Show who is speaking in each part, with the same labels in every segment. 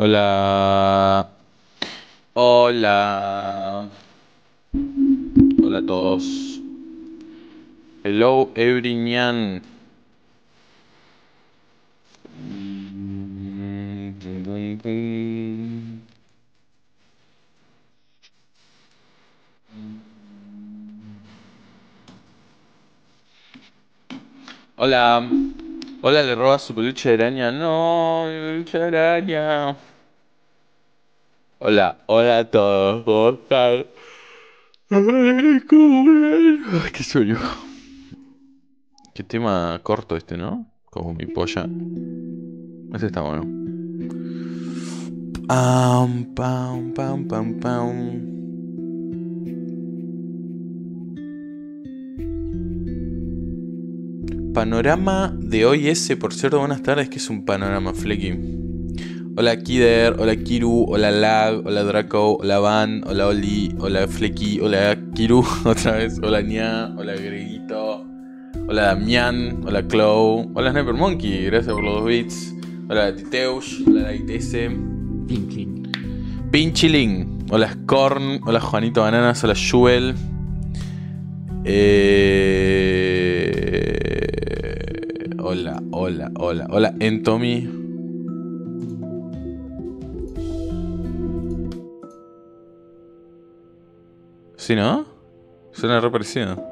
Speaker 1: Hola. Hola. Hola a todos. Hello, Euriñan. Hola. Hola, le roba su peluche de araña. No, peluche de araña. Hola, hola a todos. ¿Cómo están? ¿Qué sueño? Qué tema corto este, ¿no? Como mi polla. Ese está bueno. Panorama de hoy ese, eh, por cierto, buenas tardes, que es un panorama flequín Hola Kider, hola Kiru, hola Lag, hola Draco, hola Van, hola Oli, hola Flecky, hola Kiru, otra vez, hola Nia, hola Greguito, hola Damián, hola Clo, hola Sniper Monkey, gracias por los beats, bits, hola Titeush, hola ITS, Pinchilin, Pinchilin, hola Scorn, hola Juanito Bananas, hola Jubel, eh... hola, hola, hola, hola Entomi. ¿Sí, no? Suena re parecido.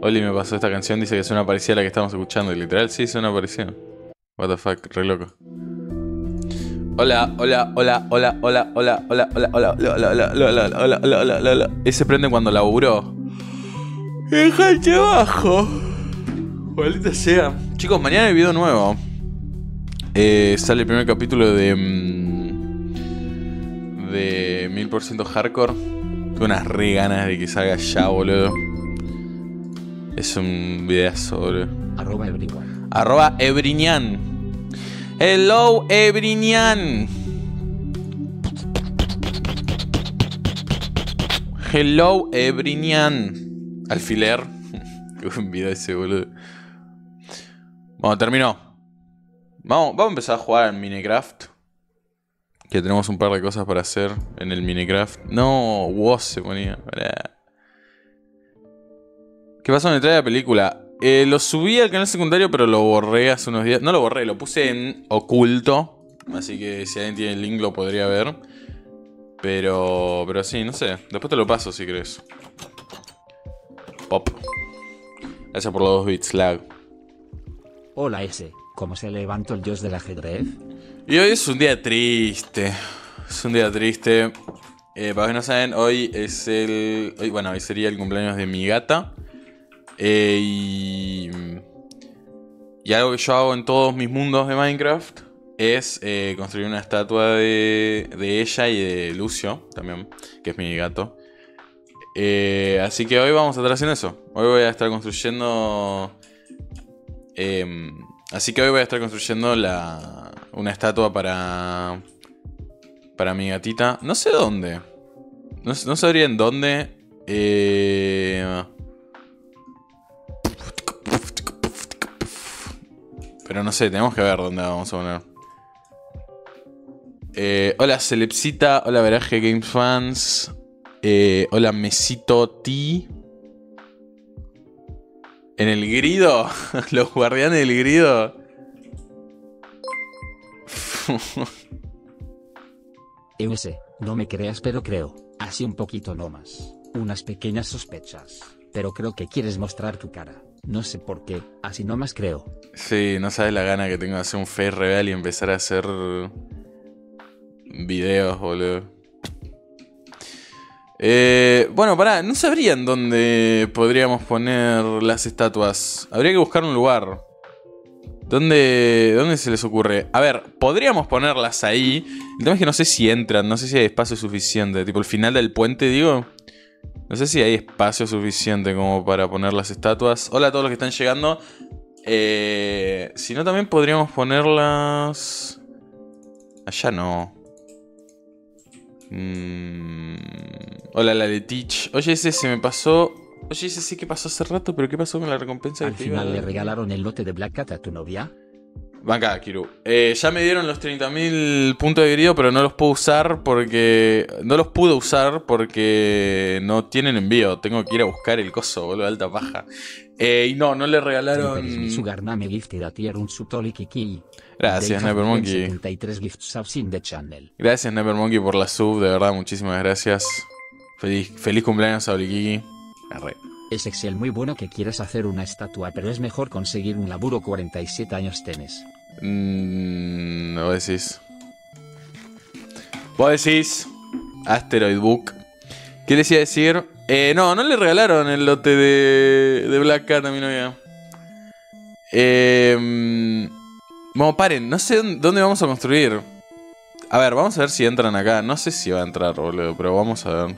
Speaker 1: Oli me pasó esta canción, dice que suena parecida a la que estamos escuchando. Y literal, sí, suena parecida. What the fuck, re loco. Hola, hola, hola, hola, hola, hola, hola, hola, hola, hola, hola, hola, hola, hola, Ese prende cuando laburó. Dejate abajo. Maldita sea. Chicos, mañana hay video nuevo. Eh, sale el primer capítulo de de 1000% Hardcore. Tengo unas re ganas de que salga ya, boludo. Es un videazo, boludo. Arroba Ebriñan. Arroba ebrinian Hello, Ebrinian Hello, Ebrinian Alfiler. Qué buen video ese, boludo. Bueno, terminó. Vamos, vamos a empezar a jugar en Minecraft. Que tenemos un par de cosas para hacer en el Minecraft. No, vos se ponía. ¿Qué pasó en el de la película? Eh, lo subí al canal secundario, pero lo borré hace unos días. No lo borré, lo puse en oculto. Así que si alguien tiene el link lo podría ver. Pero. Pero sí, no sé. Después te lo paso si crees. Pop. Gracias por los dos bits, lag.
Speaker 2: Hola ese. ¿Cómo se levantó el dios del ajedrez?
Speaker 1: Y hoy es un día triste. Es un día triste. Eh, para los que no saben, hoy es el. bueno, hoy sería el cumpleaños de mi gata. Eh, y. Y algo que yo hago en todos mis mundos de Minecraft es eh, construir una estatua de, de, ella y de Lucio, también, que es mi gato. así que hoy vamos a estar haciendo eso. Hoy voy a estar construyendo... Em, así que hoy voy a estar construyendo la, una estatua para, para mi gatita. No sé dónde. No, sabría en dónde. Eh, pero no sé, tenemos que ver dónde vamos a poner. Eh, hola Celepsita, hola Veraje Game Fans. Eh, hola Mesito T. En el grido, los guardianes del grido.
Speaker 2: Euse, no me creas pero creo, así un poquito nomás, unas pequeñas sospechas, pero creo que quieres mostrar tu cara, no sé por qué, así nomás creo.
Speaker 1: Sí, no sabes la gana que tengo de hacer un face real y empezar a hacer videos, boludo. Eh, bueno, pará, no sabrían dónde podríamos poner las estatuas. Habría que buscar un lugar. ¿Dónde, ¿Dónde se les ocurre? A ver, podríamos ponerlas ahí. El tema es que no sé si entran, no sé si hay espacio suficiente. Tipo, el final del puente, digo. No sé si hay espacio suficiente como para poner las estatuas. Hola a todos los que están llegando. Eh, si no, también podríamos ponerlas... Allá no. Mm. Hola, la de Teach. Oye, ese se me pasó Oye, ese sí que pasó hace rato, pero ¿qué pasó con la recompensa Al final le regalaron el lote de Black Cat a tu novia? Banca, Kiru. Eh, ya me dieron los 30.000 puntos de grido, pero no los puedo usar porque. No los pude usar porque no tienen envío. Tengo que ir a buscar el coso, boludo, alta baja eh, y no, no le regalaron.
Speaker 2: Gracias, Nevermonkey.
Speaker 1: Gracias, Nevermonkey, por la sub, de verdad, muchísimas gracias. Feliz, feliz cumpleaños a Olikiki.
Speaker 2: Es Excel muy bueno que quieras hacer una estatua, pero es mejor conseguir un laburo 47 años tenés.
Speaker 1: Mmm, o decís. Vos decís. Asteroid Book. ¿Qué les decir? Eh, no, no le regalaron el lote de, de Black Cat a mi novia. Eh, bueno, paren, no sé dónde vamos a construir. A ver, vamos a ver si entran acá. No sé si va a entrar, boludo, pero vamos a ver.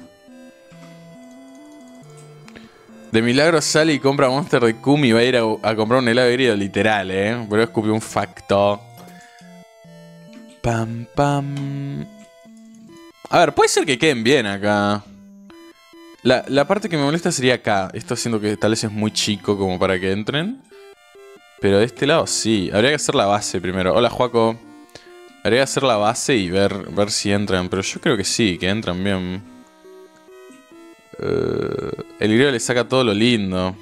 Speaker 1: De milagro sale y compra Monster de Kumi y va a ir a, comprar un helado herido, literal, ¿eh? Pero escupió un facto. Pam, pam. A ver, puede ser que queden bien acá. La, parte que me molesta sería acá. Esto haciendo que tal vez es muy chico como para que entren. Pero de este lado sí. Habría que hacer la base primero. Hola, Juaco. Habría que hacer la base y ver, ver si entran. Pero yo creo que sí, que entran bien. Eh, el griego le saca todo lo lindo.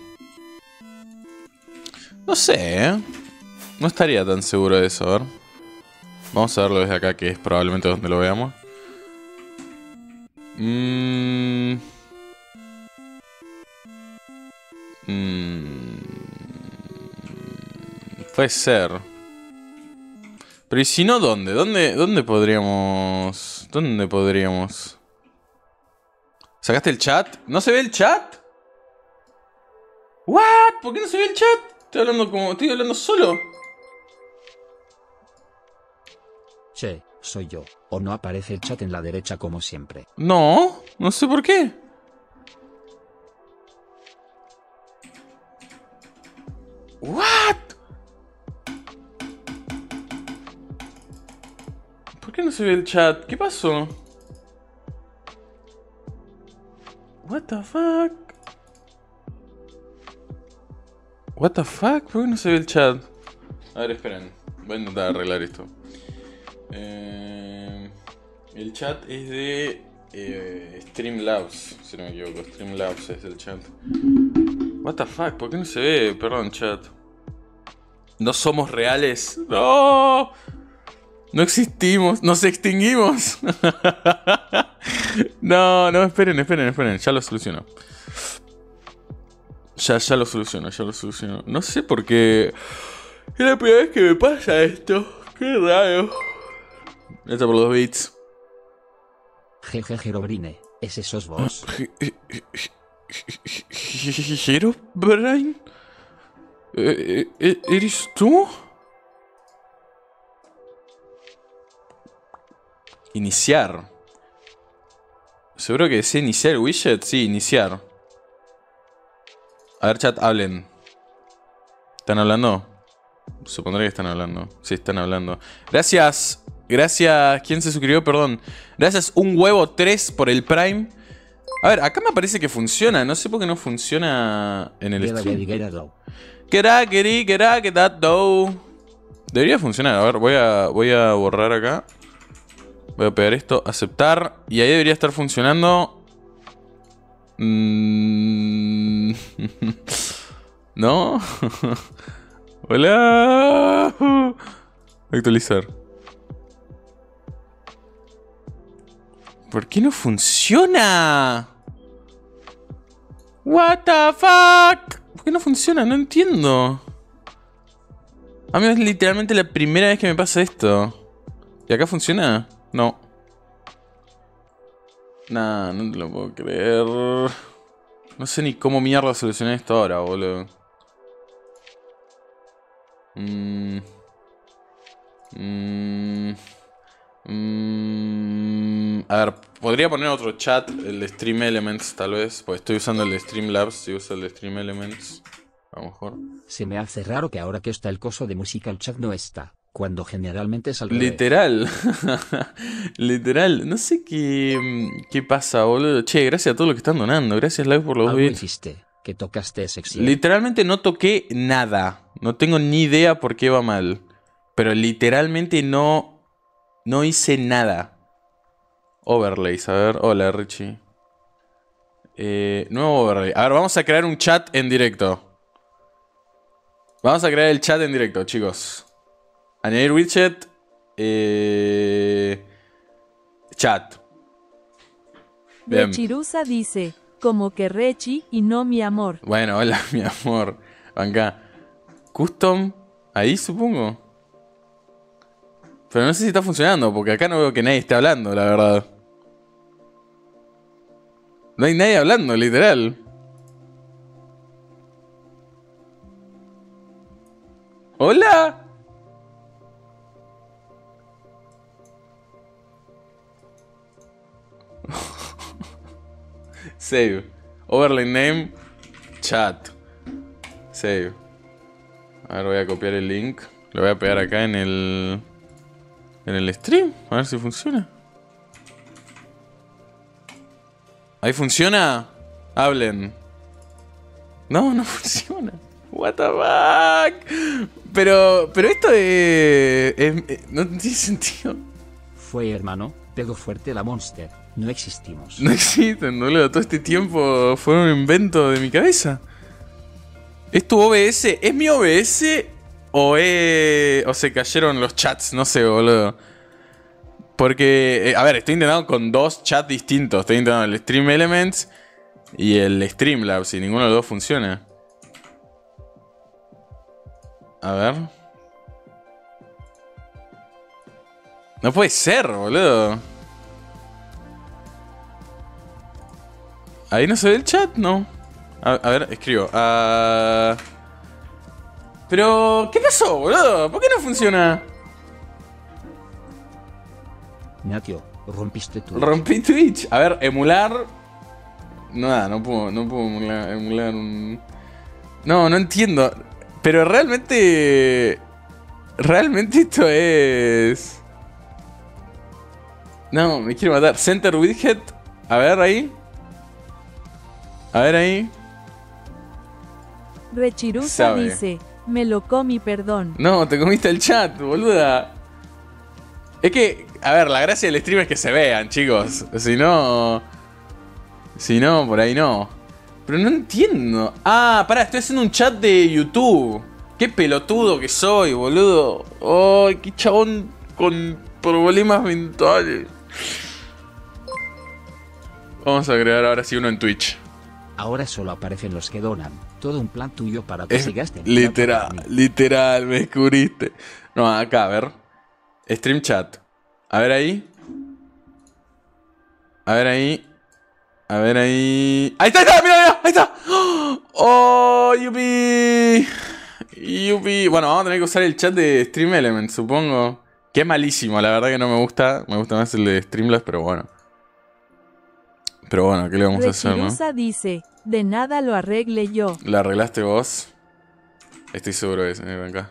Speaker 1: No sé, ¿eh? No estaría tan seguro de eso, a ver. Vamos a verlo desde acá, que es probablemente donde lo veamos. Mmm... Mmm... Puede ser. Pero ¿y si no dónde? ¿Dónde, dónde podríamos...? ¿Dónde podríamos...? ¿Sacaste el chat? ¿No se ve el chat? ¿What? ¿Por qué no se ve el chat? Estoy hablando como. Estoy hablando solo.
Speaker 2: Che, soy yo. ¿O no aparece el chat en la derecha como siempre?
Speaker 1: No, no sé por qué. ¿What? ¿Por qué no se ve el chat? ¿Qué pasó? What the fuck? What the fuck? ¿Por qué no se ve el chat? A ver, esperen. Voy a intentar arreglar esto. Em, el chat es de eh, Streamlabs, si no me equivoco. Streamlabs es el chat. What the fuck? ¿Por qué no se ve? Perdón, chat. No somos reales. No. No existimos, nos extinguimos. no, no, esperen, esperen, esperen, ya lo soluciono. Ya, ya lo soluciono, ya lo soluciono. No sé por qué. Es la primera vez que me pasa esto. Qué raro. está por los beats.
Speaker 2: Jeje, ese sos vos.
Speaker 1: ¿Gerobrine? Eh, eh, eh, ¿Eres tú? Iniciar. Seguro que decía iniciar el widget. Sí, iniciar. A ver, chat, hablen. ¿Están hablando? Supondré que están hablando. Sí, están hablando. Gracias. Gracias. ¿Quién se suscribió? Perdón. Gracias, un huevo 3 por el Prime. A ver, acá me parece que funciona. No sé por qué no funciona en el stream. Debería funcionar. A ver, voy a, voy a borrar acá. Voy a pegar esto, aceptar. Y ahí debería estar funcionando. Mm. ¿No? ¡Hola! Actualizar. ¿Por qué no funciona? What the fuck? ¿Por qué no funciona? No entiendo. A mí es literalmente la primera vez que me pasa esto. ¿Y acá funciona? No. Nah, no te lo puedo creer. No sé ni cómo mierda solucionar esto ahora, boludo. Mmm. Mmm. Mmm, a ver, podría poner otro chat, el de Stream Elements tal vez, pues estoy usando el de Streamlabs, si uso el de Stream Elements, a lo mejor.
Speaker 2: Se me hace raro que ahora que está el coso de música el chat no está cuando generalmente es al
Speaker 1: Literal. Literal. No sé qué, qué pasa, boludo. Che, gracias a todos los que están donando. Gracias, Live, por los bits.
Speaker 2: hiciste que tocaste sexy.
Speaker 1: Literalmente no toqué nada. No tengo ni idea por qué va mal. Pero literalmente no, no hice nada. Overlays, a ver. Hola, Richie. Eh, nuevo overlay. A ver, vamos a crear un chat en directo. Vamos a crear el chat en directo, chicos. Añadir widget. Eh, chat. Bien.
Speaker 3: dice, como que Rechi y no mi amor.
Speaker 1: Bueno, hola mi amor. Acá. Custom. Ahí supongo. Pero no sé si está funcionando, porque acá no veo que nadie esté hablando, la verdad. No hay nadie hablando, literal. ¡Hola! Save. Overlay name. Chat. Save. A voy a copiar el link. Lo voy a pegar acá en el... En el stream. A ver si funciona. ¿Ahí funciona? Hablen. No, no funciona. What the fuck? Pero, pero esto es, no tiene sentido.
Speaker 2: Fue, hermano, pegó fuerte la Monster. No existimos. No
Speaker 1: existen, boludo. Todo este tiempo fue un invento de mi cabeza. ¿Es tu OBS? ¿Es mi OBS? ¿O, o se cayeron los chats? No sé, boludo. Porque, eh, a ver, estoy intentando con dos chats distintos. Estoy intentando el Stream Elements y el Streamlabs y ninguno de los dos funciona. A ver. No puede ser, boludo. Ahí no se ve el chat, no. A, ver, escribo. Ah, pero, ¿qué pasó, boludo? ¿Por qué no funciona? Natio, rompiste Twitch. Rompí Twitch. A ver, emular. Nada, no puedo, no puedo emular, un. No, no entiendo. Pero realmente. Realmente esto es. No, me quiero matar. Center Widget. A ver ahí. A ver ahí.
Speaker 3: Rechirusa dice, me lo comí, perdón.
Speaker 1: No, te comiste el chat, boluda. Es que, a ver, la gracia del stream es que se vean, chicos. Si no... Si no, por ahí no. Pero no entiendo. Ah, pará, estoy haciendo un chat de YouTube. Qué pelotudo que soy, boludo. Ay, oh, qué chabón con problemas mentales. Vamos a agregar ahora sí uno en Twitch.
Speaker 2: Ahora solo aparecen los que donan. Todo un plan tuyo para que sigas
Speaker 1: Literal, literal, me descubriste. No, acá, a ver. Stream chat. A ver ahí. A ver ahí. A ver ahí. ¡Ahí está, ahí está! ¡Mira, mira! ¡Ahí está! ¡Oh, yupi! Yupi. Bueno, vamos a tener que usar el chat de Stream Element, supongo. Que malísimo, la verdad que no me gusta. Me gusta más el de Streamlabs, pero bueno. Pero bueno, ¿qué le vamos a hacer, no?
Speaker 3: dice, de nada lo arregle yo.
Speaker 1: ¿La arreglaste vos? Estoy seguro de eso, ven acá.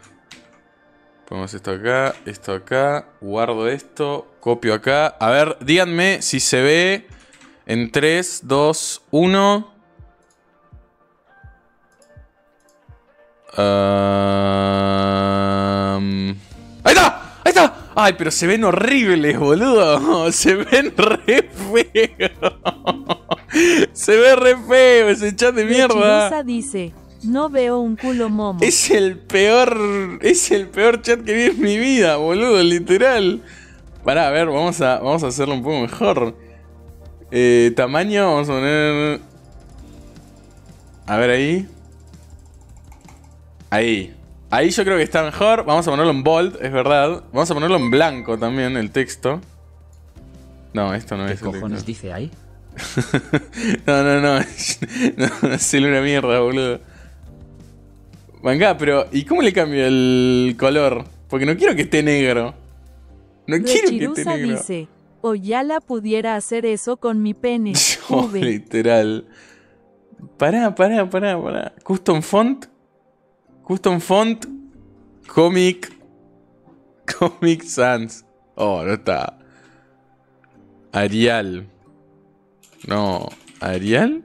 Speaker 1: Ponemos esto acá, esto acá, guardo esto, copio acá. A ver, díganme si se ve en 3, 2, 1... Ay, pero se ven horribles, boludo. Se ven re feo. Se ve re feo ese chat de mierda.
Speaker 3: dice, no veo un culo Es el
Speaker 1: peor, es el peor chat que vi en mi vida, boludo, literal. Para a ver, vamos a, vamos a hacerlo un poco mejor. Eh, tamaño, vamos a poner... A ver ahí. Ahí. Ahí yo creo que está mejor. Vamos a ponerlo en bold, es verdad. Vamos a ponerlo en blanco también, el texto. No, esto no es. ¿Qué cojones dice ahí? no, no, no. no, es una mierda, boludo. Venga, pero ¿y cómo le cambio el color? Porque no quiero que esté negro. No quiero que esté negro. dice,
Speaker 3: Oyala pudiera hacer eso con mi pene.
Speaker 1: literal. Pará, pará, pará, pará. Custom font. Custom Font Comic Comic Sans. Oh, no está. Arial. No, Arial.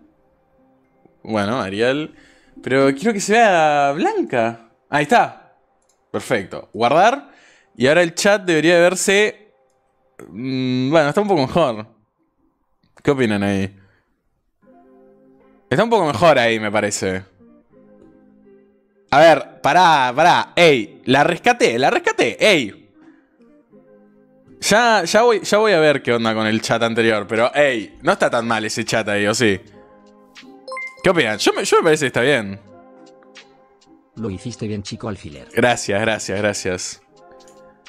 Speaker 1: Bueno, Arial. Pero quiero que se vea blanca. Ahí está. Perfecto. Guardar. Y ahora el chat debería verse. Mm, bueno, está un poco mejor. ¿Qué opinan ahí? Está un poco mejor ahí, me parece. A ver, pará, pará. Ey, la rescaté, la rescaté. Ey. Ya, ya, voy, ya voy a ver qué onda con el chat anterior, pero ey, no está tan mal ese chat ahí, ¿o sí? ¿Qué opinan? Yo me, parece que está bien. Lo hiciste bien, chico alfiler. Gracias, gracias, gracias.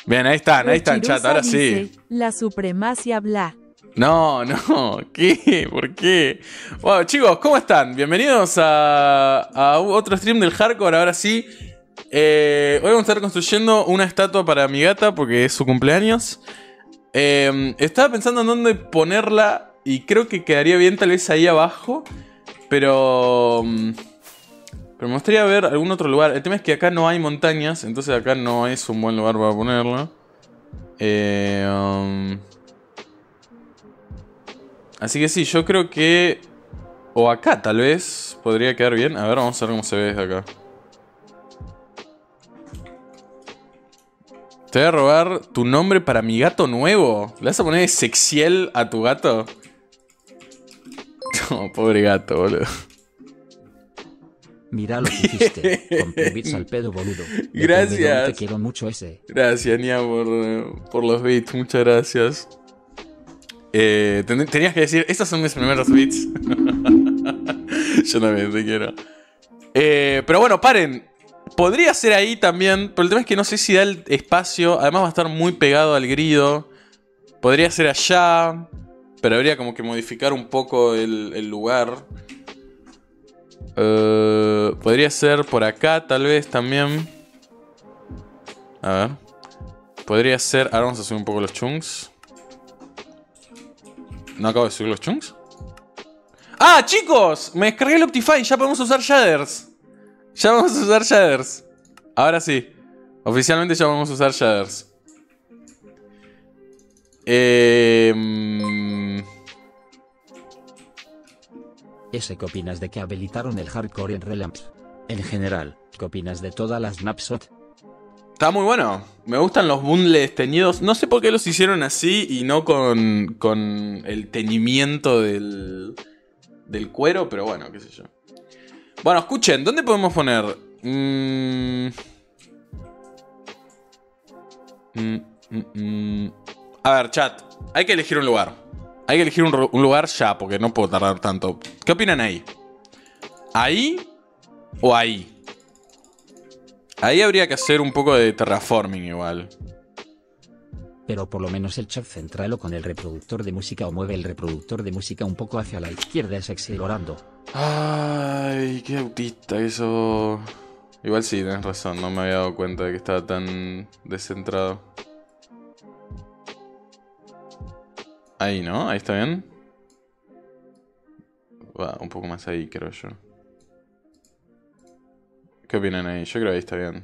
Speaker 1: Bien, ahí están, ahí están, chat, ahora sí.
Speaker 3: La supremacia bla.
Speaker 1: No, no, ¿qué? ¿Por qué? Bueno, chicos, ¿cómo están? Bienvenidos a, otro stream del hardcore, ahora sí. Eh, hoy vamos a estar construyendo una estatua para mi gata porque es su cumpleaños. Em, estaba pensando en dónde ponerla y creo que quedaría bien tal vez ahí abajo, pero... Mm, pero me gustaría ver algún otro lugar. El tema es que acá no hay montañas, entonces acá no es un buen lugar para ponerla. Eh... Así que sí, yo creo que... O acá tal vez podría quedar bien. A ver, vamos a ver cómo se ve desde acá. Te voy a robar tu nombre para mi gato nuevo. ¿Le vas a poner Sexiel a tu gato? No, pobre gato, boludo. Mira lo que hiciste. Con al pedo, boludo. gracias. quiero mucho ese. Gracias, Nia, por, por los beats. Muchas gracias. Eh, tenías que decir, estos son mis primeros beats. Yo también te quiero. Eh, pero bueno, paren. Podría ser ahí también, pero el tema es que no sé si da el espacio. Además va a estar muy pegado al grido. Podría ser allá, pero habría como que modificar un poco el, lugar. Eh, podría ser por acá, tal vez también. A ver. Podría ser. Ahora vamos a subir un poco los chunks. ¿No acabo de subir los chunks? ¡Ah, chicos! Me descargué el Optifine. Ya podemos usar shaders. Ya vamos a usar shaders. Ahora sí. Oficialmente ya vamos a usar shaders. Eh... ¿Ese
Speaker 2: qué opinas de que habilitaron el hardcore en Relamps? En general, ¿qué opinas de todas las snapshots?
Speaker 1: Está muy bueno. Me gustan los bundles teñidos. No sé por qué los hicieron así y no con, el teñimiento del, cuero, pero bueno, qué sé yo. Bueno, escuchen, ¿dónde podemos poner? Mm. Mm, mm, A ver, chat, hay que elegir un lugar. Hay que elegir un lugar ya, porque no puedo tardar tanto. ¿Qué opinan ahí? ¿Ahí o ahí? Ahí habría que hacer un poco de terraforming igual.
Speaker 2: Pero por lo menos el chat central o con el reproductor de música o mueve el reproductor de música un poco hacia la izquierda es explorando.
Speaker 1: Ay, qué autista eso. Igual sí, tienes razón, no me había dado cuenta de que estaba tan descentrado. Ahí, ¿no? Ahí está bien. Va, un poco más ahí, creo yo. ¿Qué opinan ahí? Yo creo que ahí está bien.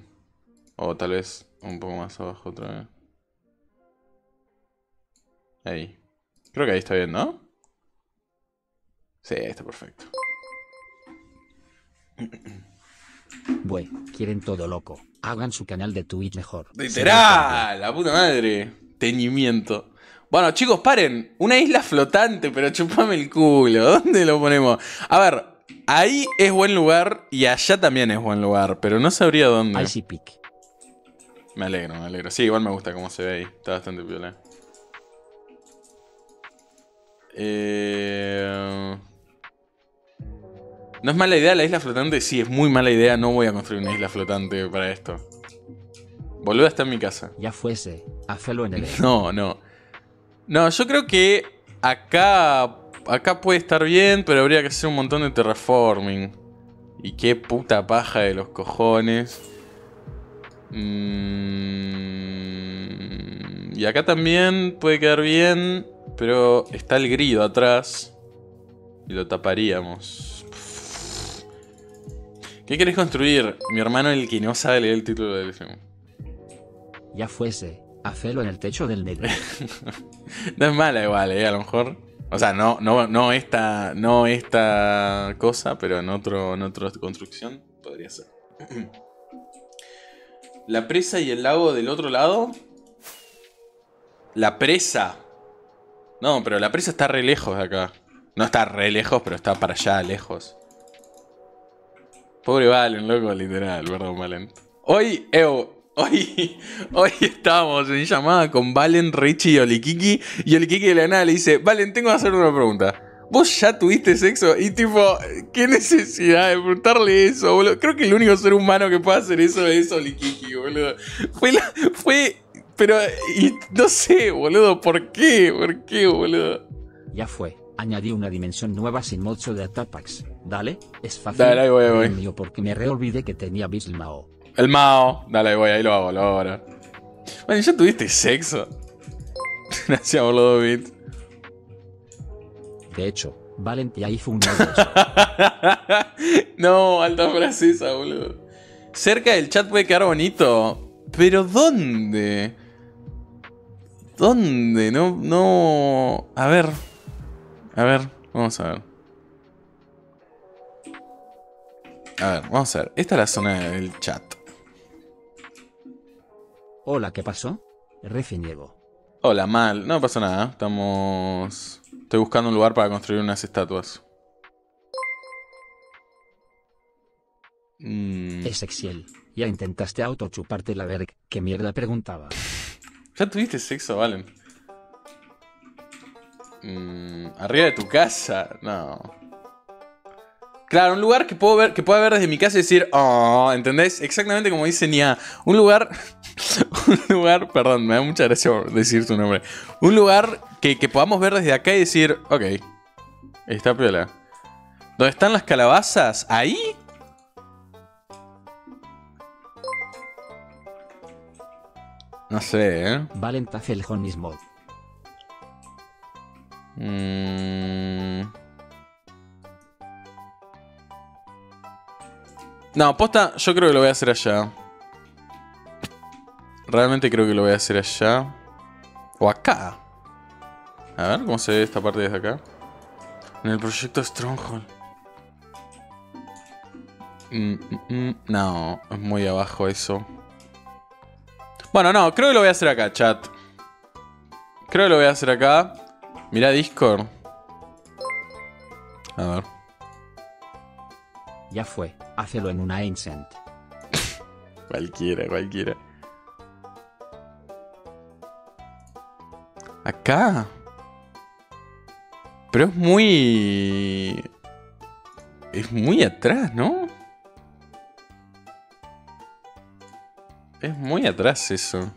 Speaker 1: O tal vez un poco más abajo otra vez. Ahí. Creo que ahí está bien, ¿no? Sí, está perfecto. Bueno, quieren todo loco.
Speaker 2: Hagan su canal de Twitch mejor. ¡Literal! ¡La puta madre!
Speaker 1: Teñimiento. Bueno, chicos, paren. Una isla flotante, pero chupame el culo. ¿Dónde lo ponemos? A ver, Ahí es buen lugar y allá también es buen lugar, pero no sabría dónde. Peak. Me alegro, me alegro. Sí, igual me gusta cómo se ve ahí. Está bastante piola. Eh, no es mala idea la isla flotante. Sí, es muy mala idea. No voy a construir una isla flotante para esto. Boluda está en mi casa. Ya fuese. Hazlo en el. No, no. No, yo creo que acá acá puede estar bien, pero habría que hacer un montón de terraforming. Y qué puta paja de los cojones. Mm, y acá también puede quedar bien, pero está el grillo atrás. Y lo taparíamos. ¿Qué querés construir? Mi hermano el que no sabe leer el título del film.
Speaker 2: Ya fuese, hacelo en el techo del negro.
Speaker 1: no es mala igual, eh, a lo mejor. O sea, no, no, no, esta, no esta cosa, pero en, otro, en otra construcción podría ser. La presa y el lago del otro lado. La presa. No, pero la presa está re lejos de acá. No está re lejos, pero está para allá lejos. Pobre Valen, loco, literal, verdad, Valen. Hoy, Eo. Hoy, hoy estábamos en llamada con Valen, Richie y Olikiki. Y Olikiki de la nada le dice: Valen, tengo que hacer una pregunta. ¿Vos ya tuviste sexo? Y tipo, ¿qué necesidad de preguntarle eso, boludo? Creo que el único ser humano que puede hacer eso es Olikiki, boludo. Fue Fue. Pero. no sé, boludo, ¿por qué? ¿Por qué, boludo?
Speaker 2: Ya fue. Añadí una dimensión nueva sin mucho de Atapax. Dale, es fácil. Dale, voy, voy. Porque me reolvidé que tenía Bismao.
Speaker 1: El Mao. Dale, voy, ahí lo hago, lo hago ahora. Bueno, ¿ya tuviste sexo? Gracias boludo. bit. De hecho, ahí fue un No, alta francesa, boludo. Cerca del chat puede quedar bonito. Pero ¿dónde? ¿Dónde? No, no. A ver. A ver, vamos a ver. A ver, vamos a ver. Esta es la zona del chat.
Speaker 2: Hola, ¿qué pasó? Refiniego.
Speaker 1: Hola, mal. No pasa nada. Estamos... Estoy buscando un lugar para construir unas estatuas. Mm.
Speaker 2: Es Exiel. ya intentaste autochuparte la verga. ¿Qué mierda preguntaba?
Speaker 1: Ya tuviste sexo, Valen. Mm, arriba de tu casa. No. Claro, un lugar que puedo ver, que pueda ver desde mi casa y decir, oh, ¿entendés? Exactamente como dice Nia. Un lugar. un lugar, perdón, me da mucha gracia decir tu nombre. Un lugar que, podamos ver desde acá y decir, ok, está piola. ¿Dónde están las calabazas? ¿Ahí?
Speaker 2: No sé, ¿eh? Mmm.
Speaker 1: No, posta, yo creo que lo voy a hacer allá. Realmente creo que lo voy a hacer allá. O acá. A ver cómo se ve esta parte desde acá. En el proyecto Stronghold. Mm, mm, mm. no, es muy abajo eso. Bueno, no, creo que lo voy a hacer acá, chat. Creo que lo voy a hacer acá. Mirá Discord. A ver.
Speaker 2: Ya fue, hácelo en una Ancient. cualquiera,
Speaker 1: cualquiera. Acá. Pero es muy... Es muy atrás, ¿no? Es muy atrás eso.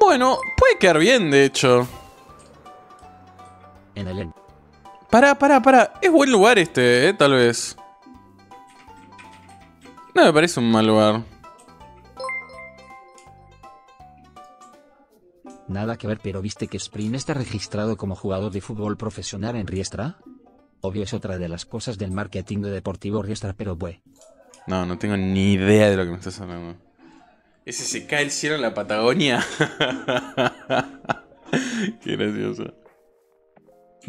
Speaker 1: Bueno, puede quedar bien, de hecho. En el Pará, pará, pará. Es buen lugar este, eh, tal vez. No me parece un mal lugar.
Speaker 2: Nada que ver, pero ¿viste que Spring está registrado como jugador de fútbol profesional en Riestra? Obvio es otra de las cosas del marketing de Deportivo Riestra, pero bue.
Speaker 1: No, no tengo ni idea de lo que me estás hablando. Ese se cae el cielo en la Patagonia. Qué gracioso.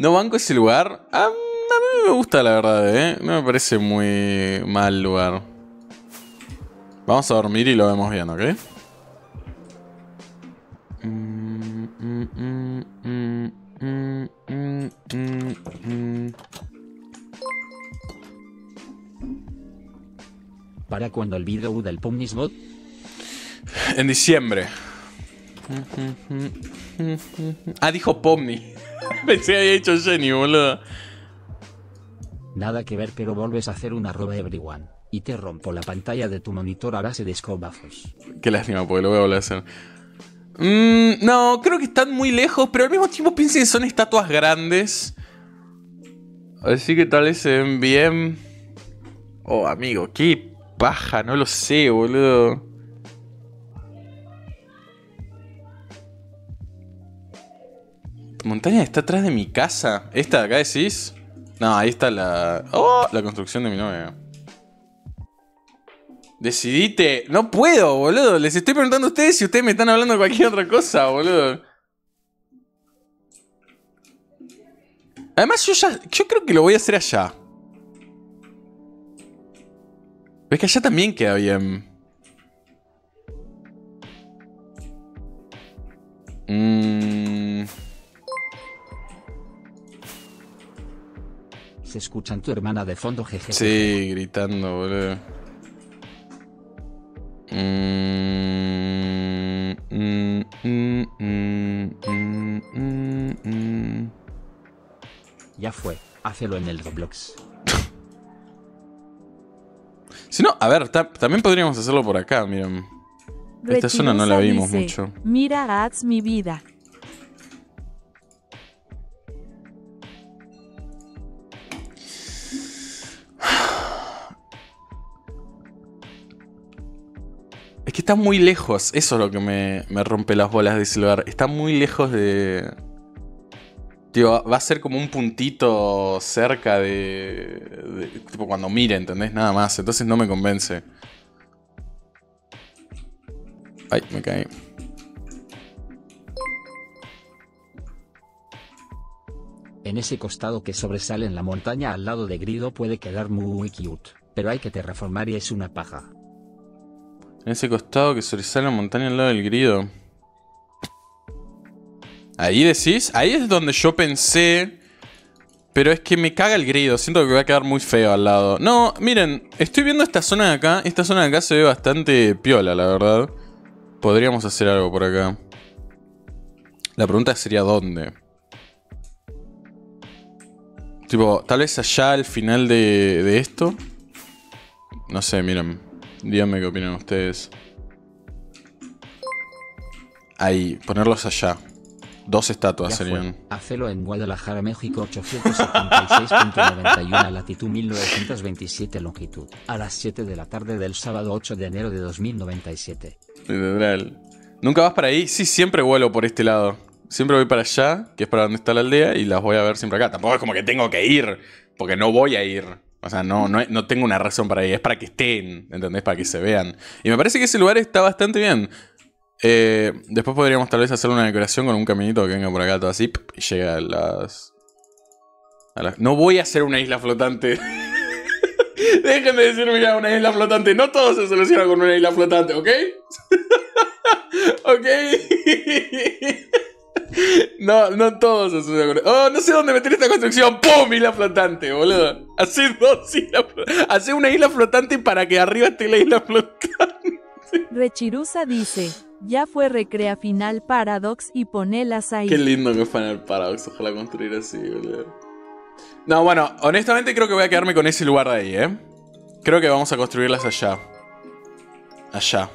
Speaker 1: No banco ese lugar. A, mí me gusta, la verdad, ¿eh? No me parece muy mal lugar. Vamos a dormir y lo vemos bien, ¿ok?
Speaker 2: ¿Para cuando el video
Speaker 1: del Pumnisbot? En diciembre. Ah, dijo Pomni. Pensé que había hecho Jenny, boludo.
Speaker 2: Nada que ver, pero volves a hacer una roba everyone. Y te rompo la pantalla de tu monitor Ahora se de escobazos.
Speaker 1: Qué lástima, porque lo voy a volver a hacer. Mm, no, creo que están muy lejos, pero al mismo tiempo piensen que son estatuas grandes. Así que tal vez se ven bien. Oh, amigo, qué paja, no lo sé, boludo. montaña está atrás de mi casa. ¿Esta de acá decís? No, ahí está la. ¡Oh! La construcción de mi novia. Decidite. No puedo, boludo. Les estoy preguntando a ustedes si ustedes me están hablando de cualquier otra cosa, boludo. Además, yo ya. Yo creo que lo voy a hacer allá. Es que allá también queda bien. Mmm.
Speaker 2: Se escuchan tu hermana de fondo, jeje. Sí,
Speaker 1: gritando, boludo.
Speaker 2: ya fue, hácelo en
Speaker 1: el Roblox. si no, a ver, también podríamos hacerlo por acá, miren.
Speaker 3: Esta zona no la vimos mucho. Mira, Ads, mi vida.
Speaker 1: Es que está muy lejos. Eso es lo que me, rompe las bolas de ese lugar. Está muy lejos de. Tío, va a ser como un puntito cerca de, de, Tipo, cuando mire, ¿entendés? Nada más. Entonces no me convence. Ay, me caí.
Speaker 2: En ese costado que sobresale en la montaña al lado de Grido puede quedar muy cute, pero hay que terraformar y es una paja.
Speaker 1: En ese costado que sobresale la montaña al lado del grido. Ahí decís, ahí es donde yo pensé. Pero es que me caga el grido, siento que va a quedar muy feo al lado. No, miren, estoy viendo esta zona de acá. Esta zona de acá se ve bastante piola, la verdad. Podríamos hacer algo por acá. La pregunta sería dónde. Tipo, tal vez allá al final de, de esto. No sé, miren. Díganme qué opinan ustedes. Ahí, ponerlos allá. Dos estatuas serían.
Speaker 2: Hacelo en Guadalajara, México, 876.91, latitud 1927, longitud. A las 7 de la tarde del sábado 8 de enero de 2097.
Speaker 1: ¿Nunca vas para ahí? Sí, siempre vuelo por este lado. Siempre voy para allá, que es para donde está la aldea, y las voy a ver siempre acá. Tampoco es como que tengo que ir, porque no voy a ir. O sea, no, no, tengo una razón para ir. Es para que estén, ¿entendés? Para que se vean. Y me parece que ese lugar está bastante bien. Eh, después podríamos tal vez hacer una decoración con un caminito que venga por acá todo así y llega a las... No voy a hacer una isla flotante. Dejen de decirme una isla flotante. No todo se soluciona con una isla flotante, ¿ok? ¿Ok? No, no todos Oh, no sé dónde meter esta construcción. ¡Pum! Isla flotante, boludo. Hacé dos islas Hacé una isla flotante para que arriba esté la isla flotante.
Speaker 3: Rechirusa dice. Ya fue recrea final Paradox y ponelas ahí. Qué
Speaker 1: lindo que fue en el Paradox. Ojalá construir así, boludo. No, bueno, honestamente creo que voy a quedarme con ese lugar de ahí, ¿eh? Creo que vamos a construirlas allá. Allá.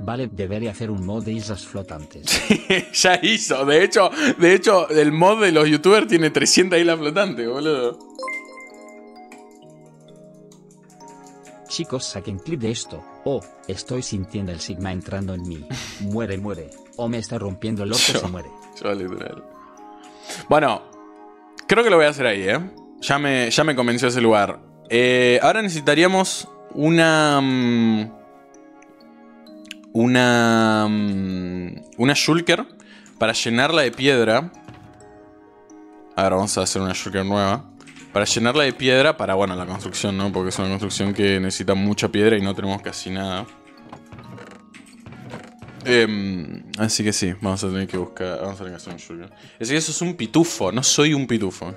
Speaker 2: Vale, debería hacer un mod de islas flotantes.
Speaker 1: Sí, ya hizo. De hecho, de hecho, el mod de los youtubers tiene 300 islas flotantes, boludo.
Speaker 2: Chicos, saquen clip de esto. Oh, estoy sintiendo el sigma entrando en mí. Muere, muere. O me está rompiendo
Speaker 1: el ojo se muere. Bueno, creo que lo voy a hacer ahí, ¿eh? Ya me, ya me convenció ese lugar. Eh, ahora necesitaríamos una... Mm, una, mm, una shulker para llenarla de piedra. Ahora vamos a hacer una shulker nueva. Para llenarla de piedra para, bueno, la construcción, ¿no? Porque es una construcción que necesita mucha piedra y no tenemos casi nada. Em, así que sí, vamos a tener que buscar. Vamos a tener que hacer un shulker. Es que eso es un pitufo, no soy un pitufo.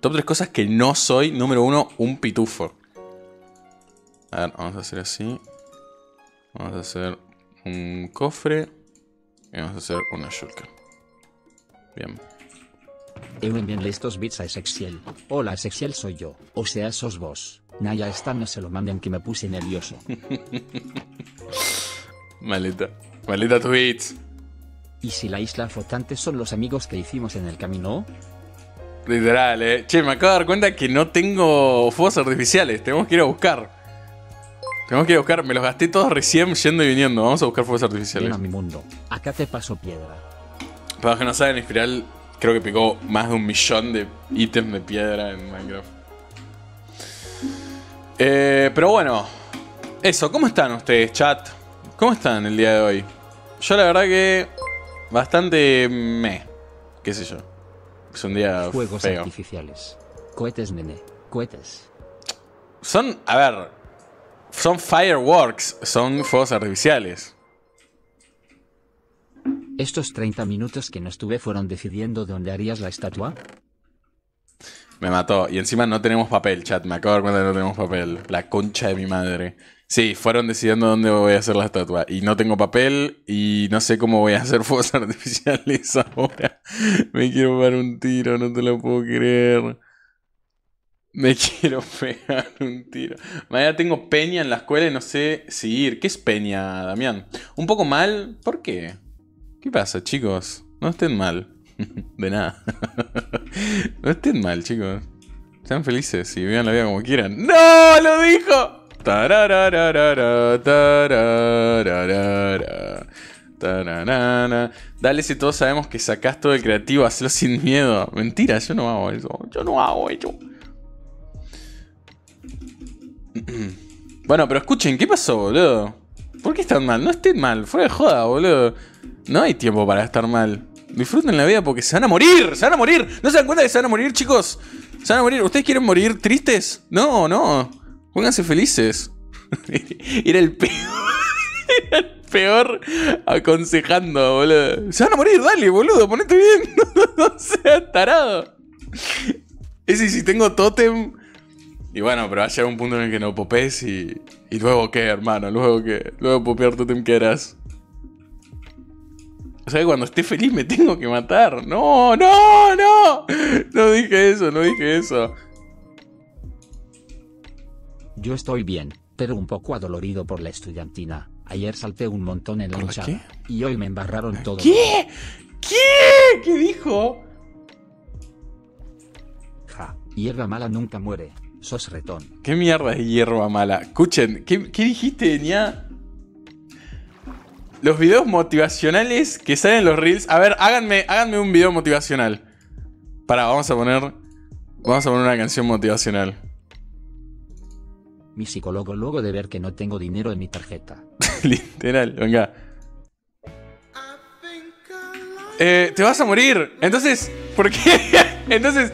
Speaker 1: Top 3 cosas que no soy. Número 1, un pitufo. A ver, vamos a hacer así. Vamos a hacer un cofre y vamos a hacer una shulker. Bien. Eh, Envíenle estos bits a
Speaker 2: Hola Sexiel soy yo, o sea sos vos. Naya esta no se lo manden que me puse nervioso.
Speaker 1: Maleta. Maleta tweets. ¿Y si la
Speaker 2: isla flotante son los amigos que hicimos en el camino?
Speaker 1: Literal, eh. Che, me acabo de dar cuenta que no tengo fuegos artificiales. Tenemos que ir a buscar. Tenemos que buscar. Me los gasté todos recién yendo y viniendo. Vamos a buscar fuegos artificiales. mi mundo.
Speaker 2: Acá te paso piedra.
Speaker 1: Para los que no saben, Espiral creo que picó más de un millón de ítems de piedra en Minecraft. Eh, pero bueno, eso. ¿Cómo están ustedes, chat? ¿Cómo están el día de hoy? Yo la verdad que bastante me, qué sé yo. Es un día Fuegos artificiales.
Speaker 2: Cohetes, nene.
Speaker 1: Cohetes. Son, a ver, son fireworks, son fuegos artificiales.
Speaker 2: Estos 30 minutos que no estuve fueron decidiendo dónde harías la estatua.
Speaker 1: Me mató. Y encima no tenemos papel, chat. Me acabo de dar cuenta que no tenemos papel. La concha de mi madre. Sí, fueron decidiendo dónde voy a hacer la estatua. Y no tengo papel y no sé cómo voy a hacer fuegos artificiales ahora. Me quiero dar un tiro, no te lo puedo creer. Me quiero pegar un tiro. Mañana tengo peña en la escuela y no sé si ir. ¿Qué es peña, Damián? ¿Un poco mal? ¿Por qué? ¿Qué pasa, chicos? No estén mal. De nada. No estén mal, chicos. Sean felices y vivan la vida como quieran. ¡No! ¡Lo dijo! Dale si todos sabemos que sacás todo el creativo, Hacelo sin miedo. Mentira, yo no hago eso. Yo no hago eso. bueno, pero escuchen, ¿qué pasó, boludo? ¿Por qué están mal? No estén mal, fuera de joda, boludo. No hay tiempo para estar mal. Disfruten la vida porque se van a morir, se van a morir. ¿No se dan cuenta que se van a morir, chicos? Se van a morir. ¿Ustedes quieren morir tristes? No, no. Pónganse felices. Era el peor. peor aconsejando, boludo. Se van a morir, dale, boludo, ponete bien. No, seas tarado. Ese si tengo totem y bueno, pero va a un punto en el que no popes y. ¿Y luego qué, hermano? ¿Luego que Luego popear tú te quieras. O sea, que cuando esté feliz me tengo que matar. No, no, no. No dije eso, no dije eso.
Speaker 2: Yo estoy bien, pero un poco adolorido por la estudiantina. Ayer salté un montón en la lucha y hoy me embarraron todo. ¿Qué?
Speaker 1: ¿Qué? ¿Qué dijo? Ja, hierba mala nunca muere sos retón. ¿Qué mierda es hierba mala? Escuchen, ¿qué, dijiste, Nia? Los videos motivacionales que salen en los reels. A ver, háganme, háganme un video motivacional. para vamos a poner. Vamos a poner una canción motivacional.
Speaker 2: Mi psicólogo luego de ver que no tengo dinero en mi
Speaker 1: tarjeta. Literal, venga. Eh, te vas a morir. Entonces, ¿por qué? Entonces,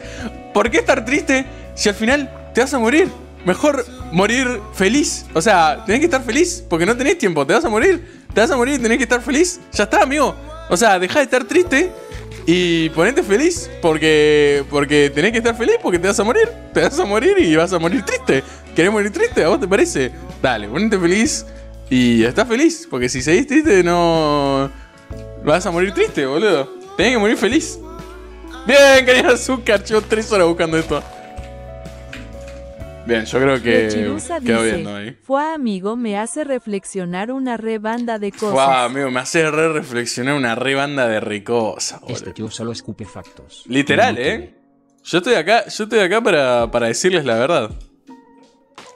Speaker 1: ¿por qué estar triste si al final te vas a morir. Mejor morir feliz. O sea, tenés que estar feliz porque no tenés tiempo. Te vas a morir. Te vas a morir y tenés que estar feliz. Ya está, amigo. O sea, deja de estar triste y ponete feliz porque, porque tenés que estar feliz porque te vas a morir. Te vas a morir y vas a morir triste. ¿Querés morir triste? ¿A vos te parece? Dale, ponete feliz y estás feliz. Porque si seguís triste no... Vas a morir triste, boludo. Tenés que morir feliz. Bien, cariño azúcar. Llevo tres horas buscando esto. Bien, yo creo que ahí.
Speaker 3: Fue amigo, me hace reflexionar una re de cosas. Fue
Speaker 1: amigo, me hace reflexionar una re de ricos. Este tío solo escupe factos. Literal, ¿eh? Yo estoy acá, yo estoy acá para, decirles la verdad.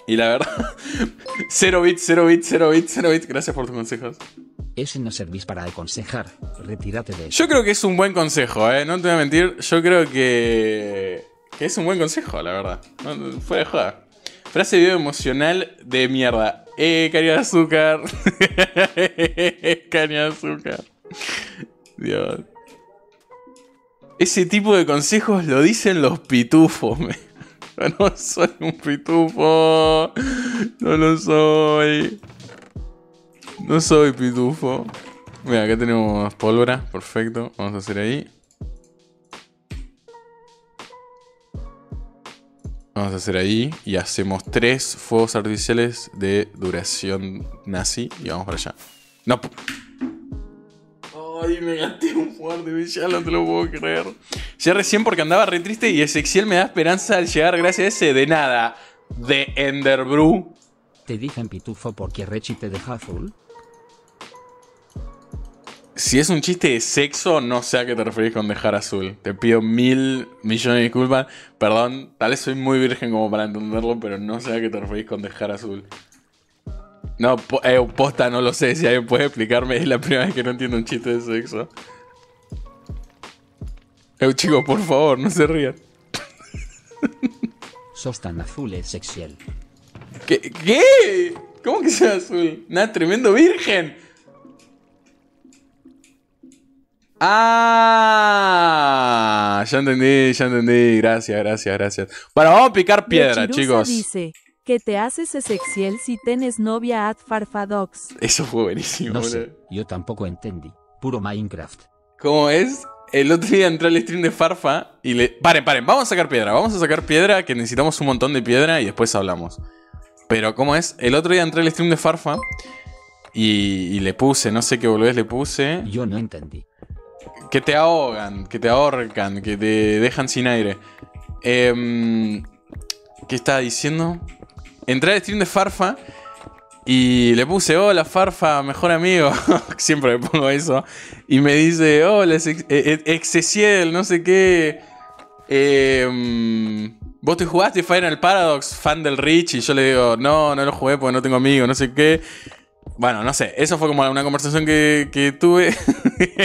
Speaker 1: Y la verdad, Cero bits, cero bits, cero bits, cero bits. Gracias por tus consejos.
Speaker 2: Ese no servís para aconsejar. Retírate de él.
Speaker 1: Yo creo que es un buen consejo, ¿eh? No te voy a mentir. Yo creo que. que es un buen consejo, la verdad. Fue de joda. Frase video emocional de mierda. Eh, caña de azúcar. caña de azúcar. Dios. Ese tipo de consejos lo dicen los pitufos. No soy un pitufo. No lo soy. No soy pitufo. Mira, acá tenemos pólvora. Perfecto. Vamos a hacer ahí. Vamos a hacer ahí y hacemos tres fuegos artificiales de duración nazi y vamos para allá. No. Ay, me gasté un fuerte de no te lo puedo creer. Ya recién porque andaba re triste y ese Ezequiel me da esperanza al llegar gracias a ese de nada. De Enderbrew.
Speaker 2: Te dije en pitufo porque Rechi te deja azul.
Speaker 1: Si es un chiste de sexo, no sé a qué te referís con dejar azul. Te pido mil millones de disculpas. Perdón, tal vez soy muy virgen como para entenderlo, pero no sé a qué te referís con dejar azul. No, eh, posta, no lo sé. Si alguien puede explicarme, es la primera vez que no entiendo un chiste de sexo. Eh, chico, por favor, no se rían. Sos tan azul es eh, sexual. ¿Qué? ¿Cómo que sea azul? Nada, tremendo virgen. Ah, ya entendí, ya entendí. Gracias, gracias, gracias. Bueno, vamos a picar piedra, chicos. dice
Speaker 3: que te haces si tienes novia at
Speaker 2: Eso fue buenísimo. No sé, yo tampoco entendí. Puro Minecraft.
Speaker 1: ¿Cómo es? El otro día entré al stream de Farfa y le... Paren, paren, vamos a sacar piedra. Vamos a sacar piedra, que necesitamos un montón de piedra y después hablamos. Pero, ¿cómo es? El otro día entré al stream de Farfa y, le puse, no sé qué volvés le puse. Yo no entendí que te ahogan, que te ahorcan, que te dejan sin aire. Em, ¿Qué estaba diciendo? Entré al stream de Farfa y le puse, hola Farfa, mejor amigo. Siempre le pongo eso. Y me dice, hola, ex eh, eh, Excesiel, no sé qué. Em, Vos te jugaste Final Paradox, fan del Rich, y yo le digo, no, no lo jugué porque no tengo amigos, no sé qué. Bueno, no sé, eso fue como una conversación que, tuve.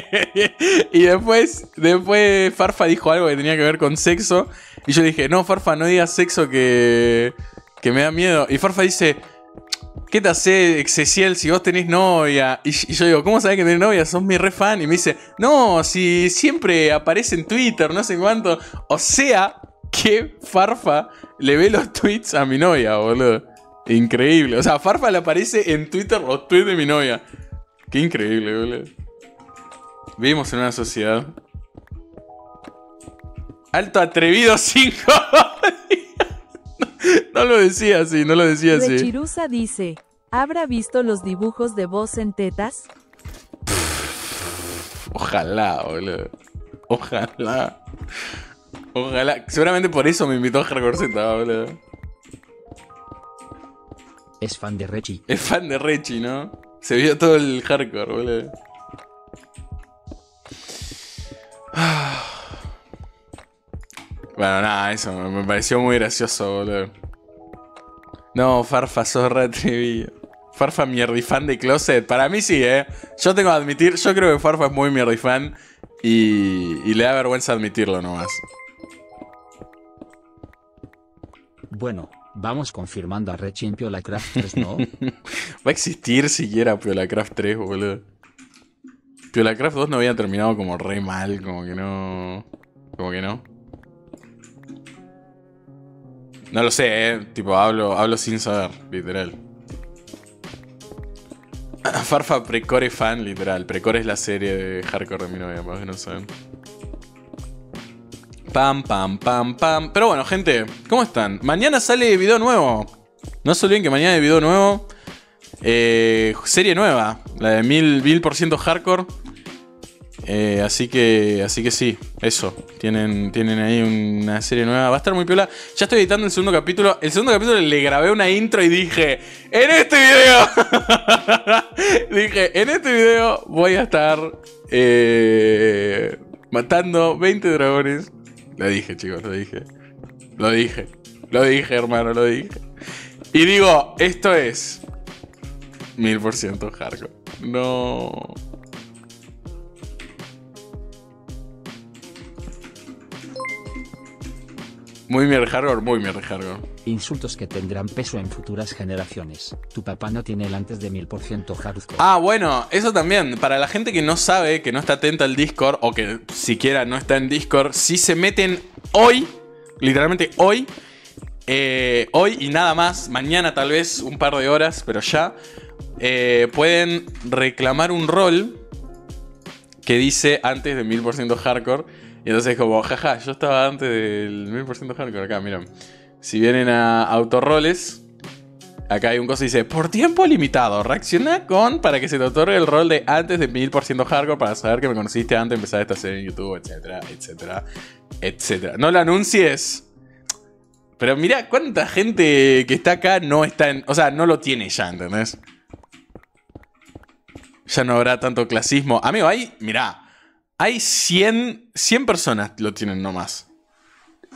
Speaker 1: y después, después Farfa dijo algo que tenía que ver con sexo. Y yo dije, no, Farfa, no digas sexo que, me da miedo. Y Farfa dice, ¿qué te hace Excesiel si vos tenés novia? Y, y, yo digo, ¿cómo sabes que tenés novia? Sos mi re Y me dice, no, si siempre aparece en Twitter, no sé cuánto. O sea, que Farfa le ve los tweets a mi novia, boludo. Increíble. O sea, Farfa le aparece en Twitter los tweets de mi novia. Qué increíble, boludo. Vivimos en una sociedad. Alto atrevido 5. no, lo decía así, no lo decía así.
Speaker 3: Chirusa dice, ¿habrá visto los dibujos de voz en tetas?
Speaker 1: Ojalá, boludo. Ojalá. Ojalá. Seguramente por eso me invitó a Hardcore Z, boludo. Es fan de Rechi. Es fan de Rechi, ¿no? Se vio todo el hardcore, boludo. Bueno, nada, eso me pareció muy gracioso, boludo. No, Farfa, zorra, de atrevido. Farfa mierdifan de closet. Para mí sí, eh. Yo tengo que admitir, yo creo que Farfa es muy mierdifan y, y le da vergüenza admitirlo nomás.
Speaker 2: Bueno, Vamos confirmando a Rechi en Piola Craft 3, ¿no? Va
Speaker 1: a existir siquiera Piola Craft 3, boludo. la Craft 2 no había terminado como re mal, como que no. Como que no. No lo sé, eh. Tipo, hablo, hablo sin saber, literal. Farfa Precore fan, literal. Precore es la serie de hardcore de mi novia, para que no saben. Pam, pam, pam, pam. Pero bueno, gente, ¿cómo están? Mañana sale video nuevo. No se olviden que mañana hay video nuevo. Eh, serie nueva, la de 1000%, mil, hardcore. Eh, así que así que sí, eso. Tienen, tienen ahí una serie nueva. Va a estar muy piola. Ya estoy editando el segundo capítulo. El segundo capítulo le grabé una intro y dije: ¡En este video! dije: En este video voy a estar eh, matando 20 dragones. Lo dije, chicos, lo dije. Lo dije. Lo dije, hermano, lo dije. Y digo, esto es mil por ciento hardcore. No. Muy mierda hardcore, muy mierda hardcore.
Speaker 2: Insultos que tendrán peso en futuras generaciones. Tu papá no tiene el antes de 1000% hardcore.
Speaker 1: Ah, bueno, eso también. Para la gente que no sabe, que no está atenta al Discord o que siquiera no está en Discord, si se meten hoy, literalmente hoy, eh, hoy y nada más, mañana tal vez un par de horas, pero ya, eh, pueden reclamar un rol que dice antes de 1000% hardcore. Y entonces como, jaja, yo estaba antes del 1000% hardcore acá, miren. Si vienen a autorroles, acá hay un coso que dice, por tiempo limitado, reacciona con para que se te otorgue el rol de antes de 1000% hardcore para saber que me conociste antes de empezar esta serie en YouTube, etcétera, etcétera, etcétera. No lo anuncies. Pero mira cuánta gente que está acá no está en... O sea, no lo tiene ya, ¿entendés? Ya no habrá tanto clasismo. Amigo, hay... Mirá. Hay 100, 100 personas lo tienen nomás.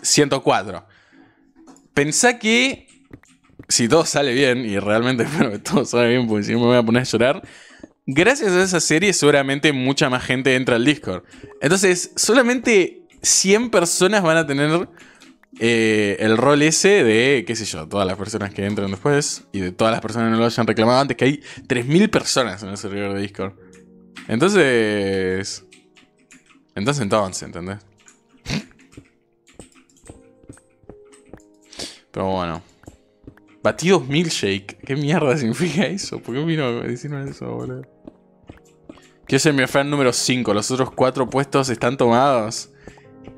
Speaker 1: 104. Pensá que si todo sale bien, y realmente espero que todo sale bien, porque si no me voy a poner a llorar, gracias a esa serie seguramente mucha más gente entra al Discord. Entonces, solamente 100 personas van a tener eh, el rol ese de, qué sé yo, todas las personas que entran después y de todas las personas que no lo hayan reclamado antes, que hay 3.000 personas en el servidor de Discord. Entonces... Entonces, entonces, ¿entendés? Pero bueno. Batidos milkshake. ¿Qué mierda significa eso? ¿Por qué vino a decirme eso, boludo? ¿Qué es el fan número 5. Los otros 4 puestos están tomados.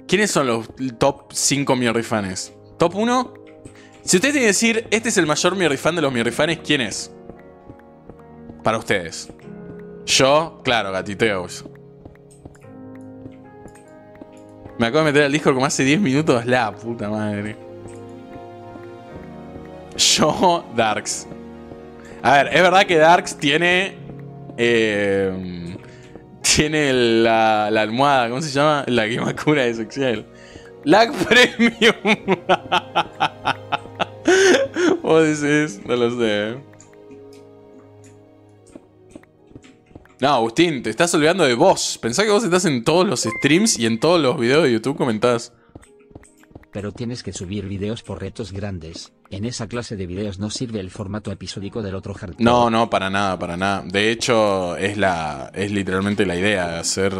Speaker 1: ¿Quiénes son los top 5 mierrifanes? ¿Top 1? Si ustedes tienen que decir, este es el mayor mierrifan de los mierrifanes, ¿quién es? Para ustedes. Yo, claro, gatiteos. Me acabo de meter al disco como hace 10 minutos. La puta madre. Yo, Darks. A ver, es verdad que Darks tiene. Eh, tiene la, almohada, ¿cómo se llama? La cura de sexual Lag Premium. Vos decís, no lo sé. No, Agustín, te estás olvidando de vos. Pensá que vos estás en todos los streams y en todos los videos de YouTube comentás
Speaker 2: pero tienes que subir videos por retos grandes. En esa clase de videos no sirve el formato episódico del otro jardín.
Speaker 1: No, no, para nada, para nada. De hecho, es la es literalmente la idea hacer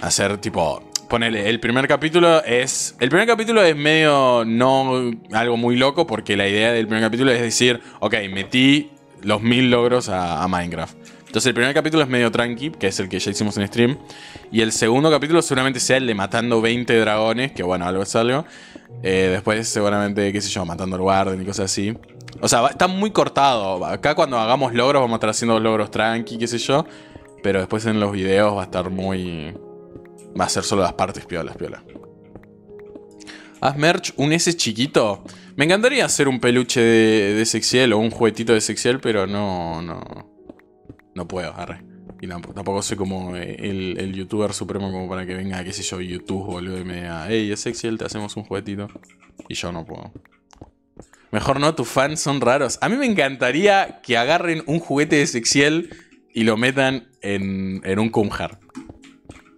Speaker 1: hacer tipo ponele, el primer capítulo es el primer capítulo es medio no algo muy loco porque la idea del primer capítulo es decir, ok, metí los mil logros a Minecraft. Entonces el primer capítulo es medio tranqui, que es el que ya hicimos en stream. Y el segundo capítulo seguramente sea el de matando 20 dragones, que bueno, algo es algo. Eh, después seguramente, qué sé yo, matando al guarden y cosas así. O sea, está muy cortado. Acá cuando hagamos logros vamos a estar haciendo logros tranqui, qué sé yo. Pero después en los videos va a estar muy... Va a ser solo las partes piolas, piola. Haz merch un S chiquito. Me encantaría hacer un peluche de, de Sexiel o un juguetito de Sexiel, pero no, no no puedo, arre. Y tampoco soy como eh, el, youtuber supremo como para que venga, qué sé yo, YouTube, boludo, y me diga, hey, es sexiel, te hacemos un juguetito. Y yo no puedo. Mejor no, tus fans son raros. A mí me encantaría que agarren un juguete de Sexiel y lo metan en, en un Kumhar.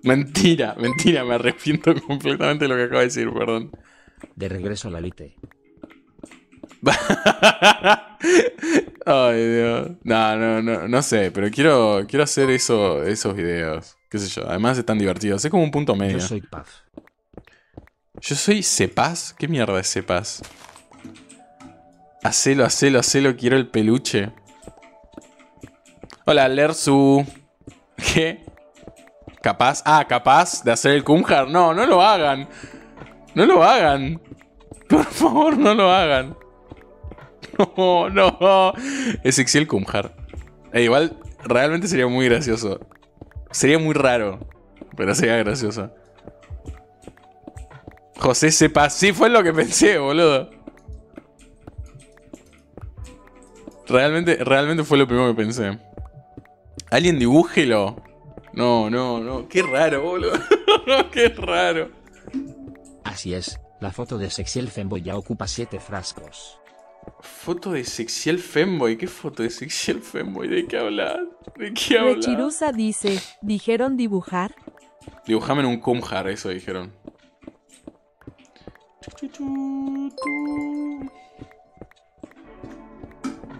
Speaker 1: Mentira, mentira, me arrepiento completamente de lo que acabo de decir, perdón. De regreso a la lite. Ay, Dios. No, no, no, no sé, pero quiero, quiero hacer esos videos. Qué sé yo. Además están divertidos. Es como un punto medio. Yo soy paz. Yo soy Cepaz. ¿Qué mierda es Cepaz? Hacelo, hacelo, hacelo. Quiero el peluche. Hola, Lersu. ¿Qué? ¿Capaz? Ah, capaz de hacer el Kumhar. No, no lo hagan. No lo hagan. Por favor, no lo hagan. no, no. es Kumhar. E igual, realmente sería muy gracioso. Sería muy raro, pero sería gracioso. José Sepa, sí fue lo que pensé, boludo. Realmente, realmente fue lo primero que pensé. Alguien dibújelo. No, no, no. Qué raro, boludo. Qué raro. Así es, la foto de Sexiel Fembo ya
Speaker 2: ocupa siete frascos.
Speaker 1: Foto de Sexiel Femboy. ¿Qué foto de Sexiel Femboy? ¿De qué hablas? ¿De qué hablas? Rechirusa
Speaker 3: dice, ¿dijeron dibujar?
Speaker 1: Dibujame en un Kumhar, eso dijeron.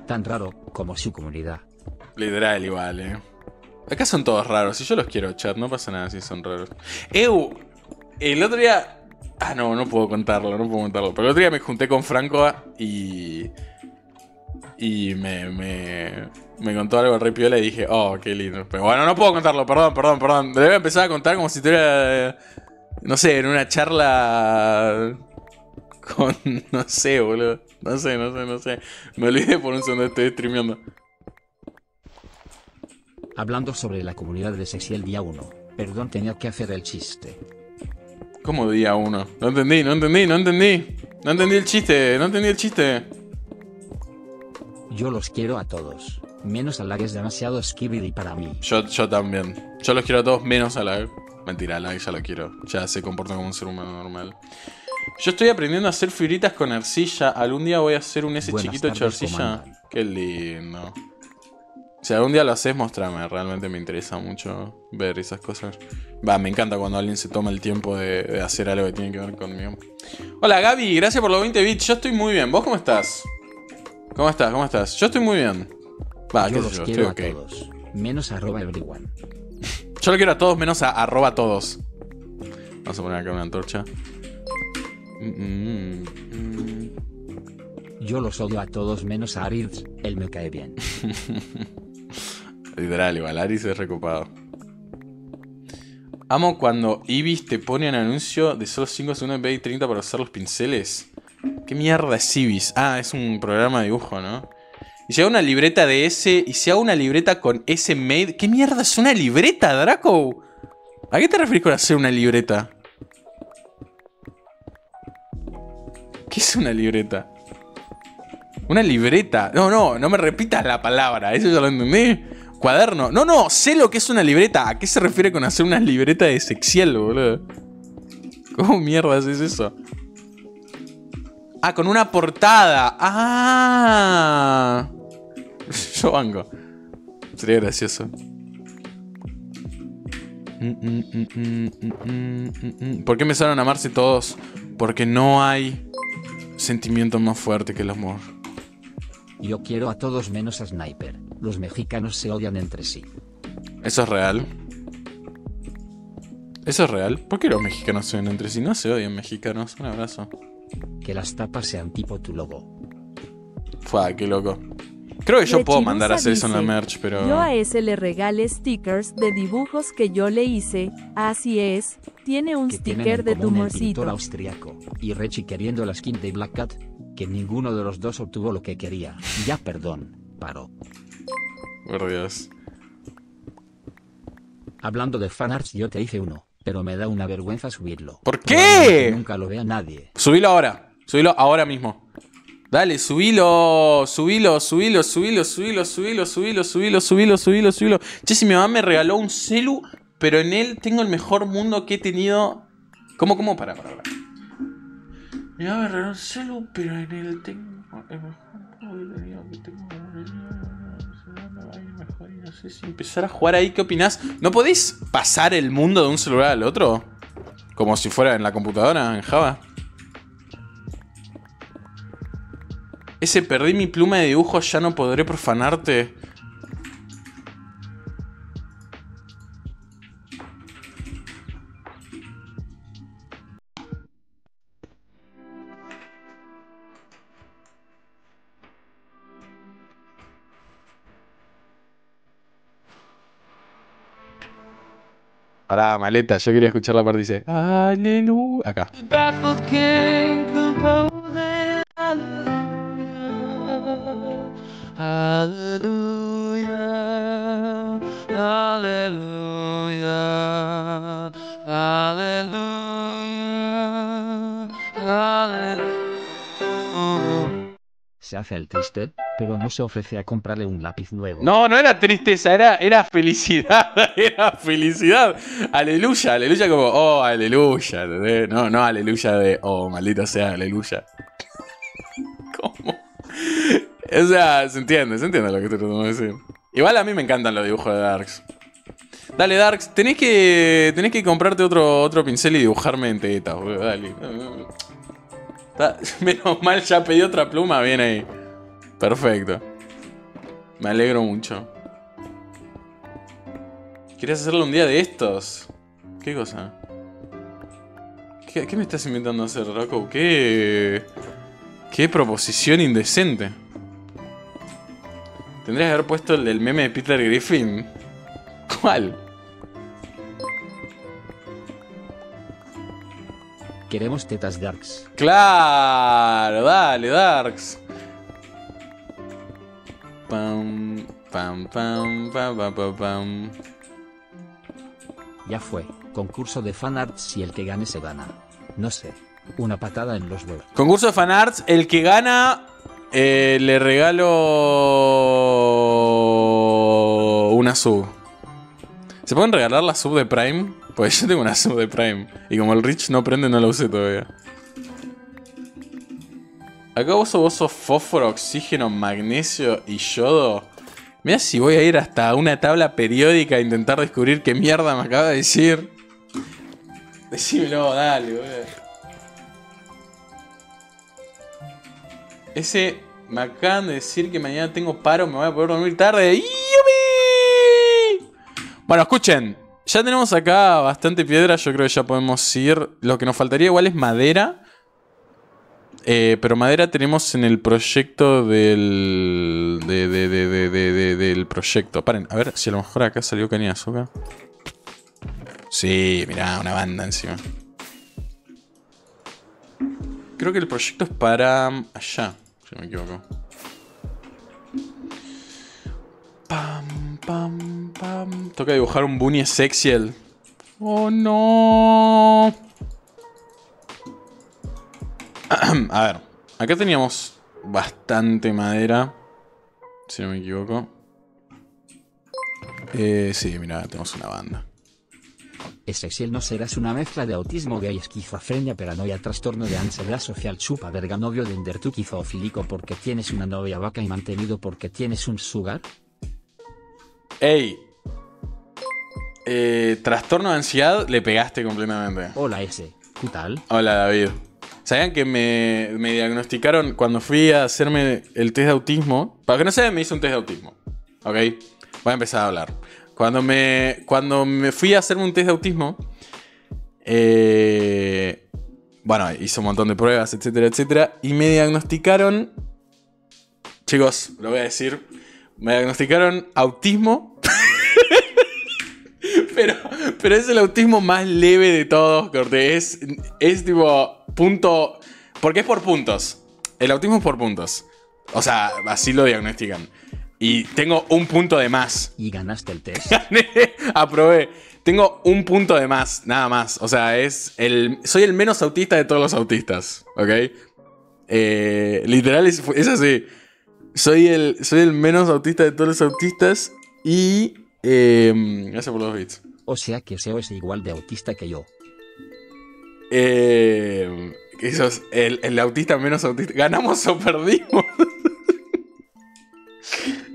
Speaker 1: Tan raro como su comunidad. Literal igual, eh. Acá son todos raros y yo los quiero, chat. No pasa nada si son raros. ¡Ew! El otro día Ah, no, no puedo contarlo, no puedo contarlo. Pero el otro día me junté con Franco y. Y me, me, contó algo re piola y dije, oh, qué lindo. Pero bueno, no puedo contarlo, perdón, perdón, perdón. debe empezar a contar como si tuviera. No sé, en una charla. Con. No sé, boludo. No sé, no sé, no sé. Me olvidé por un segundo, estoy streameando.
Speaker 2: Hablando sobre la comunidad de el día 1. Perdón, tenía que
Speaker 1: hacer el chiste como día uno? No entendí, no entendí, no entendí. No entendí el chiste, no entendí el chiste. Yo los quiero a todos.
Speaker 2: Menos a es demasiado skibidi para mí.
Speaker 1: Yo, también. Yo los quiero a todos menos a la Mentira, Lag ya lo quiero. Ya se comporta como un ser humano normal. Yo estoy aprendiendo a hacer figuritas con arcilla. Algún día voy a hacer un ese chiquito hecho hecho arcilla. Qué lindo. Si algún día lo haces, mostrame. Realmente me interesa mucho ver esas cosas. Va, me encanta cuando alguien se toma el tiempo de, hacer algo que tiene que ver conmigo. Hola Gaby, gracias por los 20 bits. Yo estoy muy bien. ¿Vos cómo estás? ¿Cómo estás? ¿Cómo estás? Yo estoy muy bien. Va, yo qué sé yo,
Speaker 2: todos, menos arroba everyone.
Speaker 1: yo lo quiero a todos menos a arroba todos. Vamos a poner acá una antorcha. Mm, mm,
Speaker 2: mm. Yo los odio a todos menos a aridz él me cae bien.
Speaker 1: Literal, igual Aris es recopado. Amo cuando Ibis te pone un anuncio de solo 5 segundos de 30 para usar los pinceles. ¿Qué mierda es Ibis? Ah, es un programa de dibujo, ¿no? Y si hago una libreta de ese, y si hago una libreta con ese made. ¿Qué mierda es una libreta, Draco? ¿A qué te refieres con hacer una libreta? ¿Qué es una libreta? Una libreta. No, no, no me repitas la palabra. Eso ya lo entendí. Cuaderno. No, no, sé lo que es una libreta. ¿A qué se refiere con hacer una libreta de sexiel, boludo? ¿Cómo mierda es eso? Ah, con una portada. Ah. Yo banco. Sería gracioso.
Speaker 4: Mm, mm,
Speaker 1: mm, ¿Por qué empezaron a amarse todos? Porque no hay sentimiento más fuerte que el amor.
Speaker 2: Yo quiero a todos menos a Sniper.
Speaker 1: Los mexicanos se odian entre sí. Eso es real. Eso es real. ¿Por qué los mexicanos se odian entre sí? No se odian mexicanos. Un abrazo. Que las tapas sean tipo tu logo. fue qué loco. Creo que yo puedo mandar a hacer eso en la merch, pero. Yo a
Speaker 3: ese le regalé stickers de dibujos que yo le hice. Así es, tiene un sticker de tumorcito. El austriaco
Speaker 2: y Rechi queriendo la skin de Black Cat, que ninguno de los dos obtuvo lo que quería. Ya, perdón, paró. Por Hablando de fanarts, yo te hice uno,
Speaker 1: pero me da una vergüenza subirlo. ¿Por qué? Nunca lo vea nadie. Subílo ahora, subilo ahora mismo. Dale, subilo, subilo, subilo, subilo, subilo, subilo, subilo, subilo, subilo, subilo, subilo. Che, si mi mamá me regaló un celu, pero en él tengo el mejor mundo que he tenido. ¿Cómo, cómo? Para, para, para. Mi mamá me regaló un celu, pero en él tengo el mejor mundo que he tenido. mejor y no sé si empezar a jugar ahí, ¿qué opinás? ¿No podéis pasar el mundo de un celular al otro? Como si fuera en la computadora, en Java. Ese perdí mi pluma de dibujo, ya no podré profanarte. Ahora, maleta, yo quería escuchar la parte dice. Aleluya. Acá.
Speaker 4: Aleluya, aleluya, aleluya, aleluya.
Speaker 2: Se hace el triste, pero no se ofrece a comprarle un lápiz nuevo.
Speaker 1: No, no era tristeza, era, era felicidad, era felicidad. Aleluya, aleluya como, oh, aleluya. No, no, aleluya de, oh, maldita sea, aleluya. O sea, se entiende, se entiende lo que te tratando de decir. Igual a mí me encantan los dibujos de Darks. Dale, Darks, tenés que, tenés que comprarte otro, otro pincel y dibujarme en tetas, boludo. Dale. menos mal, ya pedí otra pluma, viene ahí. Perfecto. Me alegro mucho. Quieres hacerlo un día de estos? ¿Qué cosa? ¿Qué, me estás inventando hacer, Rocco? ¿Qué. Qué proposición indecente. Tendrías que haber puesto el, del meme de Peter Griffin. ¿Cuál? Queremos tetas darks. Claro, dale, darks. Pam, pam, pam, pam, pam, Ya fue. Concurso
Speaker 2: de fanarts y el que gane se gana. No sé. Una patada en los huevos.
Speaker 1: Concurso de fanarts, el que gana eh, le regalo una sub. ¿Se pueden regalar la sub de Prime? Pues yo tengo una sub de Prime. Y como el Rich no prende, no la usé todavía. Acá vos sos, vos fósforo, oxígeno, magnesio y yodo. Mira si voy a ir hasta una tabla periódica a intentar descubrir qué mierda me acaba de decir. Decímelo, dale, güey. Ese me acaban de decir que mañana tengo paro, me voy a poder dormir tarde. Bueno, escuchen. Ya tenemos acá bastante piedra, yo creo que ya podemos ir. Lo que nos faltaría igual es madera. Eh, pero madera tenemos en el proyecto del... del proyecto. Paren, a ver si a lo mejor acá salió cañazo. azúcar Sí, mirá, una banda encima. Creo que el proyecto es para allá me equivoco. Pam, pam, pam. Toca dibujar un Bunny Sexiel. Oh no. A ver, acá teníamos bastante madera. Si no me equivoco. Eh, sí, mira, tenemos una banda exil no
Speaker 2: serás una mezcla de autismo gay, esquizofrenia, paranoia, trastorno de ansiedad social, chupa verga, novio de endertuki, zoofílico porque tienes una novia vaca y mantenido porque tienes un sugar?
Speaker 1: Ey. Eh, trastorno de ansiedad le pegaste completamente. Hola ese, ¿qué tal? Hola David. ¿Sabían que me, me diagnosticaron cuando fui a hacerme el test de autismo? Para que no se me hizo un test de autismo. ¿Ok? Voy a empezar a hablar. Cuando me, cuando me fui a hacerme un test de autismo, eh, bueno, hice un montón de pruebas, etcétera, etcétera, y me diagnosticaron, chicos, lo voy a decir, me diagnosticaron autismo. pero, pero es el autismo más leve de todos, corte. Es, es tipo punto. Porque es por puntos. El autismo es por puntos. O sea, así lo diagnostican. Y tengo un punto de más. ¿Y ganaste el test? Aprobé. Tengo un punto de más, nada más. O sea, es el. Soy el menos autista de todos los autistas. ¿Ok? Eh, literal, es, así. Soy el, soy el menos autista de todos los autistas. Y. Em, gracias por los bits.
Speaker 2: O sea que SEO es igual de autista que yo.
Speaker 1: Em, eso es el, el autista menos autista. ¿Ganamos o perdimos?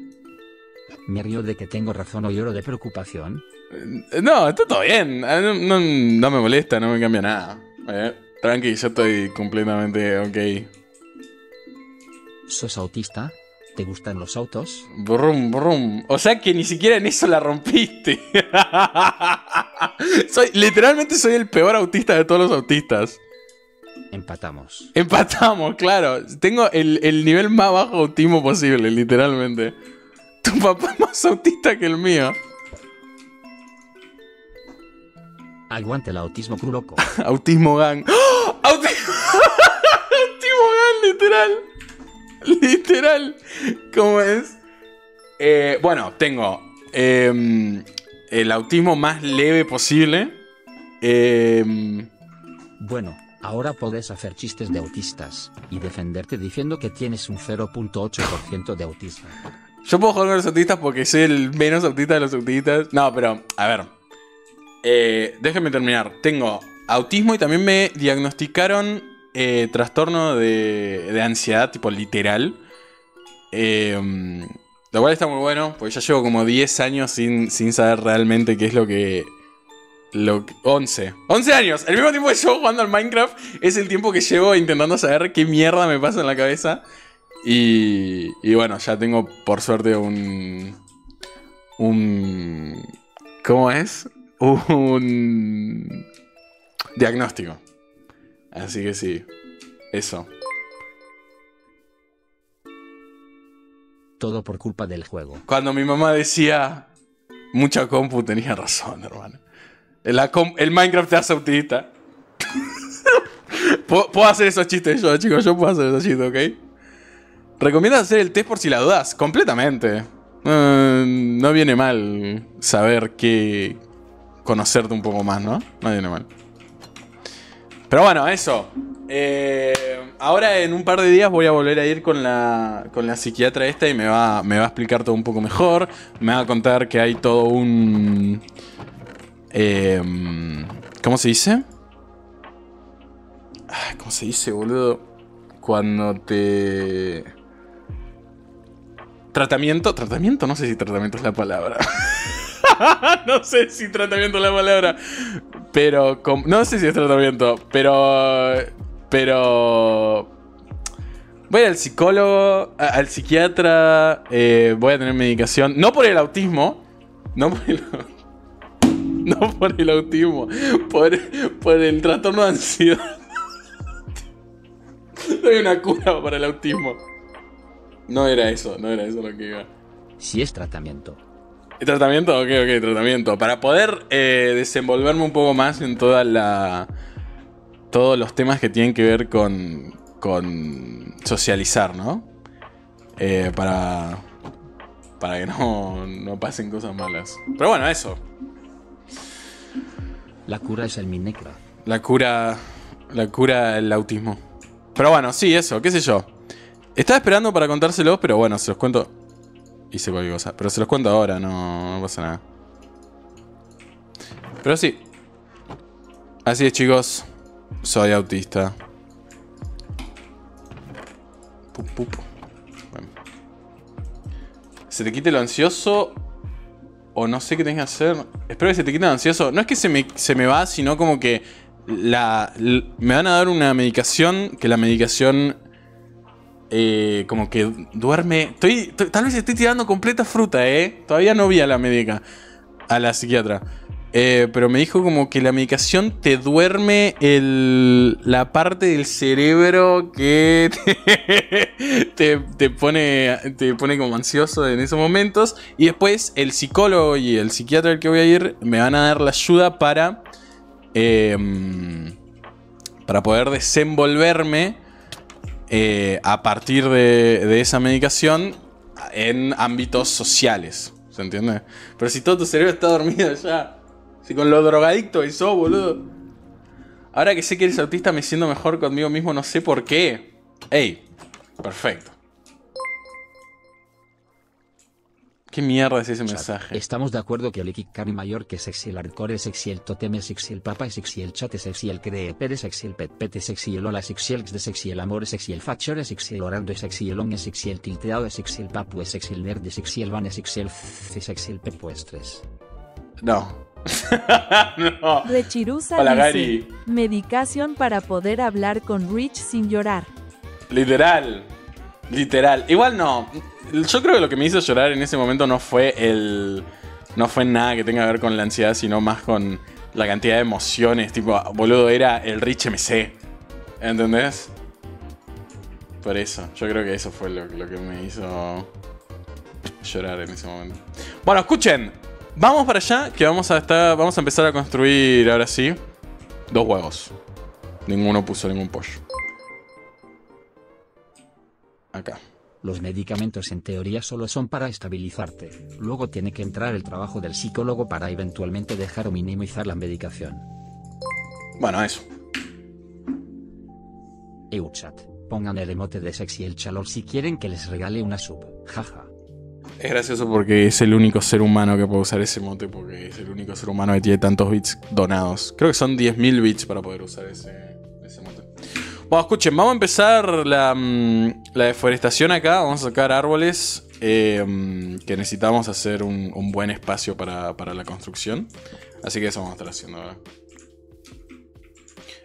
Speaker 2: ¿Me río de que tengo razón o lloro de preocupación?
Speaker 1: Eh, no, está todo bien. Ah, no, me molesta, no me cambia nada. Eh, tranqui, yo estoy completamente ok. ¿Sos autista? ¿Te gustan los autos? Brum, brum. O sea que ni siquiera en eso la rompiste. soy, literalmente soy el peor autista de todos los autistas. Empatamos. Empatamos, claro. Tengo el, el nivel más bajo autismo posible, literalmente. Tu papá es más autista que el mío. Aguante el autismo cruloco. autismo gang. ¡Oh! ¡Autismo! gang, literal. Literal. ¿Cómo es? Eh, bueno, tengo em, el autismo más leve posible. Em,
Speaker 2: bueno, ahora podés hacer chistes de
Speaker 1: autistas y defenderte diciendo que tienes un 0.8% de autismo. Yo puedo jugar con los autistas porque soy el menos autista de los autistas. No, pero, a ver. Eh, déjenme terminar. Tengo autismo y también me diagnosticaron eh, trastorno de, de, ansiedad, tipo literal. Em, lo cual está muy bueno, porque ya llevo como 10 años sin, sin saber realmente qué es lo que. Lo, 11. 11 años. El mismo tiempo que yo jugando al Minecraft es el tiempo que llevo intentando saber qué mierda me pasa en la cabeza. Y, bueno, ya tengo por suerte un. un ¿Cómo es? Un diagnóstico. Así que sí, eso. Todo por culpa del juego. Cuando mi mamá decía mucha compu, tenía razón, hermano. el Minecraft te hace autista. puedo hacer esos chistes yo, chicos, yo puedo hacer esos chistes, ¿ok? Recomienda hacer el test por si la dudas, completamente. Eh, no viene mal saber que conocerte un poco más, ¿no? No viene mal. Pero bueno, eso. Eh, ahora en un par de días voy a volver a ir con la, con la psiquiatra esta y me va, me va a explicar todo un poco mejor. Me va a contar que hay todo un... Em, ¿Cómo se dice? ¿Cómo se dice, boludo? Cuando te... Tratamiento, tratamiento, no sé si tratamiento es la palabra. no sé si tratamiento es la palabra. Pero, no sé si es tratamiento, pero, pero... Voy al psicólogo, al psiquiatra, eh, voy a tener medicación. No por el autismo, no por el, no por el autismo, por, por el trastorno de ansiedad. No hay una cura para el autismo. No era eso, no era eso lo que iba. Si es tratamiento. ¿Tratamiento? Ok, ok, tratamiento. Para poder eh, desenvolverme un poco más en toda la. todos los temas que tienen que ver con. con socializar, ¿no? Eh, para. para que no, no pasen cosas malas. Pero bueno, eso. La cura es el minecra. La cura. La cura el autismo. Pero bueno, sí, eso, qué sé yo. Estaba esperando para contárselos, pero bueno, se los cuento. Hice cualquier cosa. Pero se los cuento ahora, no, pasa nada. Pero sí. Así es, chicos. Soy autista. Se te quite lo ansioso. O no sé qué tenés que hacer. Espero que se te quite lo ansioso. No es que se me, se me va, sino como que. la, me van a dar una medicación. Que la medicación eh, como que duerme. Estoy, tal vez estoy tirando completa fruta, ¿eh? Todavía no vi a la médica, a la psiquiatra. Eh, pero me dijo como que la medicación te duerme la parte del cerebro que te, pone, te pone como ansioso en esos momentos. Y después el psicólogo y el psiquiatra al que voy a ir me van a dar la ayuda para, eh, para poder desenvolverme eh, a partir de, esa medicación en ámbitos sociales. ¿Se entiende? Pero si todo tu cerebro está dormido ya. Si con los drogadicto y eso, boludo. Ahora que sé que eres autista, me siento mejor conmigo mismo, no sé por qué. Ey, perfecto. ¿Qué mierda es ese mensaje?
Speaker 2: Estamos de acuerdo que el Ikikami mayor que es sexy, el hardcore es sexy, el totem es sexy, el papa es sexy, el chat es sexy, el creeper es sexy, el pet, es sexy, el hola es sexy, el de sexy, el amor es sexy, el factor es sexy, el orando es sexy, el long es sexy, el tilteado es sexy, el papu es sexy, el nerd es sexy, el van es sexy, el sexy, el No.
Speaker 3: no. Rechirusa dice, medicación para poder hablar con Rich sin llorar.
Speaker 1: Literal. Literal. Igual no yo creo que lo que me hizo llorar en ese momento no fue el. No fue nada que tenga que ver con la ansiedad, sino más con la cantidad de emociones. Tipo, boludo, era el Rich MC. ¿Entendés? Por eso, yo creo que eso fue lo, que me hizo llorar en ese momento. Bueno, escuchen, vamos para allá, que vamos a, estar, vamos a empezar a construir ahora sí dos huevos. Ninguno puso ningún pollo.
Speaker 2: Acá. Los medicamentos en teoría solo son para estabilizarte, luego tiene que entrar el trabajo del psicólogo para eventualmente dejar o minimizar la medicación. Bueno, eso. Euchat, pongan el emote de sexy el chalor si quieren que les regale una sub, jaja.
Speaker 1: Es gracioso porque es el único ser humano que puede usar ese emote, porque es el único ser humano que tiene tantos bits donados. Creo que son 10.000 bits para poder usar ese, ese emote. Bueno, escuchen, vamos a empezar la, mm, la deforestación acá, vamos a sacar árboles eh, que necesitamos hacer un, buen espacio para, la construcción. Así que eso vamos a estar haciendo ahora.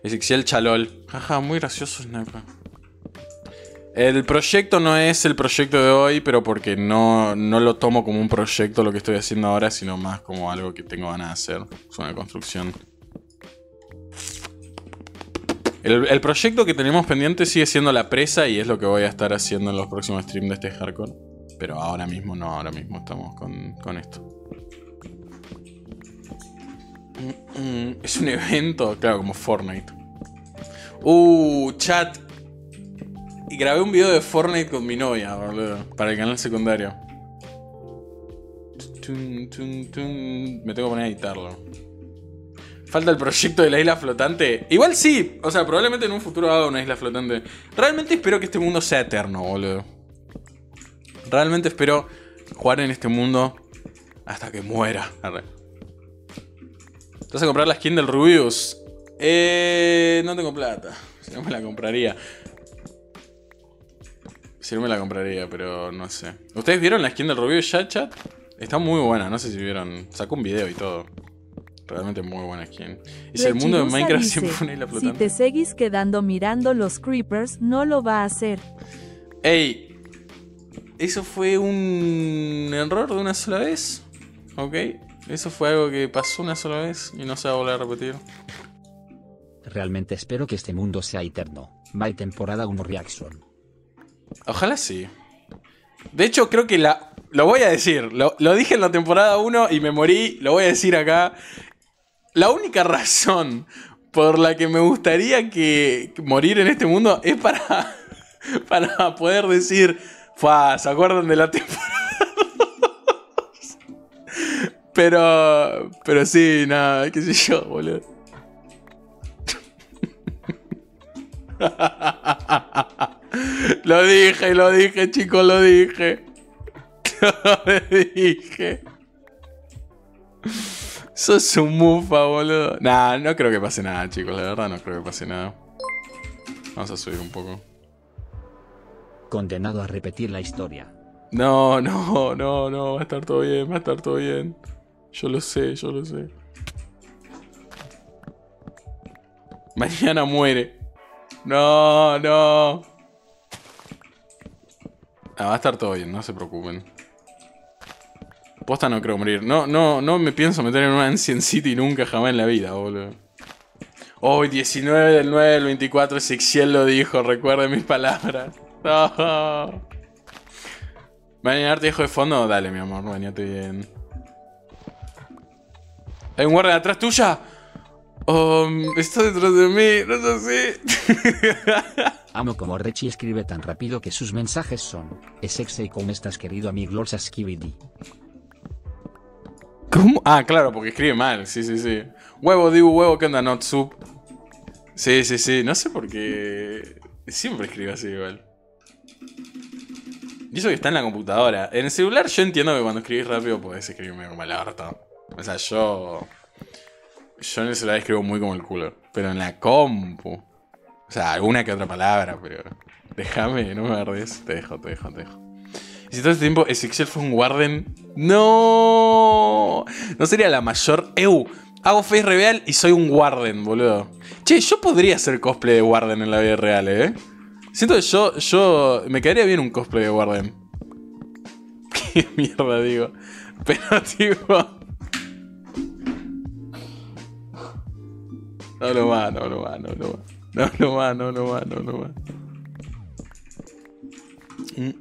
Speaker 1: el Chalol. Jaja, muy gracioso, Snapa. El proyecto no es el proyecto de hoy, pero porque no, no, lo tomo como un proyecto lo que estoy haciendo ahora, sino más como algo que tengo ganas de hacer. Es una construcción. El, proyecto que tenemos pendiente sigue siendo la presa y es lo que voy a estar haciendo en los próximos streams de este hardcore. Pero ahora mismo no, ahora mismo estamos con, con esto. Es un evento, claro, como Fortnite. Uh, chat. Y grabé un video de Fortnite con mi novia, boludo, para el canal secundario. Me tengo que poner a editarlo. Falta el proyecto de la isla flotante. Igual sí, o sea, probablemente en un futuro haga una isla flotante. Realmente espero que este mundo sea eterno, boludo. Realmente espero jugar en este mundo hasta que muera. Estás a comprar la skin del Rubius? Eh, no tengo plata. Si no me la compraría. Si no me la compraría, pero no sé. ¿Ustedes vieron la skin del Rubius ya, chat? Está muy buena, no sé si vieron. Sacó un video y todo realmente muy buena skin. Y si el mundo de Minecraft siempre pone la flotante. Si te
Speaker 3: seguís quedando mirando los creepers, no lo va a hacer.
Speaker 1: Ey, eso fue un error de una sola vez. Ok, eso fue algo que pasó una sola vez y no se va a volver a repetir.
Speaker 2: Realmente espero que este mundo sea eterno. Bye temporada 1 Reaction.
Speaker 1: Ojalá sí. De hecho, creo que la. Lo voy a decir. Lo, lo dije en la temporada 1 y me morí. Lo voy a decir acá. La única razón por la que me gustaría que morir en este mundo es para, para poder decir, ¡Fa! ¿se acuerdan de la temporada? Pero, pero sí, nada, no, qué sé yo, boludo. lo dije, lo dije, chicos, lo dije. Lo dije. Sos un mufa, boludo. Nah, no creo que pase nada, chicos. La verdad no creo que pase nada. Vamos a subir un poco. Condenado a repetir la historia. No, no, no, no. Va a estar todo bien, va a estar todo bien. Yo lo sé, yo lo sé. Mañana muere. No, no. Ah, va a estar todo bien, no se preocupen. Posta no creo morir. No, no, no me pienso meter en una Ancient City nunca jamás en la vida, boludo. Hoy, 19 del 9 del 24, Sixiel lo dijo, recuerde mis palabras. No. ¿Bañarte, hijo de fondo? Dale, mi amor, bañate bien. ¿Hay un guardia atrás tuya? Um, está detrás de mí, no sé así.
Speaker 2: Amo como Rechi escribe tan rápido que sus mensajes son, es sexy cómo estás querido amigo Lord Skibidi
Speaker 1: Ah, claro, porque escribe mal. Sí, sí, sí. Huevo, digo huevo, ¿qué onda? Not soup. Sí, sí, sí. No sé por qué. Siempre escribe así igual. Y eso que está en la computadora. En el celular yo entiendo que cuando escribís rápido podés escribirme como el harto. O sea, yo. Yo en el celular escribo muy como el culo. Pero en la compu. O sea, alguna que otra palabra, pero. Déjame, no me ardes. Te dejo, te dejo, te dejo. Y si todo este tiempo Excel fue un guarden... No. No sería la mayor. Eu, hago face reveal y soy un Warden, boludo. Che, yo podría hacer cosplay de Warden en la vida real, eh. Siento que yo, yo. Me quedaría bien un cosplay de Warden. Qué mierda digo. Pero, tipo. No lo va, no lo va, no lo va. No lo va, no lo va, no lo va. No,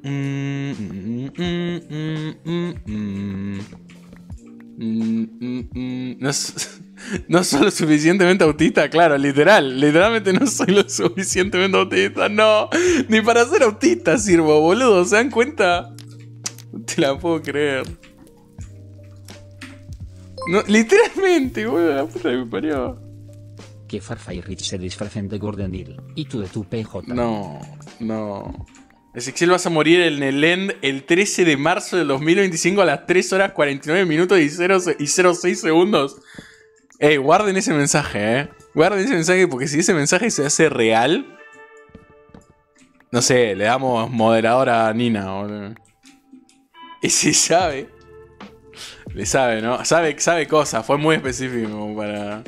Speaker 1: soy lo suficientemente autista, claro, literal. Literalmente no soy lo suficientemente autista, no. Ni para ser autista sirvo, boludo, ¿se dan cuenta? te la puedo creer. No, literalmente, boludo, la puta mi parió.
Speaker 2: Que Farfa Rich se disfracen de Gordon y tú de tu PJ. No, no.
Speaker 1: Ezequiel vas a morir en el End el 13 de marzo del 2025 a las 3 horas 49 minutos y, y 06 segundos. Ey, guarden ese mensaje, eh. Guarden ese mensaje porque si ese mensaje se hace real. No sé, le damos moderadora a Nina, boludo. Y si sabe. Le sabe, ¿no? Sabe, sabe cosas, fue muy específico para.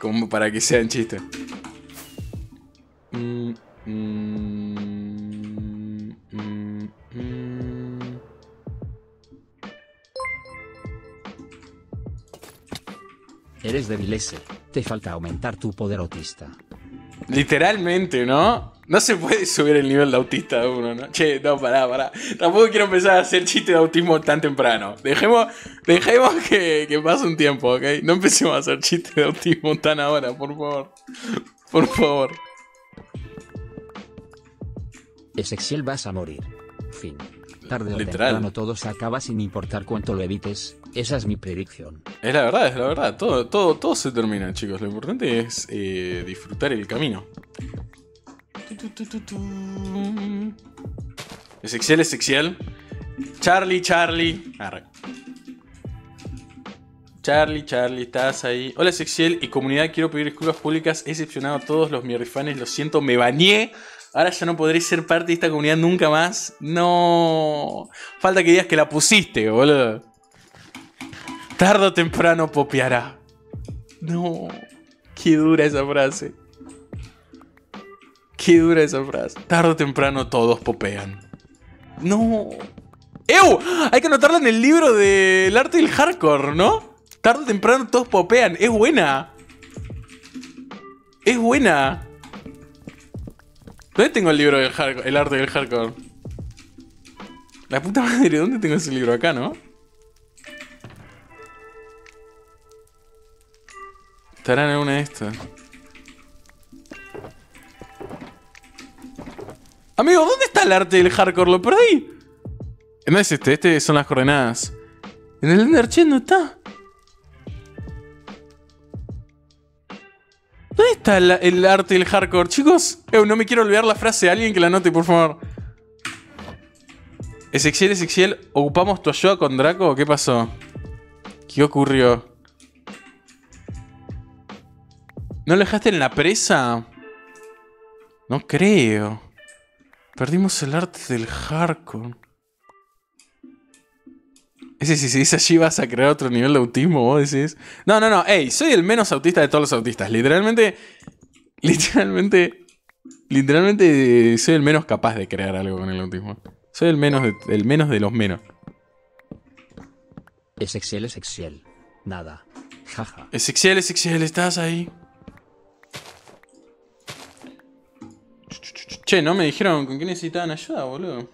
Speaker 1: Como para que sean chistes. Mmm. Mm.
Speaker 2: Eres débil ese. Te falta aumentar tu poder autista.
Speaker 1: Literalmente, ¿no? No se puede subir el nivel de autista de uno, ¿no? Che, no, pará, pará. Tampoco quiero empezar a hacer chiste de autismo tan temprano. Dejemos, dejemos que, que pase un tiempo, ¿ok? No empecemos a hacer chistes de autismo tan ahora, por favor. Por favor.
Speaker 2: Ezequiel vas a morir. Fin. Tarde o Literal. todo se acaba sin importar cuánto lo evites, esa es mi predicción.
Speaker 1: Es la verdad, es la verdad. Todo, todo, todo se termina, chicos. Lo importante es eh, disfrutar el camino. es Sexiel Charlie, Charlie. Charlie, Charlie, estás ahí. Hola, Sexiel y comunidad. Quiero pedir disculpas públicas. He decepcionado a todos los mierdifanes. Lo siento, me bañé. Ahora ya no podré ser parte de esta comunidad nunca más. No. Falta que digas que la pusiste, boludo. Tardo o temprano popeará. No, qué dura esa frase. Qué dura esa frase. Tardo o temprano todos popean. No. ¡Ew! Hay que anotarla en el libro del arte del hardcore, ¿no? Tardo o temprano todos popean. Es buena. Es buena. ¿Dónde tengo el libro del hardcore, el arte del hardcore? La puta madre, ¿dónde tengo ese libro? Acá, ¿no? Estarán en una de estas. Amigos, ¿dónde está el arte del hardcore? Lo ahí? No es este, este son las coordenadas. En el Ender no está. ¿Dónde está el, arte del hardcore? Chicos, eh, no me quiero olvidar la frase. Alguien que la note, por favor. Excel, Excel. ¿ocupamos tu con Draco? ¿Qué pasó? ¿Qué ocurrió? ¿No lo dejaste en la presa? No creo. Perdimos el arte del hardcore. Ese si se dice allí vas a crear otro nivel de autismo, vos decís. No, no, no, ey, soy el menos autista de todos los autistas. Literalmente. Literalmente. Literalmente soy el menos capaz de crear algo con el autismo. Soy el menos de, menos de los menos. Es Excel, es Excel. Nada. Jaja. Es Excel, es Excel, estás ahí. Che, no me dijeron con qué necesitaban ayuda, boludo.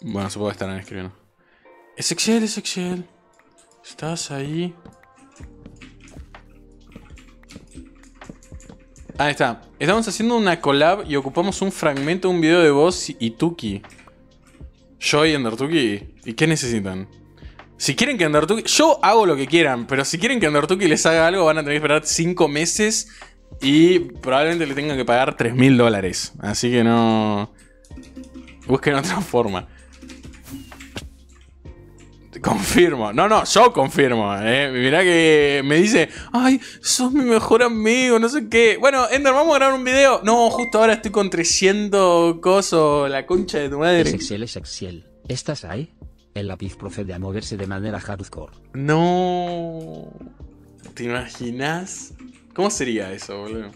Speaker 1: Bueno, supongo que estarán escribiendo. Es es Excel. ¿Estás ahí? Ahí está. Estamos haciendo una collab y ocupamos un fragmento de un video de vos y Tuki. Yo y Endertuki. ¿Y qué necesitan? Si quieren que Endertuki... Yo hago lo que quieran, pero si quieren que Endertuki les haga algo van a tener que esperar 5 meses y probablemente le tengan que pagar 3000 dólares. Así que no. Busquen otra forma. Confirmo. No, no, yo confirmo. Eh. Mirá que me dice, ay, sos mi mejor amigo, no sé qué. Bueno, Ender, vamos a grabar un video. No, justo ahora estoy con 300 cosas la concha de tu madre. es Excel. ¿Estás
Speaker 2: ahí? El lápiz procede a moverse de manera hardcore.
Speaker 1: No. ¿Te imaginas? ¿Cómo sería eso, boludo?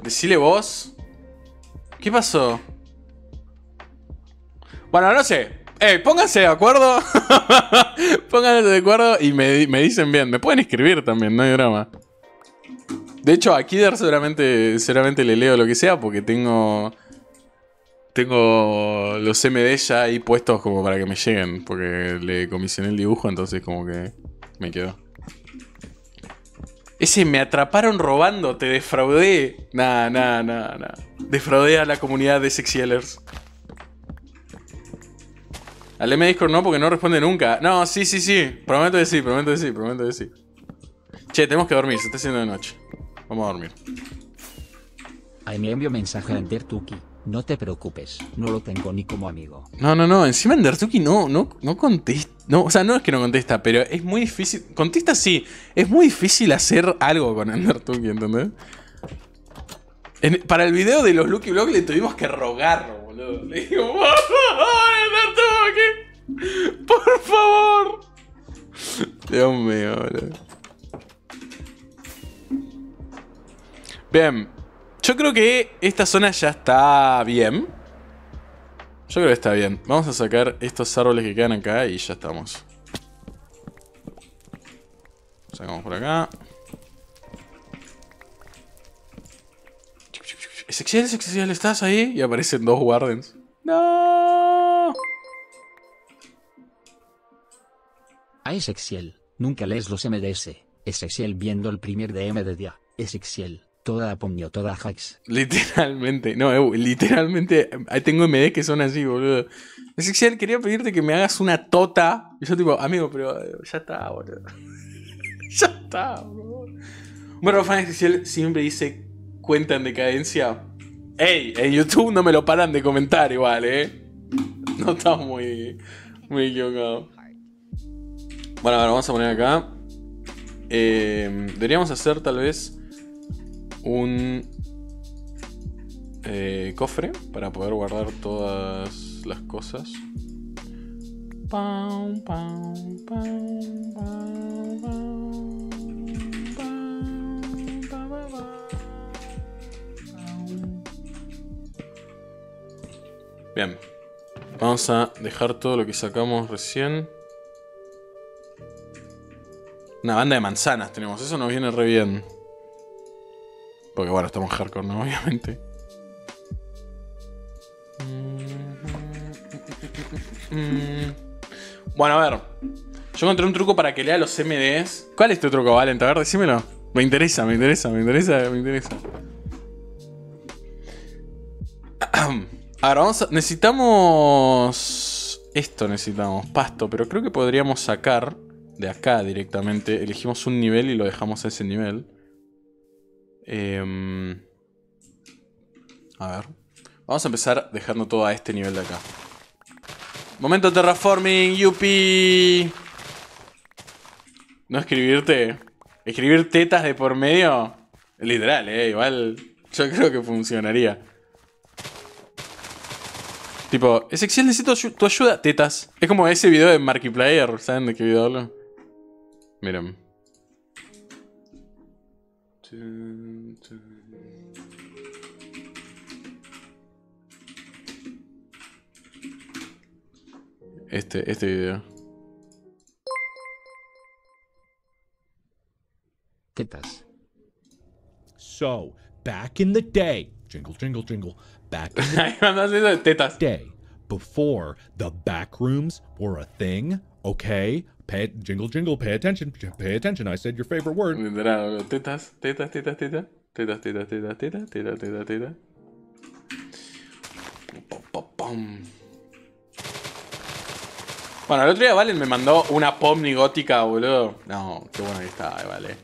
Speaker 1: Decile vos. ¿Qué pasó? Bueno, no sé. Eh, pónganse de acuerdo. pónganse de acuerdo y me, dicen bien. Me pueden escribir también, no hay drama. De hecho, a Kider seguramente, seguramente le leo lo que sea porque tengo. Tengo los MD ya ahí puestos como para que me lleguen. Porque le comisioné el dibujo, entonces como que me quedo. Ese me atraparon robando, te defraudé. Nah, nah, nah, nah. Defraudé a la comunidad de Sexielers. Al M Discord no, porque no responde nunca. No, sí, sí, sí. Prometo que sí, prometo que sí, prometo que sí. Che, tenemos que dormir, se está haciendo de noche. Vamos a dormir.
Speaker 2: Ahí me envió mensaje a Enter Tuki. No te preocupes, no lo
Speaker 1: tengo ni como amigo. No, no, no, encima Endertuki no, no, no contesta. No, o sea, no es que no contesta, pero es muy difícil. Contesta sí, es muy difícil hacer algo con Endertuki, ¿entendés? para el video de los Lucky Blog le tuvimos que rogar, boludo. Le
Speaker 4: digo, por favor, Endertuki, por favor.
Speaker 1: Dios mío, boludo. Bien, yo creo que esta zona ya está bien. Yo creo que está bien. Vamos a sacar estos árboles que quedan acá y ya estamos. Sacamos por acá. es Excel, ¿estás ahí? Y aparecen dos guardians.
Speaker 4: ¡No!
Speaker 1: A
Speaker 2: esexiel. nunca lees los MDS. Ezequiel viendo el primer DM de día. Ezequiel toda la toda hacks.
Speaker 1: Literalmente, no, literalmente, eh, tengo MD que son así, boludo. Es que quería pedirte que me hagas una tota. Y yo tipo, amigo, pero eh, ya está, boludo. ya está, boludo. Bueno, Fan siempre dice, cuenta en decadencia. Ey, en YouTube no me lo paran de comentar igual, eh. No estamos muy, muy Bueno, a ver, vamos a poner acá. Eh, deberíamos hacer tal vez un eh, cofre para poder guardar todas las cosas. Bien. Vamos a dejar todo lo que sacamos recién. Una banda de manzanas tenemos. Eso nos viene re bien. Porque bueno, estamos en hardcore, ¿no? Obviamente. Bueno, a ver. Yo encontré un truco para que lea los MDs. ¿Cuál es tu truco, Valent? A ver, decímelo. Me interesa, me interesa, me interesa, me interesa. Ahora vamos a... Necesitamos... Esto necesitamos, pasto, pero creo que podríamos sacar de acá directamente. Elegimos un nivel y lo dejamos a ese nivel. Em, a ver. Vamos a empezar dejando todo a este nivel de acá. Momento terraforming, yupi. No escribirte. Escribir tetas de por medio. Literal, eh. Igual yo creo que funcionaría. Tipo, es Excel necesito tu ayuda, tetas. Es como ese video de Markiplier. ¿Saben de qué video hablo? Miren. este, este video. Tetas. So, back in the day, jingle, jingle, jingle, back in the day, before the back rooms were a thing, okay? Pay, jingle, jingle, pay attention, pay attention. I said your favorite word. Tetas, tetas, tetas, tetas. Tetas, tetas, tetas, tetas, tetas, tetas, tetas. Bum, Bueno, el otro día Valen me mandó una pomni gótica, boludo. No, qué bueno que está, eh, vale.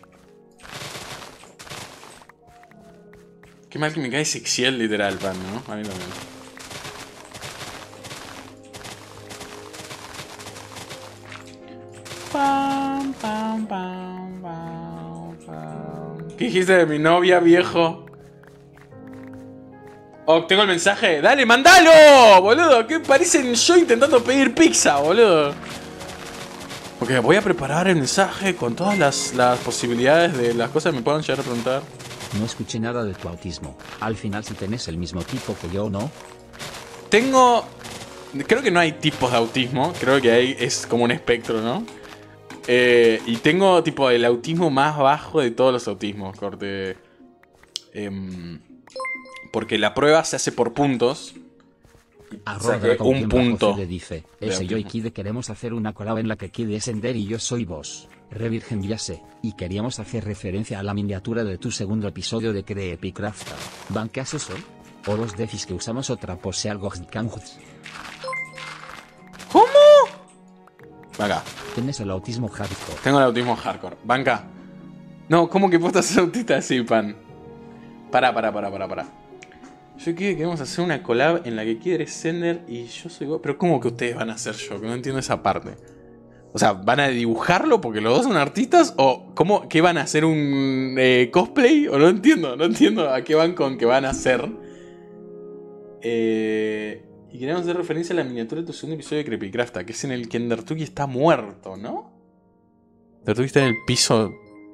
Speaker 1: Qué mal que me cae Sexiel literal, pan, ¿no? A mí lo mismo. ¿Qué dijiste de mi novia, viejo? Oh, tengo el mensaje. ¡Dale, mandalo! Boludo, que parecen yo intentando pedir pizza, boludo. Ok, voy a preparar el mensaje con todas las, posibilidades de las cosas que me puedan llegar a preguntar. No
Speaker 2: escuché nada de tu autismo. Al final, si tenés el mismo tipo que yo, ¿no?
Speaker 1: Tengo... Creo que no hay tipos de autismo. Creo que hay... es como un espectro, ¿no? Eh, y tengo, tipo, el autismo más bajo de todos los autismos, corte... Eh, porque la prueba se hace por puntos. Arroba un punto. Le dice, ese yo y
Speaker 2: Kid queremos hacer una colaba en la que Kid es Ender y yo soy vos. Revirgen ya sé, y queríamos hacer referencia a la miniatura de tu segundo episodio de Creepycraft. ¿Bancas eso? O los decís que usamos otra pose algo ¿Cómo? Venga, Tienes el autismo
Speaker 1: hardcore. Tengo el autismo hardcore. Banca. No, ¿cómo que vos estás autista así, pan? Para, para, para, para, para. Yo creo que queremos hacer una collab en la que quieres Sender y yo soy vos. Pero ¿cómo que ustedes van a hacer yo? Que no entiendo esa parte. O sea, ¿van a dibujarlo porque los dos son artistas? ¿O cómo? ¿Qué van a hacer? ¿Un eh, cosplay? O no entiendo, no entiendo a qué van con que van a hacer. Eh, y queremos hacer referencia a la miniatura de tu segundo episodio de Creepycrafta, que es en el que Endertuki está muerto, ¿no? Endertuki está en el piso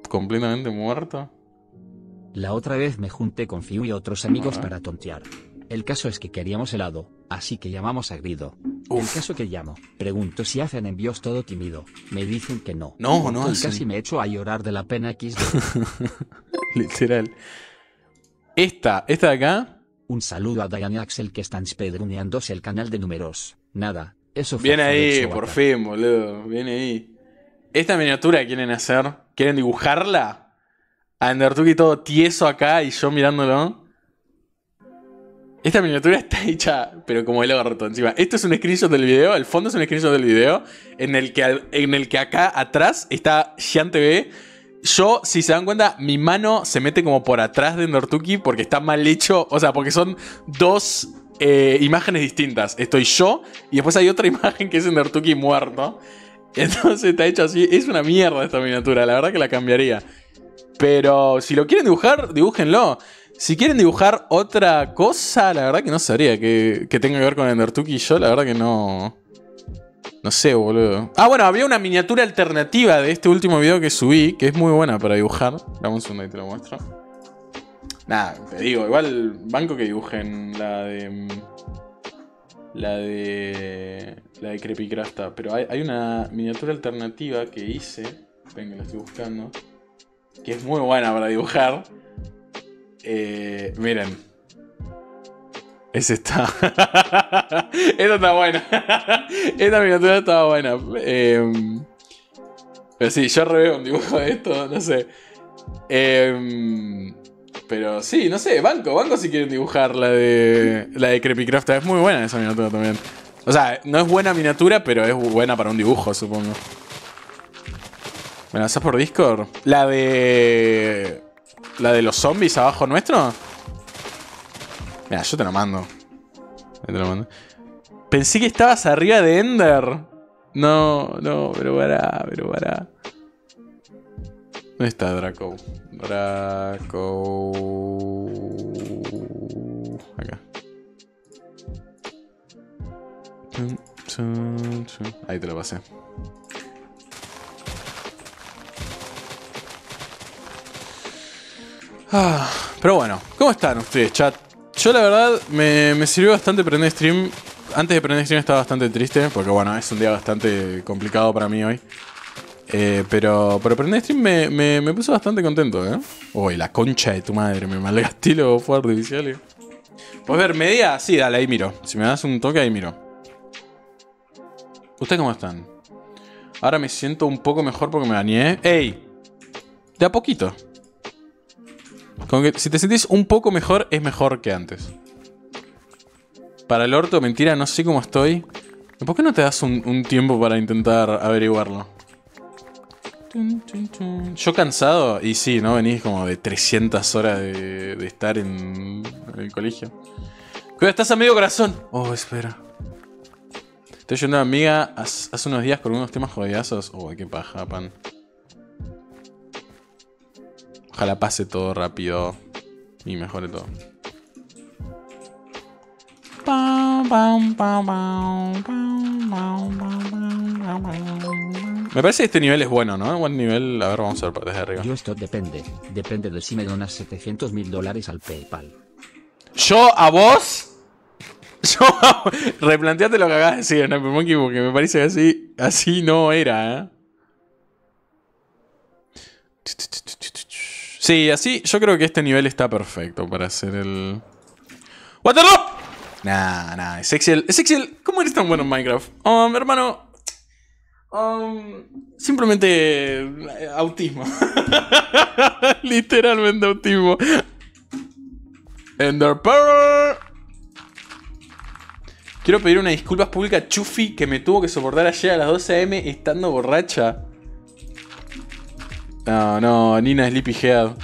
Speaker 1: completamente muerto. La otra
Speaker 2: vez me junté con Fiu y otros amigos para tontear. El caso es que queríamos helado, así que llamamos a Grido. El caso que llamo, pregunto si hacen envíos todo tímido. Me dicen que no. No, no. casi me echo a llorar de la pena X.
Speaker 1: Literal.
Speaker 2: Esta, esta de acá. Un saludo a Diane y Axel que están spedruneándose el canal
Speaker 1: de números. Nada, eso fue. Viene ahí, por fin, boludo. Viene ahí. Esta miniatura quieren hacer. ¿Quieren dibujarla? a Endertuki todo tieso acá y yo mirándolo. Esta miniatura está hecha, pero como el orto encima. Esto es un screenshot del video, el fondo es un screenshot del video, en el que, en el que acá atrás está Gian TV. Yo, si se dan cuenta, mi mano se mete como por atrás de Endertuki porque está mal hecho. O sea, porque son dos eh, imágenes distintas. Estoy yo y después hay otra imagen que es Endertuki muerto. Entonces está hecho así. Es una mierda esta miniatura, la verdad que la cambiaría. Pero si lo quieren dibujar, dibújenlo. Si quieren dibujar otra cosa, la verdad que no sabría que, tenga que ver con Endertuki y yo, la verdad que no. No sé, boludo. Ah, bueno, había una miniatura alternativa de este último video que subí, que es muy buena para dibujar. Dame un segundo y te lo muestro.
Speaker 4: Nada, te digo,
Speaker 1: igual banco que dibujen la de. La de. La de Creepycrafta. Pero hay, una miniatura alternativa que hice. Venga, la estoy buscando que es muy buena para dibujar. Eh, miren. Es esta. esta está buena. esta miniatura está buena. Em, pero sí, yo reveo un dibujo de esto, no sé. Em, pero sí, no sé, banco, banco si quieren dibujar la de. La de Creepycraft. Es muy buena esa miniatura también. O sea, no es buena miniatura, pero es buena para un dibujo, supongo. ¿Me lanzás por Discord? ¿La de. ¿La de los zombies abajo nuestro? Mira, yo te lo mando. Te lo mando. Pensé que estabas arriba de Ender. No, no, pero para, pero pará. ¿Dónde está Draco? Draco. Acá. Ahí te lo pasé. Ah, pero bueno, ¿cómo están ustedes, chat? Yo la verdad me, sirvió bastante prender stream. Antes de prender stream estaba bastante triste, porque bueno, es un día bastante complicado para mí hoy. Eh, pero, pero prender stream me, me, puso bastante contento, ¿eh? Uy, la concha de tu madre, me malgasté lo fuerte, Pues ¿Puedes ver media? Sí, dale, ahí miro. Si me das un toque, ahí miro. ¿Ustedes cómo están? Ahora me siento un poco mejor porque me bañé. ¡Ey! De a poquito. Como que si te sentís un poco mejor, es mejor que antes. Para el orto, mentira, no sé cómo estoy. ¿Por qué no te das un, tiempo para intentar averiguarlo? Yo cansado, y sí, ¿no? Venís como de 300 horas de, estar en, el colegio. Cuidado, estás a medio corazón. Oh, espera. Estoy yendo a una amiga hace unos días con unos temas jodidazos. Oh, qué paja, pan. Ojalá pase todo rápido y mejore todo. Me parece que este nivel es bueno, ¿no? Buen nivel. A ver, vamos a ver desde arriba. Yo esto depende. Depende de si me donas 700 mil
Speaker 2: dólares al PayPal.
Speaker 1: ¿Yo a vos? Yo a... Replanteate lo que acabas de decir, ¿no? porque me parece que así, así no era, ¿eh? Sí, así yo creo que este nivel está perfecto para hacer el... ¡Waterloo! Nah, nah, Es Excel. ¿cómo eres tan bueno en Minecraft? Um, hermano... Um, simplemente eh, autismo. Literalmente autismo. Ender Power. Quiero pedir una disculpa pública a Chuffy que me tuvo que soportar ayer a las 12 am estando borracha. No, no, Nina Sleepyhead.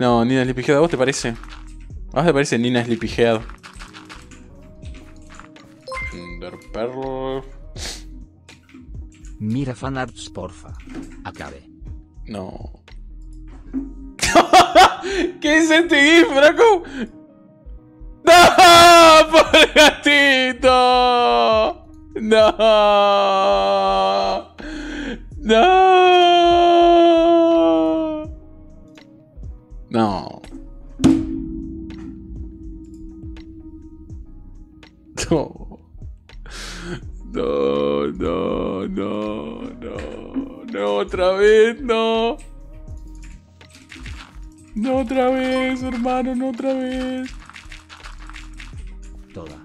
Speaker 1: No, Nina Sleepyhead, ¿a vos te parece? ¿A vos te parece Nina Sleepyhead? Perro. Mira
Speaker 2: fanarts, porfa. Acabe. No.
Speaker 1: ¿Qué es este GIF, Franco? ¡No! ¡Por gatito! ¡No! No. No. No. No, no, no, no. otra vez, no. No otra vez, hermano, no otra vez. Toda.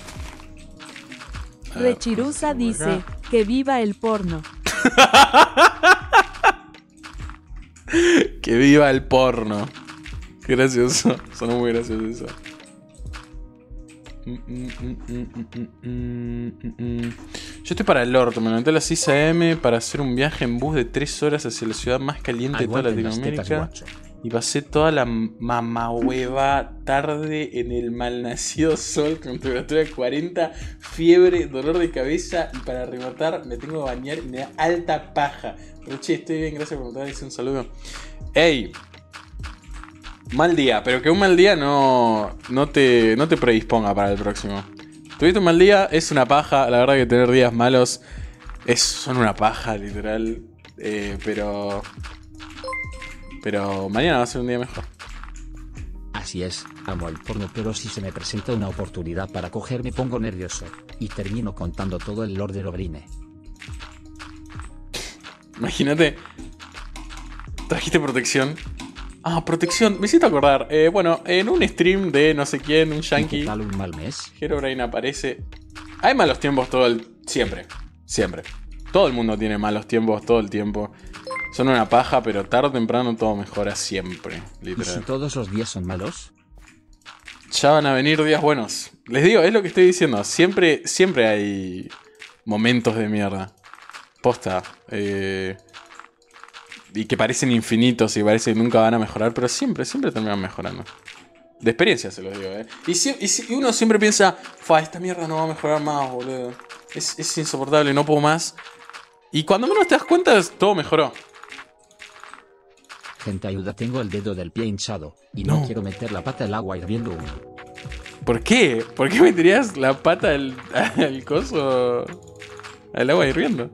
Speaker 1: Rechirusa dice,
Speaker 3: que viva el porno.
Speaker 1: que viva el porno. Qué gracioso. Sonó muy gracioso eso. Mm, mm, mm, Yo estoy para el orto. Me levanté a las 6 a.m. para hacer un viaje en bus de 3 horas hacia la ciudad más caliente de ah, toda Latinoamérica. Y pasé toda la mamahueva tarde en el malnacido sol con temperatura de 40, fiebre, dolor de cabeza y para rematar me tengo que bañar y me da alta paja. roche estoy bien, gracias por preguntar, dice un saludo. ¡Ey! Mal día, pero que un mal día no, no, te, no te predisponga para el próximo. Tuviste un mal día, es una paja, la verdad que tener días malos es, son una paja, literal. Eh, pero pero mañana va a ser un día mejor. Así es, amo el porno, pero si se me presenta
Speaker 2: una oportunidad para cogerme, pongo nervioso, y termino contando todo el lord de Lobrine.
Speaker 1: Imagínate, trajiste protección. Ah, protección, me hiciste acordar. Eh, bueno, en un stream de no sé quién, un yankee. un mal mes? Herobrine aparece. Hay malos tiempos todo el. Siempre. Siempre. Todo el mundo tiene malos tiempos todo el tiempo. Son una paja, pero tarde o temprano todo mejora siempre, literal. ¿Y si todos los días son malos? Ya van a venir días buenos. Les digo, es lo que estoy diciendo. Siempre, siempre hay momentos de mierda. Posta. Eh, y que parecen infinitos y parece que nunca van a mejorar, pero siempre, siempre terminan mejorando. De experiencia se los digo, ¿eh? Y, uno siempre piensa, fa, esta mierda no va a mejorar más, boludo. Es, es insoportable, no puedo más. Y cuando menos te das cuenta, todo mejoró.
Speaker 2: Gente ayuda, tengo el dedo del pie hinchado y no, quiero meter la pata al agua hirviendo
Speaker 1: ¿Por qué? ¿Por qué meterías la pata al, coso? Al agua hirviendo.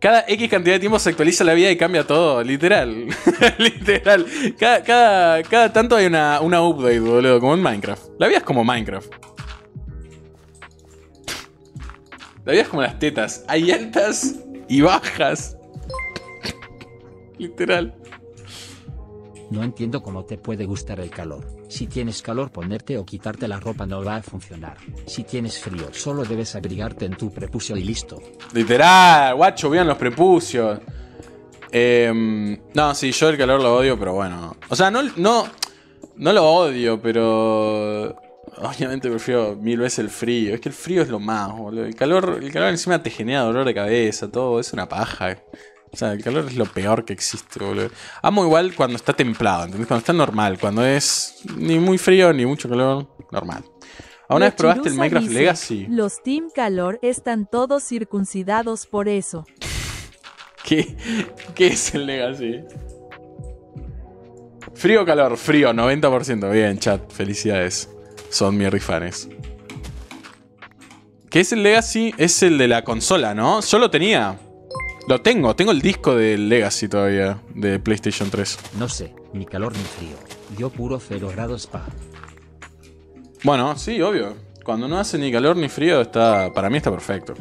Speaker 1: Cada X cantidad de tiempo se actualiza la vida y cambia todo, literal. literal. Cada, tanto hay una, una update, boludo, como en Minecraft. La vida es como Minecraft. La vida es como las tetas. Hay altas y bajas. Literal.
Speaker 2: No entiendo cómo te puede gustar el calor. Si tienes calor ponerte o quitarte la ropa no va a funcionar. Si tienes frío solo debes abrigarte en tu prepucio y listo.
Speaker 1: Literal, guacho, vean los prepucios. Em, no, sí, yo el calor lo odio, pero bueno. O sea, no, no, no lo odio, pero... Obviamente prefiero mil veces el frío. Es que el frío es lo más, El calor, el calor encima te genera dolor de cabeza, todo. Es una paja. O sea, el calor es lo peor que existe, boludo. Amo igual cuando está templado, ¿entendés? Cuando está normal, cuando es ni muy frío ni mucho calor, normal. una vez probaste el Minecraft Legacy?
Speaker 3: Los Team Calor están todos circuncidados por eso.
Speaker 1: ¿Qué, qué es el Legacy? Frío calor, frío, 90%. Bien, chat, felicidades. Son mis rifanes. ¿Qué es el Legacy? Es el de la consola, ¿no? Yo lo tenía. Lo tengo, tengo el disco de Legacy todavía, de PlayStation 3. No sé, ni calor ni frío.
Speaker 2: Yo puro cero grados pa.
Speaker 1: Bueno, sí, obvio. Cuando no hace ni calor ni frío, está. Para mí está perfecto.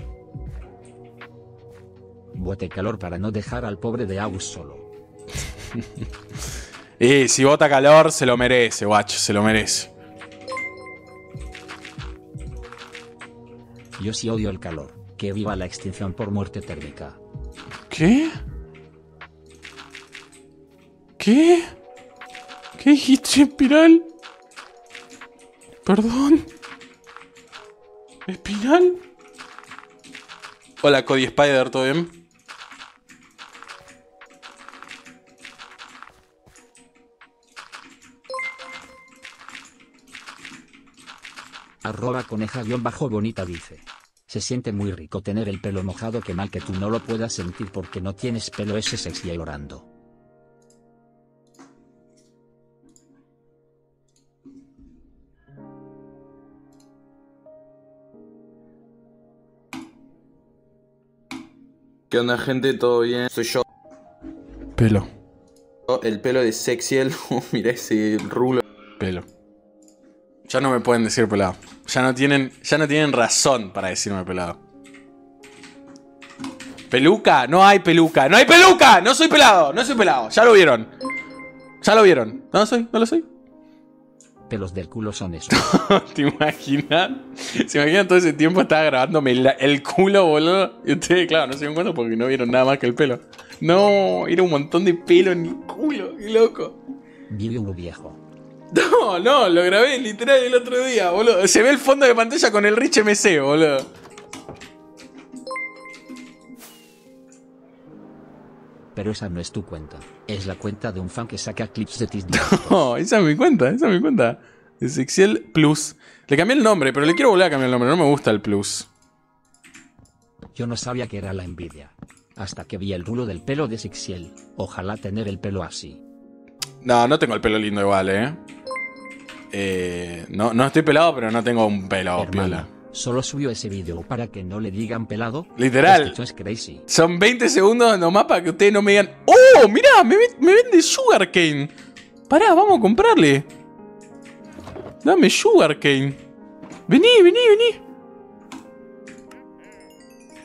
Speaker 1: Bote calor para no dejar al pobre de Aus solo. y si bota calor, se lo merece, guacho, se lo merece. Yo sí odio el
Speaker 2: calor. Que viva la extinción por muerte térmica.
Speaker 1: ¿Qué? ¿Qué? ¿Qué dijiste, espiral? Perdón. ¿Espiral? Hola, Cody Spider, ¿todo bien?
Speaker 2: Arroba coneja-bonita dice. Se siente muy rico tener el pelo mojado que mal que tú no lo puedas sentir porque no tienes pelo ese sexy llorando.
Speaker 1: ¿Qué onda gente? ¿Todo bien? Soy yo. Pelo. El pelo de Sexiel. Mira ese rulo. Pelo. Ya no me pueden decir pelado. Ya no tienen, ya no tienen razón para decirme pelado. ¿Peluca? No hay peluca. ¡No hay peluca! No soy pelado, no soy pelado. Ya lo vieron. Ya lo vieron. No lo soy, no lo soy. Pelos
Speaker 2: del culo son eso.
Speaker 1: ¿Te imaginas? ¿Se imaginan todo ese tiempo estaba grabándome el, culo, boludo? Y ustedes, claro, no se dieron cuenta porque no vieron nada más que el pelo. No, era un montón de pelo en culo, qué loco. Vive un viejo. No, no, lo grabé literal el otro día, boludo. Se ve el fondo de pantalla con el Rich MC, boludo.
Speaker 2: Pero esa no es tu cuenta. Es la cuenta de un fan que saca clips de tis.
Speaker 1: No, esa es mi cuenta, esa es mi cuenta. Es Plus. Le cambié el nombre, pero le quiero volver a cambiar el nombre. No me gusta el Plus.
Speaker 2: Yo no sabía que era la envidia. Hasta que vi el rulo del pelo de Sixiel. Ojalá tener el pelo así.
Speaker 1: No, no tengo el pelo lindo igual, ¿eh? ¿eh? no, no estoy pelado, pero no tengo un pelo Hermana,
Speaker 2: Solo subió ese video para que no le
Speaker 1: digan pelado. Literal. Esto es crazy. Son 20 segundos nomás para que ustedes no me digan. ¡Oh! Mirá, me, me vende Sugarcane. Pará, vamos a comprarle. Dame Sugarcane. Vení, vení, vení.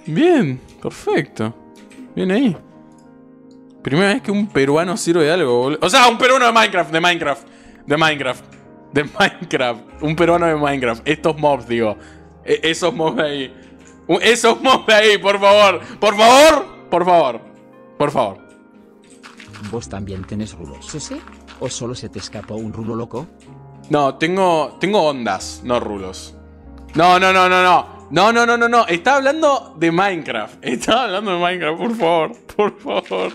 Speaker 1: Bien, perfecto. Bien ahí. Primera vez que un peruano sirve de algo, boludo. O sea, un peruano de Minecraft, de Minecraft, de Minecraft, de Minecraft. Un peruano de Minecraft. Estos mobs, digo. E, esos mobs de ahí. Esos mobs de ahí, por favor. Por favor, por favor. Por favor.
Speaker 2: ¿Vos también tenés rulos ¿Sí? ¿O solo se te escapó un rulo loco?
Speaker 1: No, tengo, tengo ondas, no rulos. No, no, no, no, no. No, no, no, no, no. Está hablando de Minecraft. Estaba hablando de Minecraft, por favor. Por favor.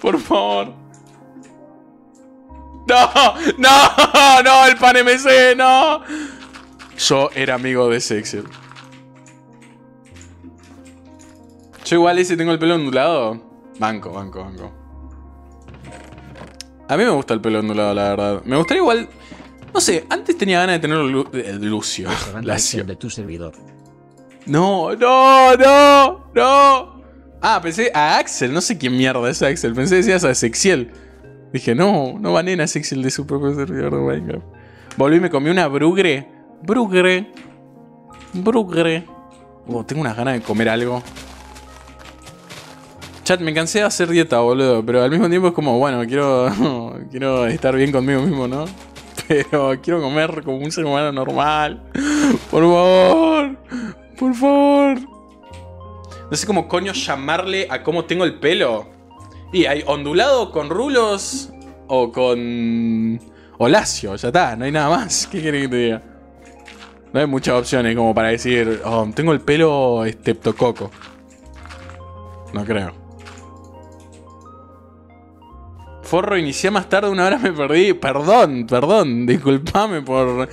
Speaker 1: Por favor. No, no, no, el pan MC, no. Yo era amigo de sexy Yo igual ese tengo el pelo ondulado. Banco, banco, banco. A mí me gusta el pelo ondulado, la verdad. Me gustaría igual... No sé, antes tenía ganas de tener el eh, Lucio. de tu servidor. No, no, no, no. Ah, pensé a Axel, no sé quién mierda es Axel. Pensé que decías a Sexiel Dije, no, no van a Sexiel de su propio servidor de Minecraft. Volví y me comí una brugre. Brugre. Brugre. Oh, tengo unas ganas de comer algo. Chat, me cansé de hacer dieta, boludo. Pero al mismo tiempo es como, bueno, quiero, quiero estar bien conmigo mismo, ¿no? Pero quiero comer como un ser humano normal. Por favor. Por favor. No sé cómo coño llamarle a cómo tengo el pelo. Y hay ondulado con rulos o con. o lacio, ya está, no hay nada más. ¿Qué quieren que te diga? No hay muchas opciones como para decir, oh, tengo el pelo esteptococo. No creo. Forro, inicié más tarde, una hora me perdí. Perdón, perdón, disculpame por,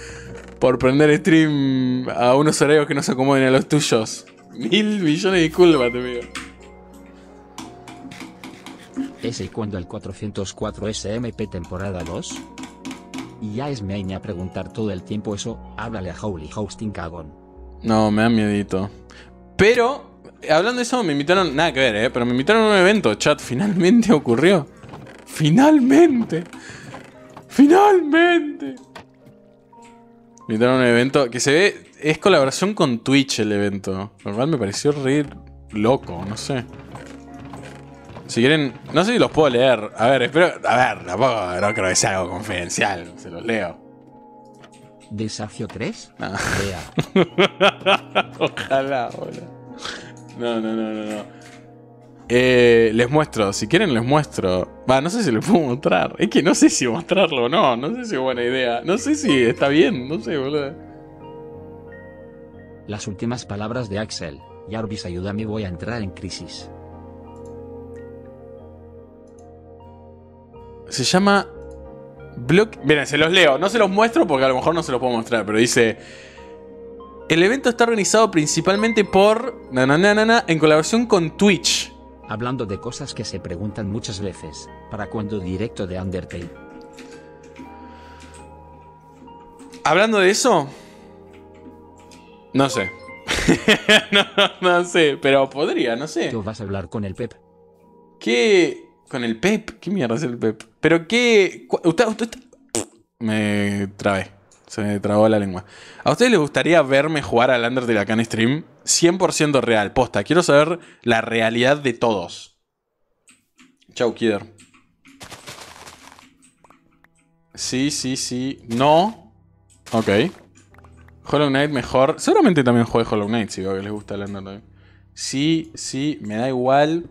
Speaker 1: por prender stream a unos horarios que no se acomoden a los tuyos. Mil millones de culpas, amigo. ¿Es
Speaker 2: el cuando el 404 SMP temporada 2? Y ya es meña a preguntar todo el tiempo eso, háblale a Howley Hosting Cagón.
Speaker 1: No, me da miedito. Pero, hablando de eso, me invitaron, nada que ver, ¿eh? pero me invitaron a un evento, chat, finalmente ocurrió. Finalmente. Finalmente. Me invitaron a un evento que se ve es colaboración con Twitch el evento. Normal me pareció re loco, no sé. Si quieren, no sé si los puedo leer. A ver, espero. A ver, tampoco, no creo que sea algo confidencial. Se los leo. ¿Desafío 3? No. Ojalá, No, no, no, no, no. Eh, les muestro, si quieren les muestro. Va, no sé si les puedo mostrar. Es que no sé si mostrarlo o no. No sé si es buena idea. No sé si está bien, no sé, boludo. Las últimas palabras de
Speaker 2: Axel, Jarvis ayúdame voy a entrar en crisis.
Speaker 1: Se llama... Block... Miren, se los leo. No se los muestro porque a lo mejor no se los puedo mostrar, pero dice... El evento está organizado principalmente por... Na, na, en colaboración con Twitch. Hablando de cosas que se preguntan muchas
Speaker 2: veces. ¿Para cuando directo de Undertale?
Speaker 1: Hablando de eso, no sé. no, sé, pero podría, no sé. Tú vas a hablar con el Pep. ¿Qué? ¿Con el Pep? ¿Qué mierda es el Pep? ¿Pero qué? ¿Usted, Me trabé. Se me trabó la lengua. ¿A ustedes les gustaría verme jugar al de la Can stream? 100% real, posta. Quiero saber la realidad de todos. Chau, Kider. Sí, sí, sí. No. Ok. Hollow Knight mejor. Seguramente también juegue Hollow Knight si veo que les gusta el Sí, sí, me da igual.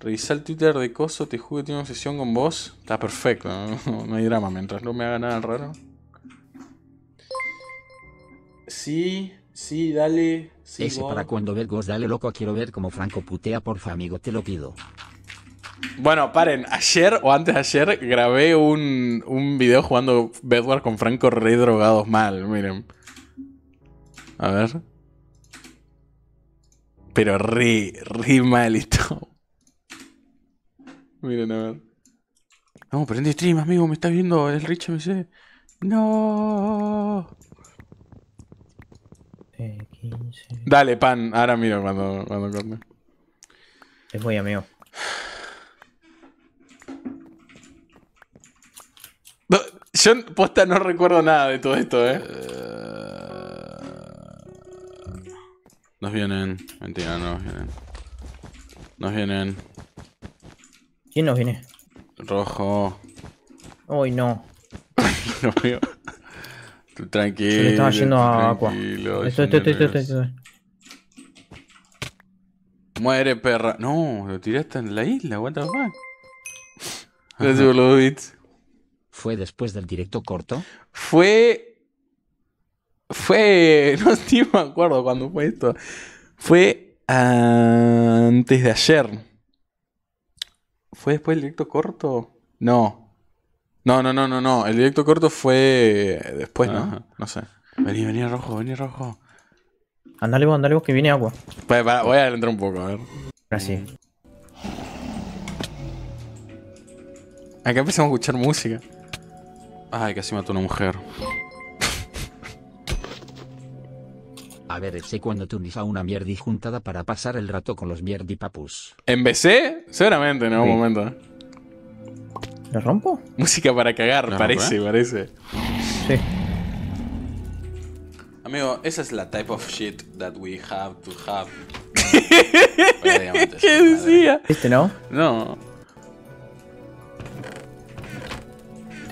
Speaker 1: Revisar el Twitter de Coso, te juro que tiene una obsesión con vos. Está perfecto, no, hay drama mientras no me haga nada raro. Sí, sí, dale. Ese para
Speaker 2: cuando ver vergos, dale loco, quiero ver como Franco putea, porfa amigo, te lo pido.
Speaker 1: Bueno, paren, ayer o antes de ayer grabé un, un video jugando Bedwars con Franco re drogados mal, miren. A ver. Pero re, re malito. miren, a ver. No, prende stream, amigo, me está viendo el Rich MC. No. Dale, pan, ahora miro cuando, cuando corte. Es muy amigo. Yo posta no recuerdo nada de todo esto, eh. Nos vienen. Mentira, no nos vienen. Nos vienen. ¿Quién nos viene? Rojo.
Speaker 3: Uy, no.
Speaker 1: no veo. Tranquilo. Se le yendo a agua. estoy, estoy, estoy, estoy. Muere, perra. No, lo tiraste en la isla, what the fuck. Gracias por
Speaker 2: los bits. ¿Fue después del directo corto?
Speaker 1: Fue. Fue. No, estoy me acuerdo cuando fue esto. Fue antes de ayer. ¿Fue después del directo corto? No. No, no, no, no, no. El directo corto fue después, ¿no? No sé. Vení, vení rojo, vení rojo. Andale vos, andale vos que viene agua. Pues, voy a adelantar un poco, a ver. Así. Acá empezamos a escuchar música. Ay, casi mató a una mujer. A ver, sé cuando te unís
Speaker 2: a una mierdi juntada para pasar el rato con los mierdi papus.
Speaker 1: ¿En BC? Seguramente en algún momento. ¿Le rompo? Música para cagar, parece, parece. Sí. Amigo, esa es la type of shit that we have to have. ¿Qué decía? ¿Este no? No.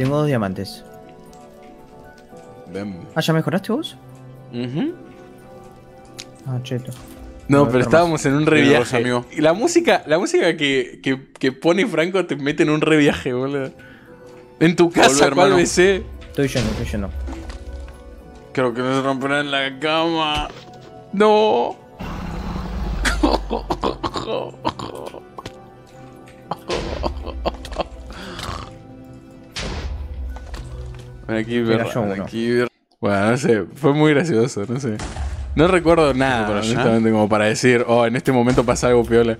Speaker 2: Tengo dos diamantes.
Speaker 1: Ven. ¿Ah, ya mejoraste vos? Uh Ah, cheto. No, pero estábamos en un reviaje. Amigo. Y la música, la música que, que, pone Franco te mete en un reviaje, boludo. En tu casa, hermano. BC. Eh? Estoy lleno, estoy lleno. Creo que nos romperán la cama. No. aquí, Bueno, no sé, fue muy gracioso, no sé. No recuerdo nada, honestamente, como para decir, oh, en este momento pasa algo piola.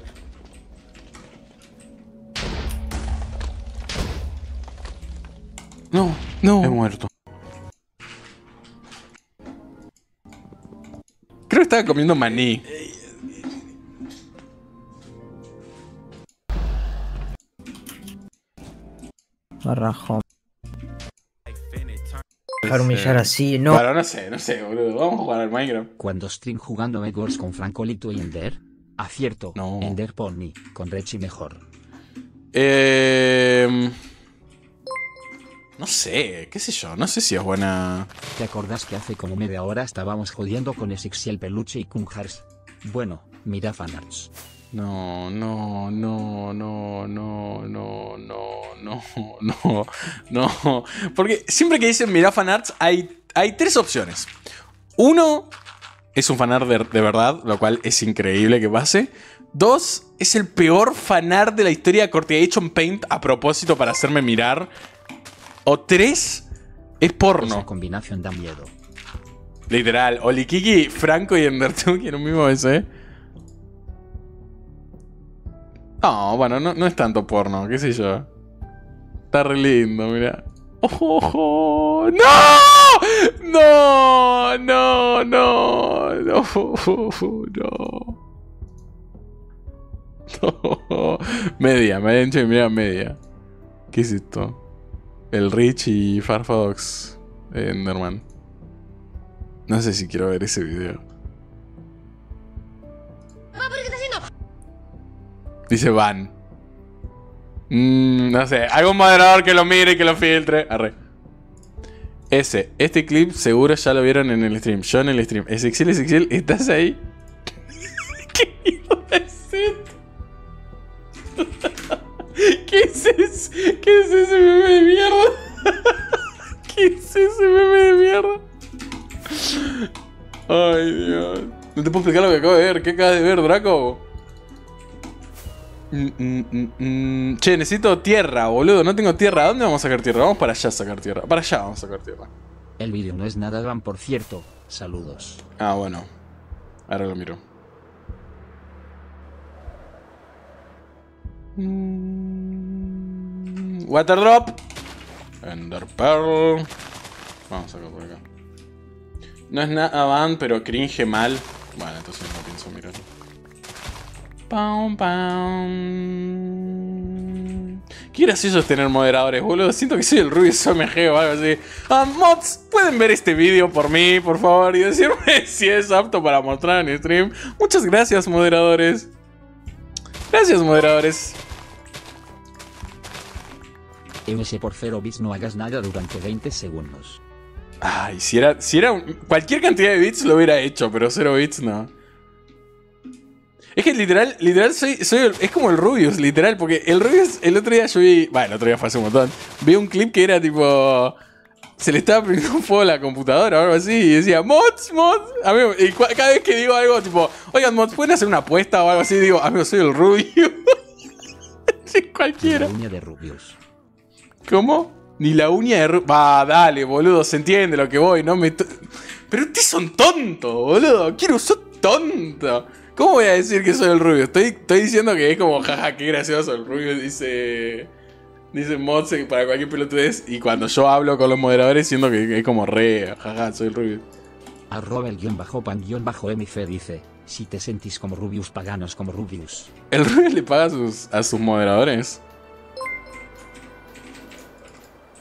Speaker 1: No, no. He muerto. Creo que estaba comiendo maní. Barrajón.
Speaker 4: Este, así, no. Bueno,
Speaker 2: no sé, no sé, boludo. Vamos a jugar al Minecraft. Cuando stream jugando con Franco y Ender, acierto. No. Ender Pony, con Rechi mejor.
Speaker 1: Eh, no sé, qué sé yo, no sé si es buena.
Speaker 2: ¿Te acordás que hace como media hora estábamos jodiendo con Exxiel peluche y
Speaker 1: Hars? Bueno, mira fanarts. No, no, no, no, no, no, no, no, no, Porque siempre que dicen mirá fanarts hay, hay tres opciones. Uno, es un fanart de, verdad, lo cual es increíble que pase. Dos, es el peor fanart de la historia de un Paint a propósito para hacerme mirar. O tres, es porno. Esa combinación da miedo. Literal, Olikiki, Franco y Endertuki en un mismo ese. ¿eh? No, bueno, no, no es tanto porno, qué sé yo. Está re lindo, mira. ¡Oh! ¡No! ¡No! ¡No! ¡No! ¡No! ¡No! no. Media, me media. ¿Qué es esto? El Rich y Farfadox eh, Enderman. No sé si quiero ver ese video. Ah, Dice Van. Mmm, no sé, algún moderador que lo mire y que lo filtre. Arre. Ese, este clip seguro ya lo vieron en el stream. Yo en el stream. Es Exil, Exil, ¿estás ahí? ¿Qué hijo de
Speaker 4: ¿Qué es ese? ¿Qué es ese meme de mierda? ¿Qué es
Speaker 1: ese meme de mierda? Ay, Dios. No te puedo explicar lo que acabo de ver. ¿Qué acabas de ver, Draco? Mm, mm, mm, che, necesito tierra, boludo. No tengo tierra. dónde vamos a sacar tierra? Vamos para allá a sacar tierra. Para allá vamos a sacar tierra.
Speaker 2: El vídeo no es nada van por cierto. Saludos.
Speaker 1: Ah, bueno. Ahora lo miro. Waterdrop. Ender Pearl. Vamos a sacar por acá. No es nada van, pero cringe mal. Bueno, entonces no pienso mirarlo. Pam, pam. Qué tener moderadores, boludo. Siento que soy el ruido OMG o algo así. Ah, mods, pueden ver este vídeo por mí, por favor, y decirme si es apto para mostrar en stream. Muchas gracias, moderadores. Gracias, moderadores.
Speaker 2: por bits, no hagas nada durante 20 segundos.
Speaker 1: Ay, si era, si era cualquier cantidad de bits lo hubiera hecho, pero cero bits no. Es que literal, literal, soy, soy es como el Rubius, literal, porque el Rubius, el otro día yo vi, bueno, el otro día fue hace un montón, vi un clip que era tipo, se le estaba prendiendo un fuego a la computadora o algo así y decía, mods, mods. Amigo, y cada vez que digo algo tipo, oigan, mods, ¿pueden hacer una apuesta o algo así? Digo, amigo, soy el Rubius. Es cualquiera. la uña de Rubius. ¿Cómo? Ni la uña de Rubius. Va, dale, boludo, se entiende lo que voy, no me... Pero ustedes son tontos, boludo. Quiero, son tonto. ¿Cómo voy a decir que soy el rubio? Estoy, estoy diciendo que es como, jaja, qué gracioso el rubio, dice. Dice para cualquier es Y cuando yo hablo con los moderadores, siento que es como re, jaja, soy el rubio. Arroba el guión bajo pan bajo emife dice:
Speaker 2: Si te sentís como Rubius, paganos como Rubius.
Speaker 1: El Rubius le paga a sus, moderadores.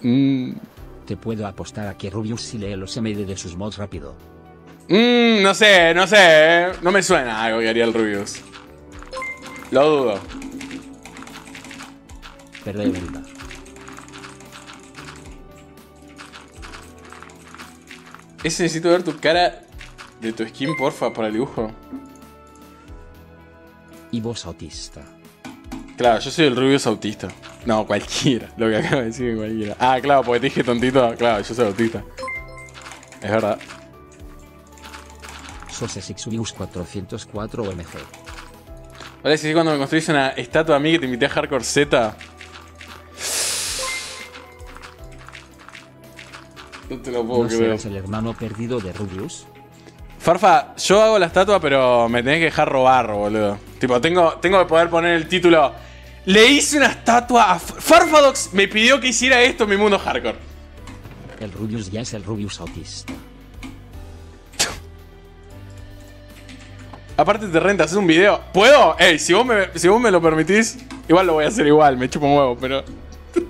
Speaker 1: Mm. Te puedo apostar a
Speaker 2: que Rubius si lee los MD de sus mods rápido.
Speaker 1: Mmm, no sé, no sé. Eh. No me suena algo que haría el Rubius. Lo dudo. y venta. Ese necesito ver tu cara de tu skin, porfa, para el dibujo.
Speaker 2: Y vos autista.
Speaker 1: Claro, yo soy el Rubius autista. No, cualquiera. Lo que acabo de decir, cualquiera. Ah, claro, porque te dije tontito. Claro, yo soy autista. Es verdad. Sosesixurius
Speaker 2: 404 OMG.
Speaker 1: ¿Vale? si cuando me construís una estatua a mí que te invité a Hardcore Z. No te lo puedo creer.
Speaker 2: el hermano perdido de Rubius?
Speaker 1: Farfa, yo hago la estatua, pero me tenés que dejar robar, boludo. Tipo, tengo, tengo que poder poner el título. Le hice una estatua a Farfadox. Me pidió que hiciera esto en mi mundo hardcore.
Speaker 2: El Rubius ya
Speaker 1: es el Rubius autista. Aparte te renta, haces un video. ¿Puedo? Ey, si vos me, lo permitís, igual lo voy a hacer igual, me chupo un huevo, pero.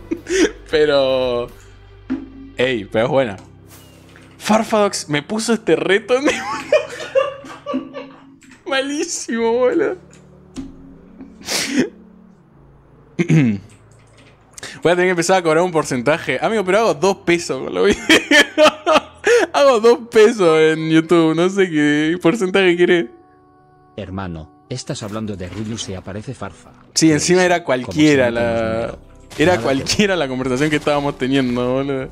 Speaker 1: pero. Ey, pero es buena. Farfadox me puso este reto en mi Malísimo, boludo. Voy a tener que empezar a cobrar un porcentaje. Amigo, pero hago dos pesos con lo hago dos pesos en YouTube. No sé qué porcentaje quiere.
Speaker 2: Hermano, estás hablando de Rubius y aparece Farfa.
Speaker 1: Sí, pues, encima era cualquiera la. Era cualquiera la conversación que estábamos teniendo, boludo.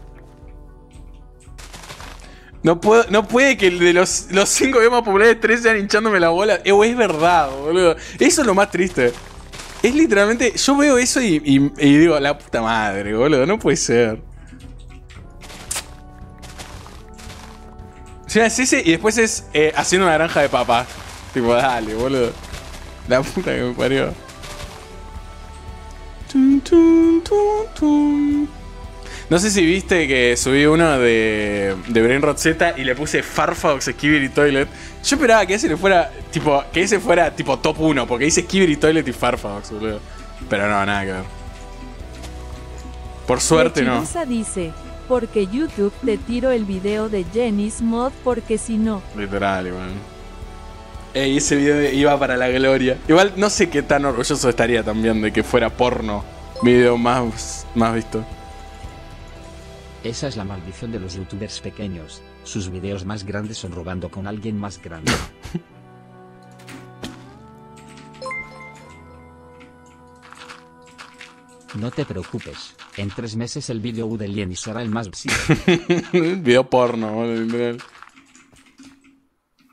Speaker 1: No, puedo, no puede que de los, los cinco populares, tres sean hinchándome la bola. Eh, es verdad, boludo. Eso es lo más triste. Es literalmente. Yo veo eso y, digo, la puta madre, boludo. No puede ser. Si es ese y después es eh, haciendo una naranja de papas. Tipo, dale, boludo. La puta que me parió. no sé si viste que subí uno de, de Brain y le puse Farfox, y Toilet. Yo esperaba que ese le fuera, tipo, que ese fuera tipo top 1, porque dice y Toilet y Farfox, boludo. Pero no, nada que ver. Por suerte no.
Speaker 3: dice, porque YouTube te tiro el video de Jenny's Mod porque si no.
Speaker 1: Literal, igual. Eh, ese video iba para la gloria. Igual no sé qué tan orgulloso estaría también de que fuera porno. video más, más visto.
Speaker 2: Esa es la maldición de los youtubers pequeños. Sus videos más grandes son robando con alguien más grande. No te preocupes, en tres meses el video de será el más visible.
Speaker 1: video porno,